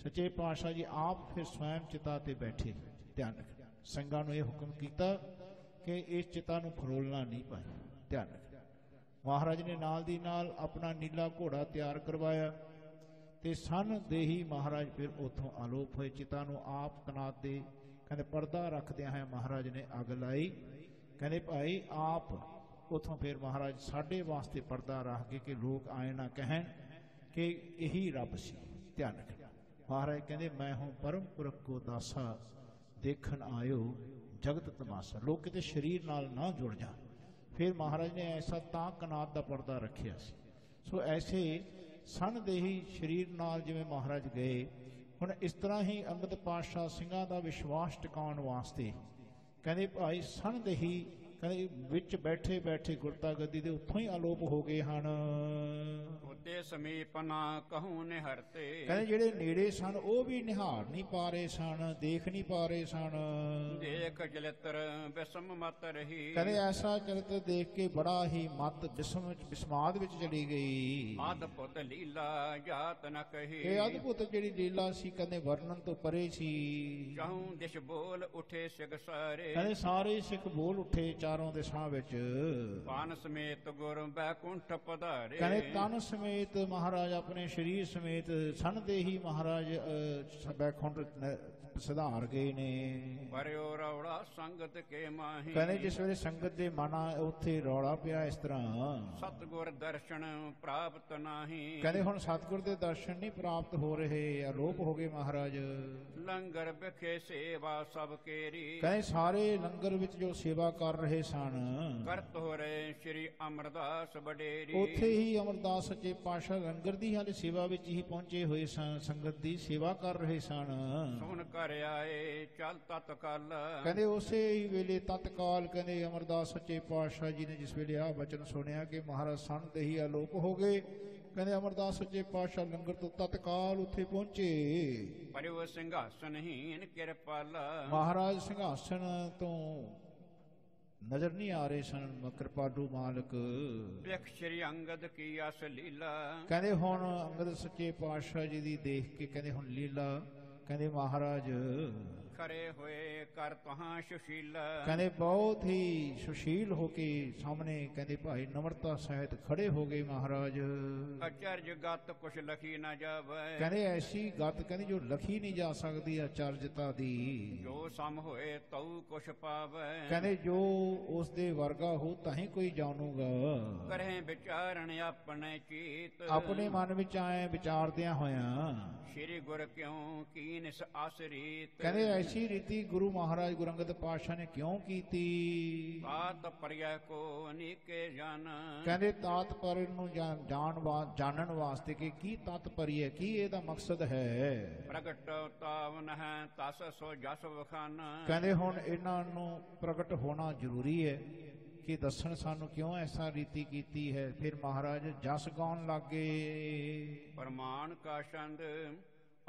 ਸੱਚੇ ਪਾਤਸ਼ਾਹ ਜੀ ਆਪ ਫਿਰ ਸਵੈਮ ਚਿਤਾ ਤੇ ਬੈਠੇ। ਧਿਆਨ ਰੱਖਣਾ ਸੰਗਾਂ ਨੂੰ ਇਹ ਹੁਕਮ ਕੀਤਾ ਕਿ ਇਸ ਚਿਤਾ ਨੂੰ ਫਰੋਲਣਾ ਨਹੀਂ ਪਾਏ ਧਿਆਨ ਰੱਖਣਾ ਮਹਾਰਾਜ ਨੇ ਨਾਲ ਦੀ ਨਾਲ ਆਪਣਾ ਨੀਲਾ ਘੋੜਾ ਤਿਆਰ ਕਰਵਾਇਆ ਤੇ ਸਨ ਦੇਹੀ ਮਹਾਰਾਜ ਫਿਰ ਉਥੋਂ ਆਲੋਪ ਹੋਏ। ਚਿਤਾ ਨੂੰ ਆਪ ਕਨਾਤ ਦੇ ਕਹਿੰਦੇ ਪਰਦਾ ਰੱਖਦਿਆਂ ਹੈ ਮਹਾਰਾਜ ਨੇ ਅੱਗ ਲਾਈ। ਕਹਿੰਦੇ ਭਾਈ ਆਪ ਉਥੋਂ ਫਿਰ ਮਹਾਰਾਜ ਸਾਡੇ ਵਾਸਤੇ ਪਰਦਾ ਰੱਖ ਕੇ ਕਿ ਲੋਕ ਆਏ ਨਾ ਕਹਿਣ ਕਿ ਇਹੀ ਰੱਬ ਸੀ। ਧਿਆਨ ਰੱਖਣਾ ਮਹਾਰਾਜ ਕਹਿੰਦੇ, ਮੈਂ ਹਾਂ ਪਰਮ ਪੁਰਖ ਕੋ ਦਾਸਾ ਦੇਖਣ ਆਇਓ, ਜਗਤ ਤਮਾਸ਼ਾ। ਲੋਕ ਕਿਤੇ ਸਰੀਰ ਨਾਲ ਨਾ ਜੁੜ ਜਾਣ। ਫਿਰ ਮਹਾਰਾਜ ਨੇ ਐਸਾ ਤਾਂ ਕਨਾਤ ਦਾ ਪਰਦਾ ਰੱਖਿਆ ਸੀ। ਸੋ ਐਸੇ ਸਨ ਦੇਹੀ ਸਰੀਰ ਨਾਲ ਜਿਵੇਂ ਮਹਾਰਾਜ ਗਏ, ਹੁਣ ਇਸ ਤਰ੍ਹਾਂ ਹੀ ਅੰਗਦ ਪਾਤਸ਼ਾਹ ਸਿੰਘਾਂ ਦਾ ਵਿਸ਼ਵਾਸ ਟਿਕਾਉਣ ਵਾਸਤੇ ਕਹਿੰਦੇ ਭਾਈ, ਸਨ ਦੇਹੀ ਕਹਿੰਦੇ ਵਿੱਚ ਬੈਠੇ ਬੈਠੇ ਗੁਰਤਾ ਗੱਦੀ ਦੇ ਉੱਥੋਂ ਹੀ ਆਲੋਪ ਹੋ ਗਏ ਹਨ। ਉਤੇ ਸਮੀਪ ਨਾ ਕਹੂੰ ਨਿਹਰਤੇ ਕਹਿੰਦੇ ਜਿਹੜੇ ਨੇੜੇ ਸਨ ਉਹ ਵੀ ਨਿਹਾਰ ਨਹੀਂ ਪਾ ਰਹੇ ਸਨ ਦੇਖ ਨਹੀਂ ਪਾ ਰਹੇ ਸਨ। ਦੇਖ ਜਲਤਰ ਬਿਸਮ ਮਤ ਰਹੀ। ਕਹਿੰਦੇ ਐਸਾ ਚਰਿਤ ਦੇਖ ਕੇ ਬੜਾ ਹੀ ਮਤ ਬਿਸਮ ਵਿੱਚ ਬਿਸਮਾਦ ਵਿੱਚ ਚੜੀ ਗਈ। ਅਦਭੁਤ ਲੀਲਾ ਜਾਤ ਨ ਕਹੀ। ਇਹ ਅਦਭੁਤ ਜਿਹੜੀ ਲੀਲਾ ਸੀ ਕਹਿੰਦੇ ਵਰਣਨ ਤੋਂ ਪਰੇ ਸੀ। ਕਹੂੰ ਦਿਸ਼ ਬੋਲ ਉਠੇ ਸਿਗ ਸਾਰੇ। ਕਹਿੰਦੇ ਸਾਰੇ ਸਿੱਖ ਬੋਲ ਉੱਠੇ ਚਾਰੋਂ ਦਿਸ਼ਾ ਵਿੱਚ। ਪਾਨ ਸਮੇਤ ਗੁਰ ਬੈਕੁੰਠ ਪਧਾਰੇ। ਕਹਿੰਦੇ ਤਨ ਸਮੇਤ ਮਹਾਰਾਜ ਆਪਣੇ ਸਰੀਰ ਸਮੇਤ ਸਨ ਦੇ ਹੀ ਮਹਾਰਾਜ ਬੈਕੁੰਠ ਸੁਧਾਰ ਗਏ ਨੇ। ਪਰਿਓ ਰੌੜਾ ਸੰਗਤ ਕੇ ਮਾਹੀ। ਕਹਿੰਦੇ ਜਿਸ ਵੇਲੇ ਸੰਗਤ ਦੇ ਮਨਾ ਉੱਥੇ ਰੌਲਾ ਪਿਆ ਇਸ ਤਰ੍ਹਾਂ। ਸਤਗੁਰ ਦਰਸ਼ਨ ਪ੍ਰਾਪਤ ਨਾਹੀ। ਕਹਿੰਦੇ ਹੁਣ ਸਤਿਗੁਰ ਦੇ ਦਰਸ਼ਨ ਨਹੀਂ ਪ੍ਰਾਪਤ ਹੋ ਰਹੇ ਆਲੋਪ ਹੋ ਗਏ ਮਹਾਰਾਜ। ਲੰਗਰ ਵਿਖੇ ਸੇਵਾ ਸਭ ਕੇਰੀ। ਕਹਿੰਦੇ ਸਾਰੇ ਲੰਗਰ ਵਿੱਚ ਜੋ ਸੇਵਾ ਕਰ ਰਹੇ ਸਨ ਕਰਤ ਹੋ ਰਹੇ ਸ੍ਰੀ ਅਮਰਦਾਸ ਬਡੇਰੀ ਉੱਥੇ ਹੀ ਅਮਰਦਾਸ ਸੱਚੇ ਪਾਤਸ਼ਾਹ ਲੰਗਰ ਦੀ ਹਾਲੇ ਸੇਵਾ ਵਿੱਚ ਹੀ ਪਹੁੰਚੇ ਹੋਏ ਸਨ ਸੰਗਤ ਦੀ ਸੇਵਾ ਕਰ ਰਹੇ ਸਨ। ਸੁਣ ਕਰ ਆਏ ਚਲ ਤਤ ਕਲ ਕਹਿੰਦੇ ਉਸੇ ਹੀ ਵੇਲੇ ਤਤਕਾਲ ਕਹਿੰਦੇ ਅਮਰਦਾਸ ਸੱਚੇ ਪਾਤਸ਼ਾਹ ਜੀ ਨੇ ਜਿਸ ਵੇਲੇ ਆ ਬਚਨ ਸੁਣਿਆ ਕਿ ਮਹਾਰਾਜ ਸੰਨ ਤੇ ਹੀ ਆਲੋਪ ਹੋ ਗਏ ਕਹਿੰਦੇ ਅਮਰਦਾਸ ਸੱਚੇ ਪਾਤਸ਼ਾਹ ਲੰਗਰ ਤੋਂ ਤਤਕਾਲ ਉੱਥੇ ਪਹੁੰਚੇ। ਪਰਿਵ ਸਿੰਘਾਸਨਹੀਨ ਕਿਰਪਾਲ। ਮਹਾਰਾਜ ਸਿੰਘਾਸਨ ਤੋਂ ਨਜ਼ਰ ਨਹੀਂ ਆ ਰਹੇ ਸਨ ਮ- ਕਿਰਪਾਲੂ ਮਾਲਕ। ਵਿਖ ਸ੍ਰੀ ਅੰਗਦ ਕੀ ਅਸ ਲੀਲਾ। ਕਹਿੰਦੇ ਹੁਣ ਅੰਗਦ ਸੱਚੇ ਪਾਤਸ਼ਾਹ ਜੀ ਦੀ ਦੇਖ ਕੇ ਕਹਿੰਦੇ ਹੁਣ ਲੀਲਾ ਕਹਿੰਦੇ ਮਹਾਰਾਜ ਖਰੇ ਹੋਏ ਕਰ ਤਹਾਂ ਸੁਸ਼ੀਲਾ। ਕਹਿੰਦੇ ਬਹੁਤ ਹੀ ਸੁਸ਼ੀਲ ਹੋ ਕੇ ਸਾਹਮਣੇ ਕਹਿੰਦੇ ਭਾਈ ਨਮਰਤਾ ਸਹਿਤ ਖੜੇ ਹੋ ਗਏ ਮਹਾਰਾਜ। ਅਚਰਜ ਗਤ ਕੁਛ ਲਖੀ ਨਾ ਜਾਵੇ। ਕਹਿੰਦੇ ਐਸੀ ਗੱਤ ਕਹਿੰਦੇ ਜੋ ਲਖੀ ਨਹੀਂ ਜਾ ਸਕਦੀ ਅਚਰਜਤਾ ਦੀ। ਜੋ ਸਮ ਹੋਏ ਤਉ ਕੁਛ ਪਾਵੇ। ਕਹਿੰਦੇ ਜੋ ਉਸ ਦੇ ਵਰਗਾ ਹੋ ਤਾਂ ਹੀ ਕੋਈ ਜਾਣੂਗਾ। ਕਰੇ ਵਿਚਾਰਣ ਆਪਣੇ ਚੀਤ। ਆਪਣੇ ਮਨ ਵਿੱਚ ਆਏ ਵਿਚਾਰਦਿਆਂ ਹੋਇਆਂ ਸ੍ਰੀ ਗੁਰ ਕਿਉ ਕੀਨਿਸ ਆਸਰੀਤ। ਕਹਿੰਦੇ ਐਸੀ ਰੀਤੀ ਗੁਰੂ ਮਹਾਰਾਜ ਗੁਰੂ ਅੰਗਦ ਪਾਤਸ਼ਾਹ ਨੇ ਕਿਉਂ ਕੀਤੀ? ਬਾਤ ਪਰਿਆ ਕੋ ਨੀਕੇ ਜਨ। ਕਹਿੰਦੇ ਤਾਤਪਰ ਨੂੰ ਜਾਣ- ਜਾਣਨ ਵਾਸਤੇ ਕਿ ਕੀ ਤਾਤਪਰੀ ਹੈ ਕੀ ਇਹਦਾ ਮਕਸਦ ਹੈ? ਪ੍ਰਗਟ ਤਾਵਨ ਹੈ ਤਸ ਸੋ ਜਸ ਵਖਾਨ। ਕਹਿੰਦੇ ਹੁਣ ਇਹਨਾਂ ਨੂੰ ਪ੍ਰਗਟ ਹੋਣਾ ਜ਼ਰੂਰੀ ਹੈ ਕਿ ਦੱਸਣ ਸਾਨੂੰ ਕਿਉਂ ਐਸਾ ਰੀਤੀ ਕੀਤੀ ਹੈ? ਫਿਰ ਮਹਾਰਾਜ ਜਸ ਗਾਉਣ ਲੱਗੇ। ਪਰਮਾਨ ਕਾ ਛੰਦ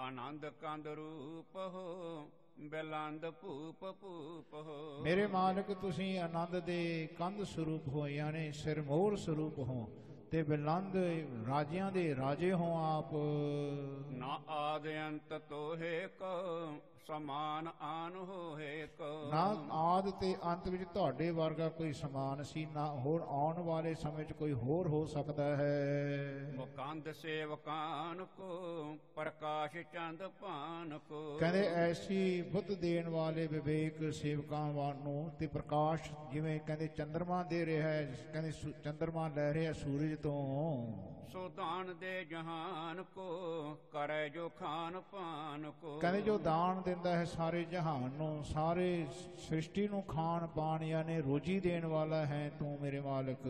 ਆਨੰਦ ਕੰਦ ਰੂਪ ਹੋ। ਬਿਲੰਦ ਭੂਪ ਭੂਪ ਹੋ। ਮੇਰੇ ਮਾਲਕ ਤੁਸੀਂ ਆਨੰਦ ਦੇ ਕੰਧ ਸਰੂਪ ਹੋ ਯਾਨੀ ਸਿਰਮੌਰ ਸਰੂਪ ਹੋ ਤੇ ਬਿਲੰਦ ਰਾਜਿਆਂ ਦੇ ਰਾਜੇ ਹੋ ਆਪ। ਨਾ ਆਦ ਅੰਤ ਤੋਹੇ ਕੋ ਸਮਾਨ ਆਨ ਹੋਏ ਕੋ। ਨਾ ਆਦ ਤੇ ਅੰਤ ਵਿੱਚ ਤੁਹਾਡੇ ਵਰਗਾ ਕੋਈ ਸਮਾਨ ਸੀ ਨਾ ਹੋਰ ਆਉਣ ਵਾਲੇ ਸਮੇਂ 'ਚ ਕੋਈ ਹੋਰ ਹੋ ਸਕਦਾ ਹੈ। ਮੁਕੰਦ ਸੇਵਕਾਨ ਕੋ ਪ੍ਰਕਾਸ਼ ਚੰਦ ਭਾਨ ਕੋ। ਕਹਿੰਦੇ ਐਸੀ ਬੁੱਧ ਦੇਣ ਵਾਲੇ ਵਿਵੇਕ ਸੇਵਕਾਂ ਨੂੰ ਤੇ ਪ੍ਰਕਾਸ਼ ਜਿਵੇਂ ਕਹਿੰਦੇ ਚੰਦਰਮਾ ਦੇ ਰਿਹਾ ਹੈ ਕਹਿੰਦੇ ਚੰਦਰਮਾ ਲੈ ਰਿਹਾ ਸੂਰਜ ਤੋਂ। ਸੋ ਦਾਨ ਦੇ ਜਹਾਨ ਕੋ ਕਰੈ ਜੋ ਖਾਨ ਪਾਨ ਕੋ। ਕਹਿੰਦੇ ਜੋ ਦਾਨ ਦਿੰਦਾ ਹੈ ਸਾਰੇ ਜਹਾਨ ਨੂੰ ਸਾਰੇ ਸ੍ਰਿਸ਼ਟੀ ਨੂੰ ਖਾਣ ਪਾਣ ਯਾਨੀ ਰੋਜੀ ਦੇਣ ਵਾਲਾ ਹੈ ਤੂੰ ਮੇਰੇ ਮਾਲਕ।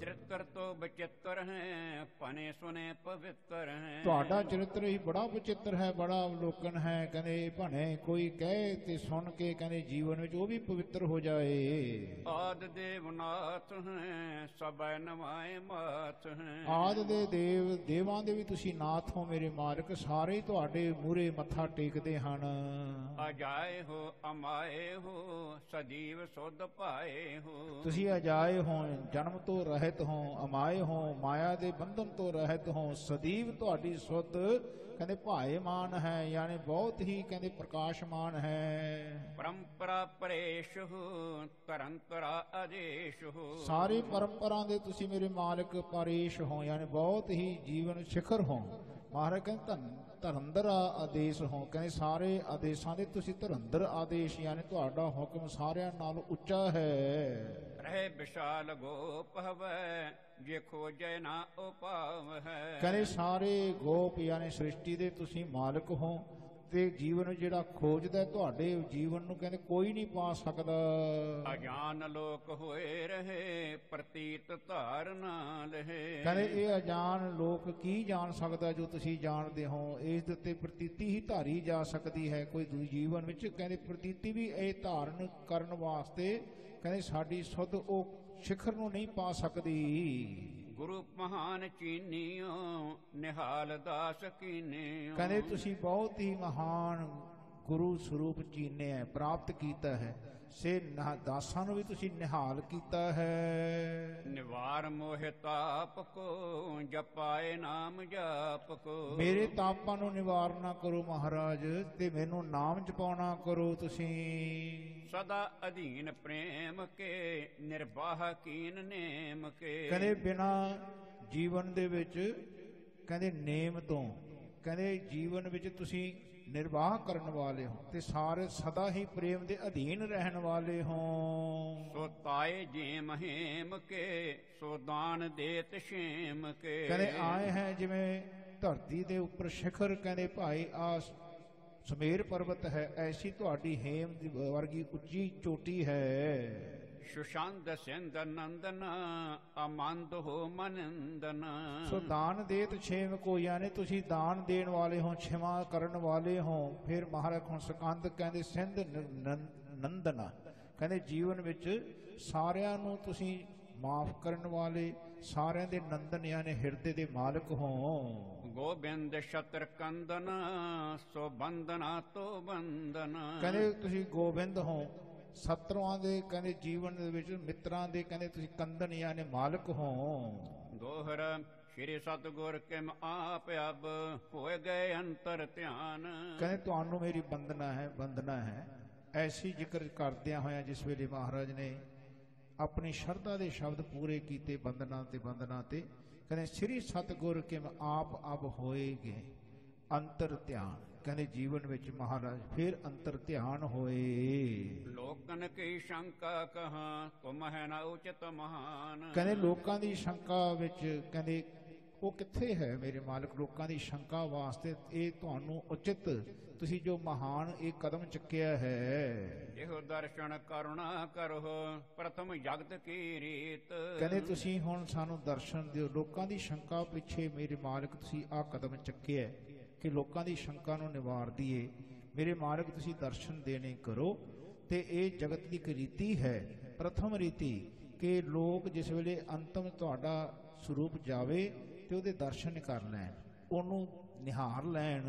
ਚਰਿਤਰ ਤੋ ਬਚਿੱਤਰ ਹੈ ਪਨੇ ਸੁਨੇ ਪਵਿੱਤਰ ਹੈ। ਤੁਹਾਡਾ ਚਰਿੱਤਰ ਹੀ ਬੜਾ ਵਿਚਿੱਤਰ ਹੈ ਬੜਾ ਅਵਲੋਕਨ ਹੈ। ਕਹਿੰਦੇ ਭਣੇ ਕੋਈ ਕਹੇ ਤੇ ਸੁਣ ਕੇ ਕਹਿੰਦੇ ਜੀਵਨ ਵਿੱਚ ਉਹ ਵੀ ਪਵਿੱਤਰ ਹੋ ਜਾਏ। ਆਦ ਦੇਵਨਾਥ ਹੈ ਸਬੈ ਨਵਾਏ ਮਾਤ ਹੈ। ਆਦ ਦੇ ਦੇਵ ਦੇਵਾਂ ਦੇ ਵੀ ਤੁਸੀਂ ਨਾਥ ਹੋ ਮੇਰੇ ਮਾਲਕ ਸਾਰੇ ਤੁਹਾਡੇ ਮੂਰੇ ਮੱਥਾ ਟੇਕਦੇ ਹਨ। ਅਜਾਏ ਹੋ ਅਮਾਏ ਹੋ ਸਜੀਵ ਸੁਧ ਪਾਏ ਹੋ। ਤੁਸੀਂ ਅਜਾਏ ਹੋ ਜਨਮ ਤੋਂ ਰਹਿਤ ਹੋ ਅਮਾਏ ਹੋ ਮਾਇਆ ਦੇ ਬੰਧਨ ਤੋਂ ਰਹਿਤ ਹੋ ਸਦੀਵ ਤੁਹਾਡੀ ਸੁਧ ਕਹਿੰਦੇ ਭਾਏਮਾਨ ਹੈ ਯਾਨੀ ਬਹੁਤ ਹੀ ਕਹਿੰਦੇ ਪ੍ਰਕਾਸ਼ਮਾਨ ਹੈ। ਪਰੰਪਰਾ ਪਰੇਸ਼ ਆਦੇਸ਼ ਹੋ ਸਾਰੀ ਪਰੰਪਰਾ ਦੇ ਤੁਸੀਂ ਮੇਰੇ ਮਾਲਕ ਪਰੇਸ਼ ਹੋ ਯਾਨੀ ਬਹੁਤ ਹੀ ਜੀਵਨ ਸਿਖਰ ਹੋ। ਮਹਾਰਾਜ ਕਹਿੰਦੇ ਧਨ ਧਰੰਦਰ ਆਦੇਸ਼ ਹੋ। ਕਹਿੰਦੇ ਸਾਰੇ ਆਦੇਸ਼ਾਂ ਦੇ ਤੁਸੀਂ ਧਰੰਦਰ ਆਦੇਸ਼ ਯਾਨੀ ਤੁਹਾਡਾ ਹੁਕਮ ਸਾਰਿਆਂ ਨਾਲੋਂ ਉੱਚਾ ਹੈ। ਰਹਿ ਵਿਸ਼ਾਲ ਗੋਪ ਹਵੈ ਜੇ ਖੋਜੈ ਨਾ ਉਪਾਵ ਹੈ। ਕਹਿੰਦੇ ਸਾਰੇ ਗੋਪ ਯਾਨੀ ਸ੍ਰਿਸ਼ਟੀ ਦੇ ਤੁਸੀਂ ਮਾਲਕ ਹੋ ਤੇ ਜੀਵਨ ਜਿਹੜਾ ਖੋਜਦਾ ਤੁਹਾਡੇ ਜੀਵਨ ਨੂੰ ਕਹਿੰਦੇ ਕੋਈ ਨਹੀਂ ਪਾ ਸਕਦਾ। ਅਜਾਨ ਲੋਕ ਹੋਏ ਰਹੇ ਪ੍ਰਤੀਤ ਧਾਰ ਨਾ ਲਹੇ ਕਹਿੰਦੇ ਇਹ ਅਜਾਨ ਲੋਕ ਕੀ ਜਾਣ ਸਕਦਾ ਜੋ ਤੁਸੀਂ ਜਾਣਦੇ ਹੋ? ਇਸ ਦੇ ਉੱਤੇ ਪ੍ਰਤੀਤੀ ਹੀ ਧਾਰੀ ਜਾ ਸਕਦੀ ਹੈ। ਕੋਈ ਦੂ ਜੀਵਨ ਵਿੱਚ ਕਹਿੰਦੇ ਪ੍ਰਤੀਤੀ ਵੀ ਇਹ ਧਾਰਨ ਕਰਨ ਵਾਸਤੇ ਕਹਿੰਦੇ ਸਾਡੀ ਸੁਧ ਉਹ ਸਿਖਰ ਨੂੰ ਨਹੀਂ ਪਾ ਸਕਦੀ। ਗੁਰੂ ਮਹਾਨ ਚੀਨੀਓ ਨਿਹਾਲ ਦਾਸ ਕੀਨਿਓ। ਕਹਿੰਦੇ ਤੁਸੀਂ ਬਹੁਤ ਹੀ ਮਹਾਨ ਗੁਰੂ ਸਰੂਪ ਚੀਨਿਆ ਪ੍ਰਾਪਤ ਕੀਤਾ ਹੈ। ਸੇ ਨਾ- ਦਾਸਾਂ ਨੂੰ ਵੀ ਤੁਸੀਂ ਨਿਹਾਲ ਕੀਤਾ ਹੈ। ਨਿਵਾਰ ਮੋਹਿ ਤਾਪ ਕੋ ਜਪਾਏ ਨਾਮ ਜਾਪ ਕੋ। ਮੇਰੇ ਤਾਪਾਂ ਨੂੰ ਨਿਵਾਰਨਾ ਕਰੋ ਮਹਾਰਾਜ ਤੇ ਮੈਨੂੰ ਨਾਮ ਜਪਾਉਣਾ ਕਰੋ ਤੁਸੀਂ। ਸਦਾ ਅਧੀਨ ਪ੍ਰੇਮ ਕੇ ਨਿਰਵਾਹ ਕੀਨ ਨੇਮ ਕੇ। ਕਹਿੰਦੇ ਬਿਨਾ ਜੀਵਨ ਦੇ ਵਿੱਚ ਕਹਿੰਦੇ ਨੇਮ ਤੋਂ ਕਹਿੰਦੇ ਜੀਵਨ ਵਿੱਚ ਤੁਸੀਂ ਨਿਰਵਾਹ ਕਰਨ ਵਾਲੇ ਹੋ ਤੇ ਸਾਰੇ ਸਦਾ ਹੀ ਪ੍ਰੇਮ ਦੇ ਅਧੀਨ ਰਹਿਣ ਵਾਲੇ ਹੋ। ਸੋ ਤਾਏ ਜੇ ਮਹੇਮ ਕੇ ਸੋ ਦਾਨ ਦੇਤ ਸ਼ੇਮ ਕੇ। ਕਹਿੰਦੇ ਆਏ ਹੈ ਜਿਵੇਂ ਧਰਤੀ ਦੇ ਉੱਪਰ ਸਿਖਰ ਕਹਿੰਦੇ ਭਾਈ ਆ ਸਮੇਰ ਪਰਬਤ ਹੈ ਐਸੀ ਤੁਹਾਡੀ ਹੇਮ ਦੀ ਵਰਗੀ ਉੱਚੀ ਚੋਟੀ ਹੈ। ਸੁਸ਼ਾਂਤ ਸਿੰਧ ਨੰਦਨ ਅਮੰਦ ਹੋ ਮਨੰਦਨ। ਸੋ ਦਾਨ ਦੇਤ ਛੇਮ ਕੋ ਯਾਨੀ ਤੁਸੀਂ ਦਾਨ ਦੇਣ ਵਾਲੇ ਹੋ ਛਿਮਾ ਕਰਨ ਵਾਲੇ ਹੋ। ਫਿਰ ਮਹਾਰਾਜ ਹੁਣ ਸਕੰਦ ਕਹਿੰਦੇ ਸਿੰਧ ਨੰਦਨਾ। ਕਹਿੰਦੇ ਜੀਵਨ ਵਿੱਚ ਸਾਰਿਆਂ ਨੂੰ ਤੁਸੀਂ ਮਾਫ ਕਰਨ ਵਾਲੇ ਸਾਰਿਆਂ ਦੇ ਨੰਦਨ ਯਾਨੀ ਹਿਰਦੇ ਦੇ ਮਾਲਕ ਹੋ। ਗੋਬਿੰਦ ਸ਼ਤਰ ਕੰਦਨ ਸੋ ਬੰਦਨਾ ਤੋ ਬੰਦਨ ਕਹਿੰਦੇ ਤੁਸੀਂ ਗੋਬਿੰਦ ਹੋ ਸਤਰਾਂ ਦੇ ਕਹਿੰਦੇ ਜੀਵਨ ਦੇ ਵਿੱਚ ਮਿੱਤਰਾਂ ਦੇ ਕਹਿੰਦੇ ਤੁਸੀਂ ਕੰਦਨ ਯਾਨੀ ਮਾਲਕ ਹੋ। ਦੋਹਰ ਸ਼੍ਰੀ ਸਤਗੁਰ ਕਿਮ ਆਪ ਅਬ ਹੋਏ ਗਏ ਅੰਤਰ ਧਿਆਨ। ਕਹਿੰਦੇ ਤੁਹਾਨੂੰ ਮੇਰੀ ਬੰਦਨਾ ਹੈ ਬੰਦਨਾ ਹੈ। ਐਸੀ ਜ਼ਿਕਰ ਕਰਦਿਆਂ ਹੋਇਆਂ ਜਿਸ ਵੇਲੇ ਮਹਾਰਾਜ ਨੇ ਆਪਣੀ ਸ਼ਰਧਾ ਦੇ ਸ਼ਬਦ ਪੂਰੇ ਕੀਤੇ ਬੰਦਨਾ ਤੇ ਬੰਦਨਾ ਤੇ ਕਹਿੰਦੇ ਸ੍ਰੀ ਸਤਗੁਰ ਕਿਮ ਆਪ ਅਬ ਹੋਏਗੇ ਅੰਤਰ ਧਿਆਨ। ਕਹਿੰਦੇ ਜੀਵਨ ਵਿੱਚ ਮਹਾਰਾਜ ਫਿਰ ਅੰਤਰ ਧਿਆਨ ਹੋਏ। ਲੋਕਨ ਕੀ ਸ਼ੰਕਾ ਕਹਾ ਤੁਮ ਹੈ ਨਾ ਉਚਿਤ ਮਹਾਨ। ਕਹਿੰਦੇ ਲੋਕਾਂ ਦੀ ਸ਼ੰਕਾ ਵਿੱਚ ਕਹਿੰਦੇ ਉਹ ਕਿੱਥੇ ਹੈ ਮੇਰੇ ਮਾਲਕ? ਲੋਕਾਂ ਦੀ ਸ਼ੰਕਾ ਵਾਸਤੇ ਇਹ ਤੁਹਾਨੂੰ ਉਚਿਤ ਤੁਸੀਂ ਜੋ ਮਹਾਨ ਇਹ ਕਦਮ ਚੱਕਿਆ ਹੈ। ਇਹੋ ਦਰਸ਼ਨ ਕਰੁਣਾ ਕਰੋ ਪ੍ਰਥਮ ਜਗਤ ਕੀ ਰੀਤ। ਕਹਿੰਦੇ ਤੁਸੀਂ ਹੁਣ ਸਾਨੂੰ ਦਰਸ਼ਨ ਦਿਓ। ਲੋਕਾਂ ਦੀ ਸ਼ੰਕਾ ਪਿੱਛੇ ਮੇਰੇ ਮਾਲਕ ਤੁਸੀਂ ਆਹ ਕਦਮ ਚੱਕਿਆ ਹੈ। ਕਿ ਲੋਕਾਂ ਦੀ ਸ਼ੰਕਾ ਨੂੰ ਨਿਵਾਰ ਦਈਏ ਮੇਰੇ ਮਾਲਕ ਤੁਸੀਂ ਦਰਸ਼ਨ ਦੇਣੇ ਕਰੋ। ਤੇ ਇਹ ਜਗਤ ਦੀ ਇੱਕ ਰੀਤੀ ਹੈ, ਪ੍ਰਥਮ ਰੀਤੀ, ਕਿ ਲੋਕ ਜਿਸ ਵੇਲੇ ਅੰਤਮ ਤੁਹਾਡਾ ਸਰੂਪ ਜਾਵੇ ਤੇ ਉਹਦੇ ਦਰਸ਼ਨ ਕਰ ਲੈਣ, ਉਹਨੂੰ ਨਿਹਾਰ ਲੈਣ।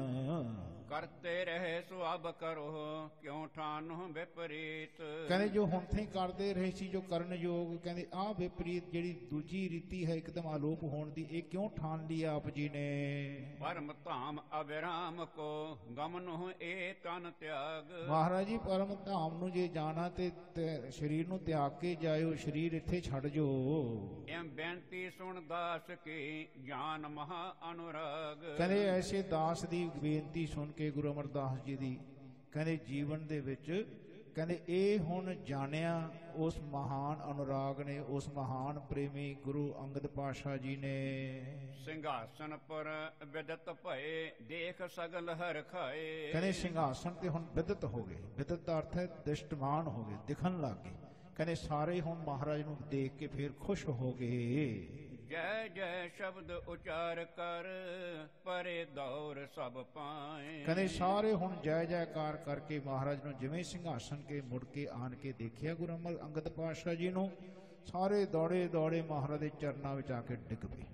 ਕਰਤੇ ਰਹੇ ਸੋ ਅਬ ਕਰੋ ਕਿਉ ਠਾਨੋ ਵਿਪਰੀਤ? ਕਹਿੰਦੇ ਜੋ ਹੁਣ ਥੀ ਕਰਦੇ ਰਹੇ ਸੀ ਜੋ ਕਰਨ ਯੋਗ ਕਹਿੰਦੇ ਆਹ ਵਿਪਰੀਤ ਜਿਹੜੀ ਦੂਜੀ ਰੀਤੀ ਹੈ ਇੱਕਦਮ ਆਲੋਪ ਹੋਣ ਦੀ ਇਹ ਕਿਉਂ ਠਾਣ ਲਈ ਆਪ ਜੀ ਨੇ? ਪਰਮ ਧਾਮ ਅਬਿਰਾਮ ਕੋ ਗਮਨੁ ਏ ਤਨ ਤਿਆਗ। ਮਹਾਰਾਜ ਜੀ ਪਰਮ ਧਾਮ ਨੂੰ ਜੇ ਜਾਣਾ ਤੇ ਸਰੀਰ ਨੂੰ ਤਿਆਗ ਕੇ ਜਾਇਓ ਸਰੀਰ ਇੱਥੇ ਛੱਡ ਜੋ ਐಂ ਬੇਨਤੀ ਸੁਣ ਦਾਸ ਕੀ ਜਾਨ ਮਹਾ ਅਨੁਰਾਗ। ਕਹਿੰਦੇ ਐਸੇ ਦਾਸ ਦੀ ਬੇਨਤੀ ਸੁਣ ਕੇ ਗੁਰੂ ਅਮਰਦਾਸ ਜੀ ਦੀ ਕਹਿੰਦੇ ਜੀਵਨ ਦੇ ਵਿੱਚ ਕਹਿੰਦੇ ਇਹ ਹੁਣ ਜਾਣਿਆ ਉਸ ਮਹਾਨ ਅਨੁਰਾਗ ਨੇ ਉਸ ਮਹਾਨ ਪ੍ਰੇਮੀ ਗੁਰੂ ਅੰਗਦ ਪਾਸ਼ਾ ਜੀ ਨੇ। ਸਿੰਘਾਸਨ ਪਰ ਵਿਦਤ ਭਏ ਦੇਖ ਸਗਲ ਹਰ ਖਾਏ। ਕਹਿੰਦੇ ਸਿੰਘਾਸਣ ਤੇ ਹੁਣ ਵਿਦਤ ਹੋ ਗਏ। ਵਿਦਤ ਦਾ ਅਰਥ ਹੈ ਦ੍ਰਿਸ਼ਟਮਾਨ ਹੋ ਗਏ ਦਿਖਣ ਲੱਗ ਗਏ। ਕਹਿੰਦੇ ਸਾਰੇ ਹੁਣ ਮਹਾਰਾਜ ਨੂੰ ਦੇਖ ਕੇ ਫਿਰ ਖੁਸ਼ ਹੋ ਗਏ। ਜੈ ਜੈ ਸ਼ਬਦ ਉਚਾਰ ਕਰ ਪਰੇ ਦੌਰ ਸਭ ਪਾਏ। ਕਹਿੰਦੇ ਸਾਰੇ ਹੁਣ ਜੈ ਜੈਕਾਰ ਕਰਕੇ ਮਹਾਰਾਜ ਨੂੰ ਜਿਵੇਂ ਸਿੰਘਾਸਣ ਕੇ ਮੁੜ ਕੇ ਆਣ ਕੇ ਦੇਖਿਆ ਗੁਰੂ ਅਮਰ ਅੰਗਦ ਪਾਤਸ਼ਾਹ ਜੀ ਨੂੰ ਸਾਰੇ ਦੌੜੇ ਦੌੜੇ ਮਹਾਰਾਜ ਦੇ ਚਰਨਾਂ ਵਿੱਚ ਆ ਕੇ ਡਿੱਗ ਪਏ।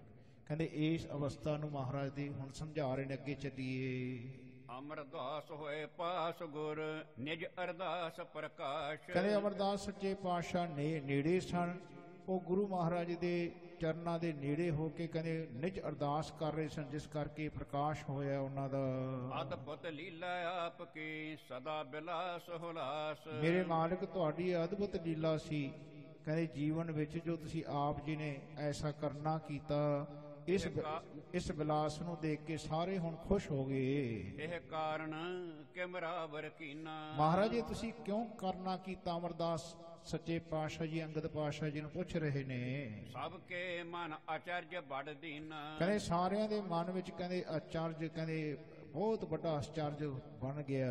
ਕਹਿੰਦੇ ਇਸ ਅਵਸਥਾ ਨੂੰ ਮਹਾਰਾਜ ਦੀ ਹੁਣ ਸਮਝਾ ਰਹੇ ਨੇ ਅੱਗੇ ਚੱਲੀਏ। ਅਮਰਦਾਸ ਹੋਏ ਪਾਸ ਗੁਰ ਨਿਜ ਅਰਦਾਸ ਪ੍ਰਕਾਸ਼। ਕਹਿੰਦੇ ਅਮਰਦਾਸ ਸੱਚੇ ਪਾਤਸ਼ਾਹ ਨੇ ਨੇੜੇ ਸਨ ਉਹ ਗੁਰੂ ਮਹਾਰਾਜ ਦੇ ਚਰਨਾਂ ਦੇ ਨੇੜੇ ਹੋ ਕੇ ਕਹਿੰਦੇ ਨਿਜ ਅਰਦਾਸ ਕਰ ਰਹੇ ਸਨ ਜਿਸ ਕਰਕੇ ਪ੍ਰਕਾਸ਼ ਹੋਇਆ ਉਹਨਾਂ ਦਾ। ਅਦਭੁਤ ਲੀਲਾ ਆਪ ਕੀ ਸਦਾ ਬਿਲਾਸ ਹੁਲਾਸ। ਮੇਰੇ ਮਾਲਕ ਤੁਹਾਡੀ ਅਦਭੁਤ ਲੀਲਾ ਸੀ। ਕਹਿੰਦੇ ਜੀਵਨ ਵਿੱਚ ਜੋ ਤੁਸੀਂ ਆਪ ਜੀ ਨੇ ਐਸਾ ਕਰਨਾ ਕੀਤਾ ਇਸ ਇਸ ਵਿਲਾਸ ਨੂੰ ਦੇਖ ਕੇ ਸਾਰੇ ਹੁਣ ਖੁਸ਼ ਹੋ ਗਏ। ਇਹ ਕਾਰਨ ਕਿਮਰਾਵਰ ਕੀਨਾ। ਮਹਾਰਾਜ ਜੀ ਤੁਸੀਂ ਕਿਉਂ ਕਰਨਾ ਕੀਤਾ ਅਮਰਦਾਸ? ਸੱਚੇ ਪਾਤਸ਼ਾਹ ਜੀ ਅੰਗਦ ਪਾਤਸ਼ਾਹ ਜੀ ਨੂੰ ਪੁੱਛ ਰਹੇ ਨੇ। ਸਭ ਕੇ ਮਨ ਅਚਰਜ ਬੜ ਦੀਨਾ ਕਹਿੰਦੇ ਸਾਰਿਆਂ ਦੇ ਮਨ ਵਿੱਚ ਕਹਿੰਦੇ ਅਚਰਜ ਕਹਿੰਦੇ ਬਹੁਤ ਵੱਡਾ ਅਚਰਜ ਬਣ ਗਿਆ।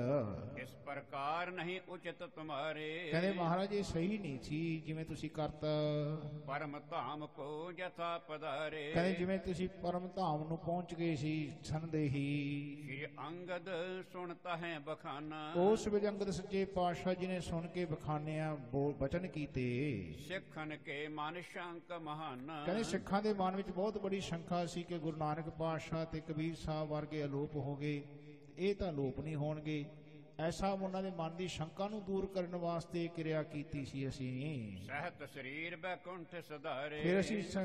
ਇਸ ਪ੍ਰਕਾਰ ਨਹੀਂ ਉਚਿਤ ਤੁਮਾਰੇ। ਕਹਿੰਦੇ ਮਹਾਰਾਜ ਇਹ ਸਹੀ ਨਹੀਂ ਸੀ ਜਿਵੇਂ ਤੁਸੀਂ ਕਰਤਾ। ਪਰਮ ਧਾਮ ਕੋ ਜਥਾ ਪਧਾਰੇ। ਕਹਿੰਦੇ ਜਿਵੇਂ ਤੁਸੀਂ ਪਰਮ ਧਾਮ ਨੂੰ ਪਹੁੰਚ ਗਏ ਸੀ ਸੰਦੇਹੀ ਸ਼੍ਰੀ ਅੰਗਦ ਸੁਣਤਾ ਹੈ ਬਖਾਨਾ। ਉਸ ਵੇਲੇ ਅੰਗਦ ਸੱਚੇ ਪਾਤਸ਼ਾਹ ਜੀ ਨੇ ਸੁਣ ਕੇ ਬਖਾਨਿਆ ਬੋਲ ਬਚਨ ਕੀਤੇ। ਸਿੱਖਨ ਕੇ ਮਨ ਸ਼ੰਕ ਮਹਾਨਾ। ਕਹਿੰਦੇ ਸਿੱਖਾਂ ਦੇ ਮਨ ਵਿੱਚ ਬਹੁਤ ਬੜੀ ਸ਼ੰਕਾ ਸੀ ਕਿ ਗੁਰੂ ਨਾਨਕ ਪਾਤਸ਼ਾਹ ਤੇ ਕਬੀਰ ਸਾਹਿਬ ਵਰਗੇ ਅਲੋਪ ਹੋ ਗਏ। ਇਹ ਤਾਂ ਲੋਪ ਨਹੀਂ ਹੋਣਗੇ। ਐਸਾ ਉਹਨਾਂ ਦੇ ਮਨ ਦੀ ਸ਼ੰਕਾ ਨੂੰ ਦੂਰ ਕਰਨ ਵਾਸਤੇ ਕਿਰਿਆ ਕੀਤੀ ਸੀ ਅਸੀਂ। ਸਹਿਤ ਸਰੀਰ ਬੈਕੁੰਠ ਸੁਧਾਰੇ। ਫਿਰ ਅਸੀਂ ਸ-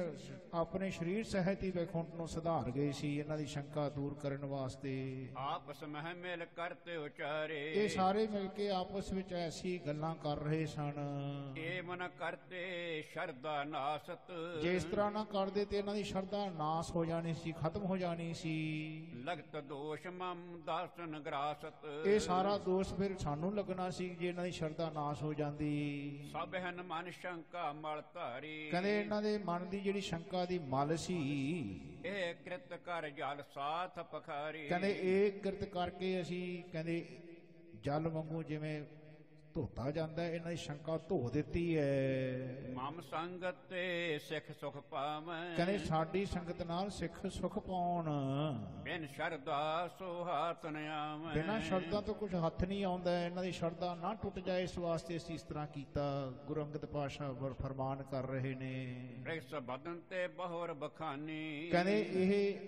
ਆਪਣੇ ਸਰੀਰ ਸਹਿਤ ਹੀ ਵੈਕੁੰਠ ਨੂੰ ਸੁਧਾਰ ਗਏ ਸੀ ਇਹਨਾਂ ਦੀ ਸ਼ੰਕਾ ਦੂਰ ਕਰਨ ਵਾਸਤੇ। ਆਪਸ ਮਹਿ ਮਿਲ ਕਰਤੇ ਉਚਾਰੇ। ਇਹ ਸਾਰੇ ਮਿਲ ਕੇ ਆਪਸ ਵਿੱਚ ਐਸੀ ਗੱਲਾਂ ਕਰ ਰਹੇ ਸਨ। ਇਹ ਮਨ ਕਰਤੇ ਸ਼ਰਦਾ ਨਾਸਤ। ਜੇ ਇਸ ਤਰ੍ਹਾਂ ਨਾ ਕਰਦੇ ਤੇ ਇਹਨਾਂ ਦੀ ਸ਼ਰਧਾ ਨਾਸ ਹੋ ਜਾਣੀ ਸੀ ਖਤਮ ਹੋ ਜਾਣੀ ਸੀ। ਲਗਤ ਦੋਸ਼ ਮਮ ਦਾਸਨ ਗਰਾਸਤ। ਇਹ ਸਾਰਾ ਦੋਸ਼ ਫਿਰ ਸਾਨੂੰ ਲੱਗਣਾ ਸੀ ਜੇ ਇਹਨਾਂ ਦੀ ਸ਼ਰਧਾ ਨਾਸ ਹੋ ਜਾਂਦੀ। ਸਭ ਹਨ ਮਨ ਸ਼ੰਕਾ ਮਲ ਧਾਰੀ। ਕਹਿੰਦੇ ਇਹਨਾਂ ਦੇ ਮਨ ਦੀ ਜਿਹੜੀ ਸ਼ੰਕਾ ਦੀ ਮਲ ਸੀ। ਇਹ ਕ੍ਰਿਤ ਕਰ ਜਲ ਸਾਥ ਪਖਾਰੀ। ਕਹਿੰਦੇ ਇਹ ਕਿਰਤ ਕਰਕੇ ਅਸੀਂ ਕਹਿੰਦੇ ਜਲ ਵਾਂਗੂ ਜਿਵੇਂ ਧੋਤਾ ਜਾਂਦਾ ਹੈ, ਇਹਨਾਂ ਦੀ ਸ਼ੰਕਾ ਧੋ ਦਿੱਤੀ ਹੈ। ਮਮ ਸੰਗਤ ਤੇ ਸਿੱਖ ਸੁਖ ਪਾਵੈ। ਕਹਿੰਦੇ ਸਾਡੀ ਸੰਗਤ ਨਾਲ ਸਿੱਖ ਸੁਖ ਪਾਉਣ। ਬਿਨ ਸ਼ਰਦਾ ਸੋ ਹਾਥ ਨ ਆਵੈ। ਬਿਨਾਂ ਸ਼ਰਧਾ ਤੋਂ ਕੁਝ ਹੱਥ ਨਹੀਂ ਆਉਂਦਾ। ਇਹਨਾਂ ਦੀ ਸ਼ਰਧਾ ਨਾ ਟੁੱਟ ਜਾਏ ਇਸ ਵਾਸਤੇ ਅਸੀਂ ਇਸ ਤਰ੍ਹਾਂ ਕੀਤਾ। ਗੁਰੂ ਅੰਗਦ ਪਾਸ਼ਾ ਵਰ ਫਰਮਾਨ ਕਰ ਰਹੇ ਨੇ। ਰਿਸ ਬਦਨ ਤੇ ਬਹੁਰ ਬਖਾਨੀ। ਕਹਿੰਦੇ ਇਹ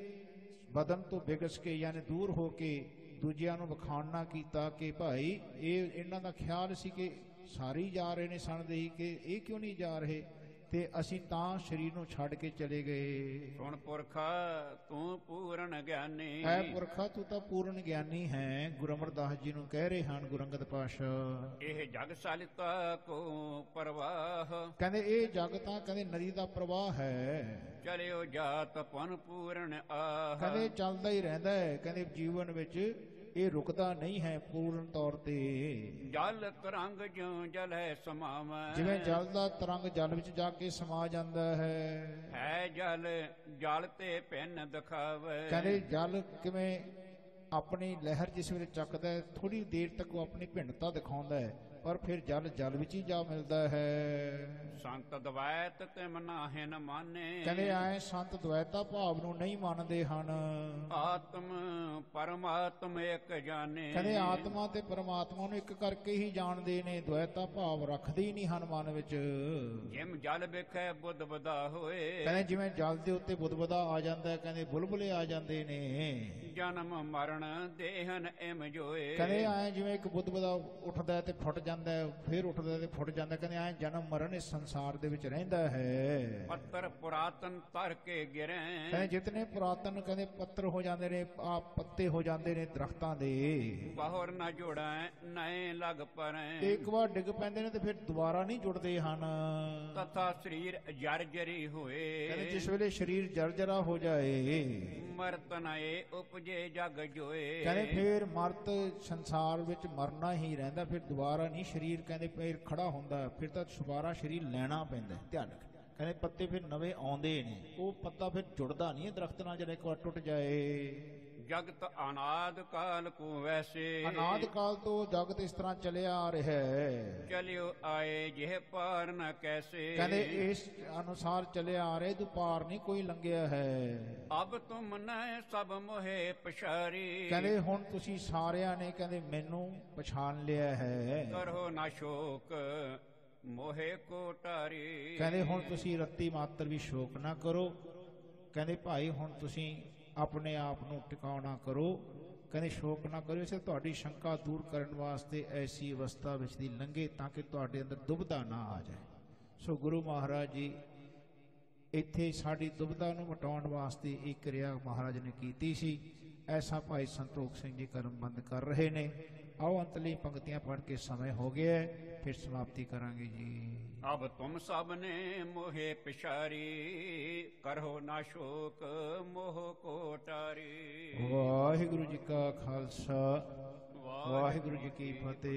ਬਦਨ ਤੋਂ ਬਿਗਸ ਕੇ ਯਾਨੀ ਦੂਰ ਹੋ ਕੇ ਦੂਜਿਆਂ ਨੂੰ ਵਿਖਾਉਣਾ ਕੀਤਾ ਕਿ ਭਾਈ, ਇਹ ਇਹਨਾਂ ਦਾ ਖਿਆਲ ਸੀ ਕਿ ਸਾਰੇ ਹੀ ਜਾ ਰਹੇ ਨੇ ਸੰਦੇਹੀ ਕਿ ਇਹ ਕਿਉਂ ਨਹੀਂ ਜਾ ਰਹੇ? ਤੇ ਅਸੀਂ ਤਾਂ ਸਰੀਰ ਨੂੰ ਛੱਡ ਕੇ ਚਲੇ ਗਏ। ਸੁਣ ਪੁਰਖਾ ਤੂੰ ਪੂਰਨ ਗਿਆਨੀ। ਐ ਪੁਰਖਾ ਤੂੰ ਤਾਂ ਪੂਰਨ ਗਿਆਨੀ ਹੈ। ਗੁਰੂ ਅਮਰਦਾਸ ਜੀ ਨੂੰ ਕਹਿ ਰਹੇ ਹਨ ਗੁਰੂ ਅੰਗਦ ਪਾਸ਼ਾ ਇਹ ਜਗ ਸਲਿਤਾ ਕੋ ਪਰਵਾਹ। ਕਹਿੰਦੇ ਇਹ ਜਗ ਤਾਂ ਕਹਿੰਦੇ ਨਦੀ ਦਾ ਪ੍ਰਵਾਹ ਹੈ। ਚਲਿਓ ਜਾਤ ਪਨ ਪੂਰਨ ਆਹ। ਕਹਿੰਦੇ ਚੱਲਦਾ ਹੀ ਰਹਿੰਦਾ ਹੈ। ਕਹਿੰਦੇ ਜੀਵਨ ਵਿੱਚ ਇਹ ਰੁਕਦਾ ਨਹੀਂ ਹੈ ਪੂਰਨ ਤੌਰ ਤੇ। ਜਲ ਤਰੰਗ ਜਿਉ ਜਲੈ ਸਮਾਵੈ। ਜਿਵੇਂ ਜਲ ਦਾ ਤਰੰਗ ਜਲ ਵਿੱਚ ਜਾ ਕੇ ਸਮਾ ਜਾਂਦਾ ਹੈ। ਹੈ ਜਲ ਜਲ ਤੇ ਪਿੰਨ ਦਿਖਾਵੇ। ਕਹਿੰਦੇ ਜਲ ਕਿਵੇਂ ਆਪਣੀ ਲਹਿਰ ਜਿਸ ਵੇਲੇ ਚੱਕਦਾ ਹੈ ਥੋੜੀ ਦੇਰ ਤੱਕ ਉਹ ਆਪਣੀ ਭਿੰਨਤਾ ਦਿਖਾਉਂਦਾ ਹੈ। ਔਰ ਫਿਰ ਜਲ ਜਲ ਵਿੱਚ ਹੀ ਜਾ ਮਿਲਦਾ ਹੈ। ਸੰਤ ਦਵੈਤ ਤਿਮ ਨਾਹਿ ਨ ਮਾਨੇ। ਕਹਿੰਦੇ ਆਏ ਸੰਤ ਦ્વੈਤਾ ਭਾਵ ਨੂੰ ਨਹੀਂ ਮੰਨਦੇ ਹਨ। ਆਤਮ ਪਰਮਾਤਮ ਇੱਕ ਜਾਣੇ। ਕਹਿੰਦੇ ਆਤਮਾ ਤੇ ਪਰਮਾਤਮਾ ਨੂੰ ਇੱਕ ਕਰਕੇ ਹੀ ਜਾਣਦੇ ਨੇ ਦ્વੈਤਾ ਭਾਵ ਰੱਖਦੇ ਹੀ ਨਹੀਂ ਹਨ ਮਨ ਵਿੱਚ। ਜਿਮ ਜਲ ਵਿਖੇ ਬੁੱਧ ਬਦਾ ਹੋਏ। ਕਹਿੰਦੇ ਜਿਵੇਂ ਜਲ ਦੇ ਉੱਤੇ ਬੁੱਧਬਦਾ ਆ ਜਾਂਦਾ ਹੈ ਕਹਿੰਦੇ ਬੁਲਬੁਲੇ ਆ ਜਾਂਦੇ ਨੇ। ਜਨਮ ਮਰਨ ਦੇਹਨ ਇਮ ਜੋਏ। ਕਹਿੰਦੇ ਆਏ ਜਿਵੇਂ ਇੱਕ ਬੁੱਧਬਦਾ ਉੱਠਦਾ ਹੈ ਤੇ ਫੁੱਟ ਜਾਂਦਾ ਹੈ ਫਿਰ ਉੱਠਦਾ ਤੇ ਫੁੱਟ ਜਾਂਦਾ। ਕਹਿੰਦੇ ਆਏ ਜਨਮ ਮਰਨ ਇਸ ਸੰਸਾਰ ਦੇ ਵਿੱਚ ਰਹਿੰਦਾ ਹੈ। ਪੱਤਰ ਪੁਰਾਤਨ ਤਰ ਕੇ ਗਿਰੈ। ਕਹਿੰਦੇ ਜਿਤਨੇ ਪੁਰਾਤਨ ਕਹਿੰਦੇ ਪੱਤਰ ਹੋ ਜਾਂਦੇ ਨੇ ਆ ਪੱਤੇ ਹੋ ਜਾਂਦੇ ਨੇ ਦਰਖਤਾਂ ਦੇ। ਬਹੁਰ ਨ ਜੁੜੈ ਨਏ ਲਗ ਪਰੈ। ਇੱਕ ਵਾਰ ਡਿੱਗ ਪੈਂਦੇ ਨੇ ਤੇ ਫਿਰ ਦੁਬਾਰਾ ਨਹੀਂ ਜੁੜਦੇ ਹਨ। ਤਥਾ ਸਰੀਰ ਜਰਜਰੀ ਹੋਏ। ਕਹਿੰਦੇ ਜਿਸ ਵੇਲੇ ਸਰੀਰ ਜਰਜਰਾ ਹੋ ਜਾਏ ਮਰਤ ਨਏ ਉਪਜੇ ਜਗ ਜੋਏ। ਕਹਿੰਦੇ ਫਿਰ ਮਰਤ ਸੰਸਾਰ ਵਿੱਚ ਮਰਨਾ ਹੀ ਰਹਿੰਦਾ, ਫਿਰ ਦੁਬਾਰਾ ਨਹੀਂ, ਸਰੀਰ ਕਹਿੰਦੇ ਫਿਰ ਖੜਾ ਹੁੰਦਾ, ਫਿਰ ਤਾਂ ਦੁਬਾਰਾ ਸਰੀਰ ਲੈਣਾ ਪੈਂਦਾ, ਧਿਆਨ ਰੱਖ ਕਹਿੰਦੇ ਪੱਤੇ ਫਿਰ ਨਵੇਂ ਆਉਂਦੇ ਨੇ, ਉਹ ਪੱਤਾ ਫਿਰ ਜੁੜਦਾ ਨਹੀਂ ਹੈ ਦਰਖਤ ਨਾਲ ਜਿਹੜਾ ਇੱਕ ਵਾਰ ਟੁੱਟ ਜਾਏ। ਜਗਤ ਅਨਾਦ ਕਾਲ ਕੋ ਵੈਸੇ। ਅਨਾਦ ਕਾਲ ਤੋਂ ਜਗਤ ਇਸ ਤਰ੍ਹਾਂ ਚੱਲਿਆ ਆ ਰਿਹਾ ਹੈ। ਚਲਿਓ ਆਏ ਜਿਹ ਪਾਰ ਨ ਕੈਸੇ। ਕਹਿੰਦੇ ਇਸ ਅਨੁਸਾਰ ਚੱਲਿਆ ਆ ਰਿਹਾ ਦੁਪਾਰ ਨਹੀਂ ਕੋਈ ਲੰਘਿਆ ਹੈ। ਅਬ ਤੁਮ ਨੈ ਸਭ ਮੋਹਿ ਪਛਾਰੀ। ਕਹਿੰਦੇ ਹੁਣ ਤੁਸੀਂ ਸਾਰਿਆਂ ਨੇ ਕਹਿੰਦੇ ਮੈਨੂੰ ਪਛਾਣ ਲਿਆ ਹੈ। ਕਰੋ ਨਾ ਸ਼ੋਕ ਮੋਹਿ ਕੋ ਟਾਰੀ। ਕਹਿੰਦੇ ਹੁਣ ਤੁਸੀਂ ਰੱਤੀ ਮਾਤਰ ਵੀ ਸ਼ੋਕ ਨਾ ਕਰੋ। ਕਹਿੰਦੇ ਭਾਈ ਹੁਣ ਤੁਸੀਂ ਆਪਣੇ ਆਪ ਨੂੰ ਟਿਕਾਉਣਾ ਕਰੋ। ਕਹਿੰਦੇ, ਸ਼ੋਕ ਨਾ ਕਰਿਓ ਇਸੇ ਤੁਹਾਡੀ ਸ਼ੰਕਾ ਦੂਰ ਕਰਨ ਵਾਸਤੇ ਐਸੀ ਅਵਸਥਾ ਵਿੱਚ ਦੀ ਲੰਘੇ ਤਾਂ ਕਿ ਤੁਹਾਡੇ ਅੰਦਰ ਦੁਬਦਾ ਨਾ ਆ ਜਾਏ। ਸੋ ਗੁਰੂ ਮਹਾਰਾਜ ਜੀ, ਇੱਥੇ ਸਾਡੀ ਦੁਬਧਾ ਨੂੰ ਮਟਾਉਣ ਵਾਸਤੇ ਇਹ ਕਿਰਿਆ ਮਹਾਰਾਜ ਨੇ ਕੀਤੀ ਸੀ। ਐਸਾ ਭਾਈ ਸੰਤੋਖ ਸਿੰਘ ਜੀ ਕਰਮ ਬੰਦ ਕਰ ਰਹੇ ਨੇ। ਆਓ ਅੰਤਲੀ ਪੰਕਤੀਆਂ ਪੜ੍ਹ ਕੇ ਸਮੇਂ ਹੋ ਗਿਆ ਫਿਰ ਸਮਾਪਤੀ ਕਰਾਂਗੇ ਜੀ। ਅਬ ਤੁਮ ਸਭ ਨੇ ਮੋਹਿ ਪਿਛਾਰੀ ਕਰੋ ਨਾ ਸ਼ੋਕ ਮੋਹ ਕੋ ਟਾਰੀ। ਵਾਹਿਗੁਰੂ ਜੀ ਕਾ ਖਾਲਸਾ ਵਾਹਿਗੁਰੂ ਜੀ ਕੀ ਫਤਿਹ।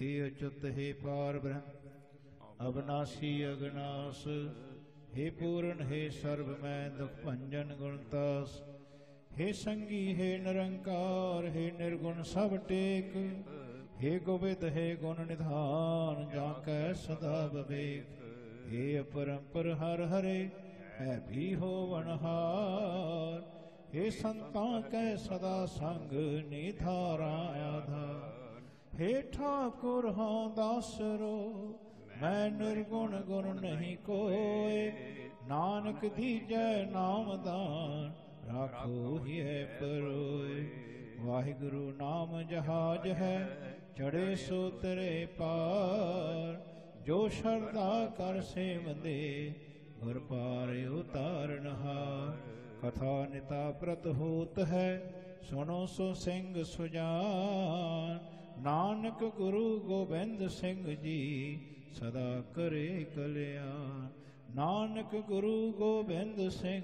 ਹੇ ਅਚੁੱਤ ਹੈ ਪਾਰ ਬ੍ਰਹਮ ਅਬਨਾਸੀ ਅਗਨਾਸ। ਹੇ ਪੂਰਨ ਹੈ ਸਰਬ ਮੈਂ ਦੁਖ ਭੰਜਨ ਗੁਣਤਾਸ ਹੇ ਸੰਗੀ ਹੈ ਨਿਰੰਕਾਰ ਹੈ ਨਿਰਗੁਣ ਸਭ ਟੇਕ। ਹੇ ਗੋਬਿੰਦ, ਹੈ ਗੁਣ ਨਿਧਾਨ, ਜਾਂ ਕੈ ਸਦਾ ਬਵੇਕ ਹੇ ਅਪਰੰਪਰ ਹਰ ਹਰੇ, ਹੈ ਵੀ ਹੋਵਨ ਹਾਰ। ਹੇ ਸੰਤਾਂ, ਕੈ ਸਦਾ ਸੰਗ ਨਿਧਾਰਾ ਆਧਾਰ। ਹੇ ਠਾਕੁਰ ਹਾਂ ਦਾਸਰੋ ਮੈਂ ਨਿਰਗੁਣ ਗੁਣ ਨਹੀਂ ਕੋਏ। ਨਾਨਕ ਦੀਜੈ ਨਾਮਦਾਨ ਰਾਖੋ ਹਿਐ ਪਰੋਏ। ਵਾਹਿਗੁਰੂ ਨਾਮ ਜਹਾਜ ਹੈ ਚੜੇ ਸੋ ਤਰੇ ਪਾਰ, ਜੋ ਸ਼ਰਧਾ ਕਰ ਸੇਵੰਦੇ, ਗੁਰ ਪਾਰ ਉਤਾਰਨਹਾਰ ਕਥਾ ਨਿਤਾ ਪ੍ਰਤ ਹੋਤ ਹੈ, ਸੁਣੋ ਸੋ ਸਿੰਘ ਸੁਜਾਨ। ਨਾਨਕ ਗੁਰੂ ਗੋਬਿੰਦ ਸਿੰਘ ਜੀ ਸਦਾ ਕਰੇ ਕਲਿਆਣ। ਨਾਨਕ ਗੁਰੂ ਗੋਬਿੰਦ ਸਿੰਘ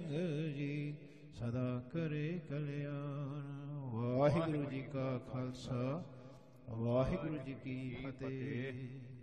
ਜੀ ਸਦਾ ਕਰੇ ਕਲਿਆਣ। ਵਾਹਿਗੁਰੂ ਜੀ ਕਾ ਖਾਲਸਾ। ਵਾਹਿਗੁਰੂ ਜੀ ਕੀ ਫਤਿਹ।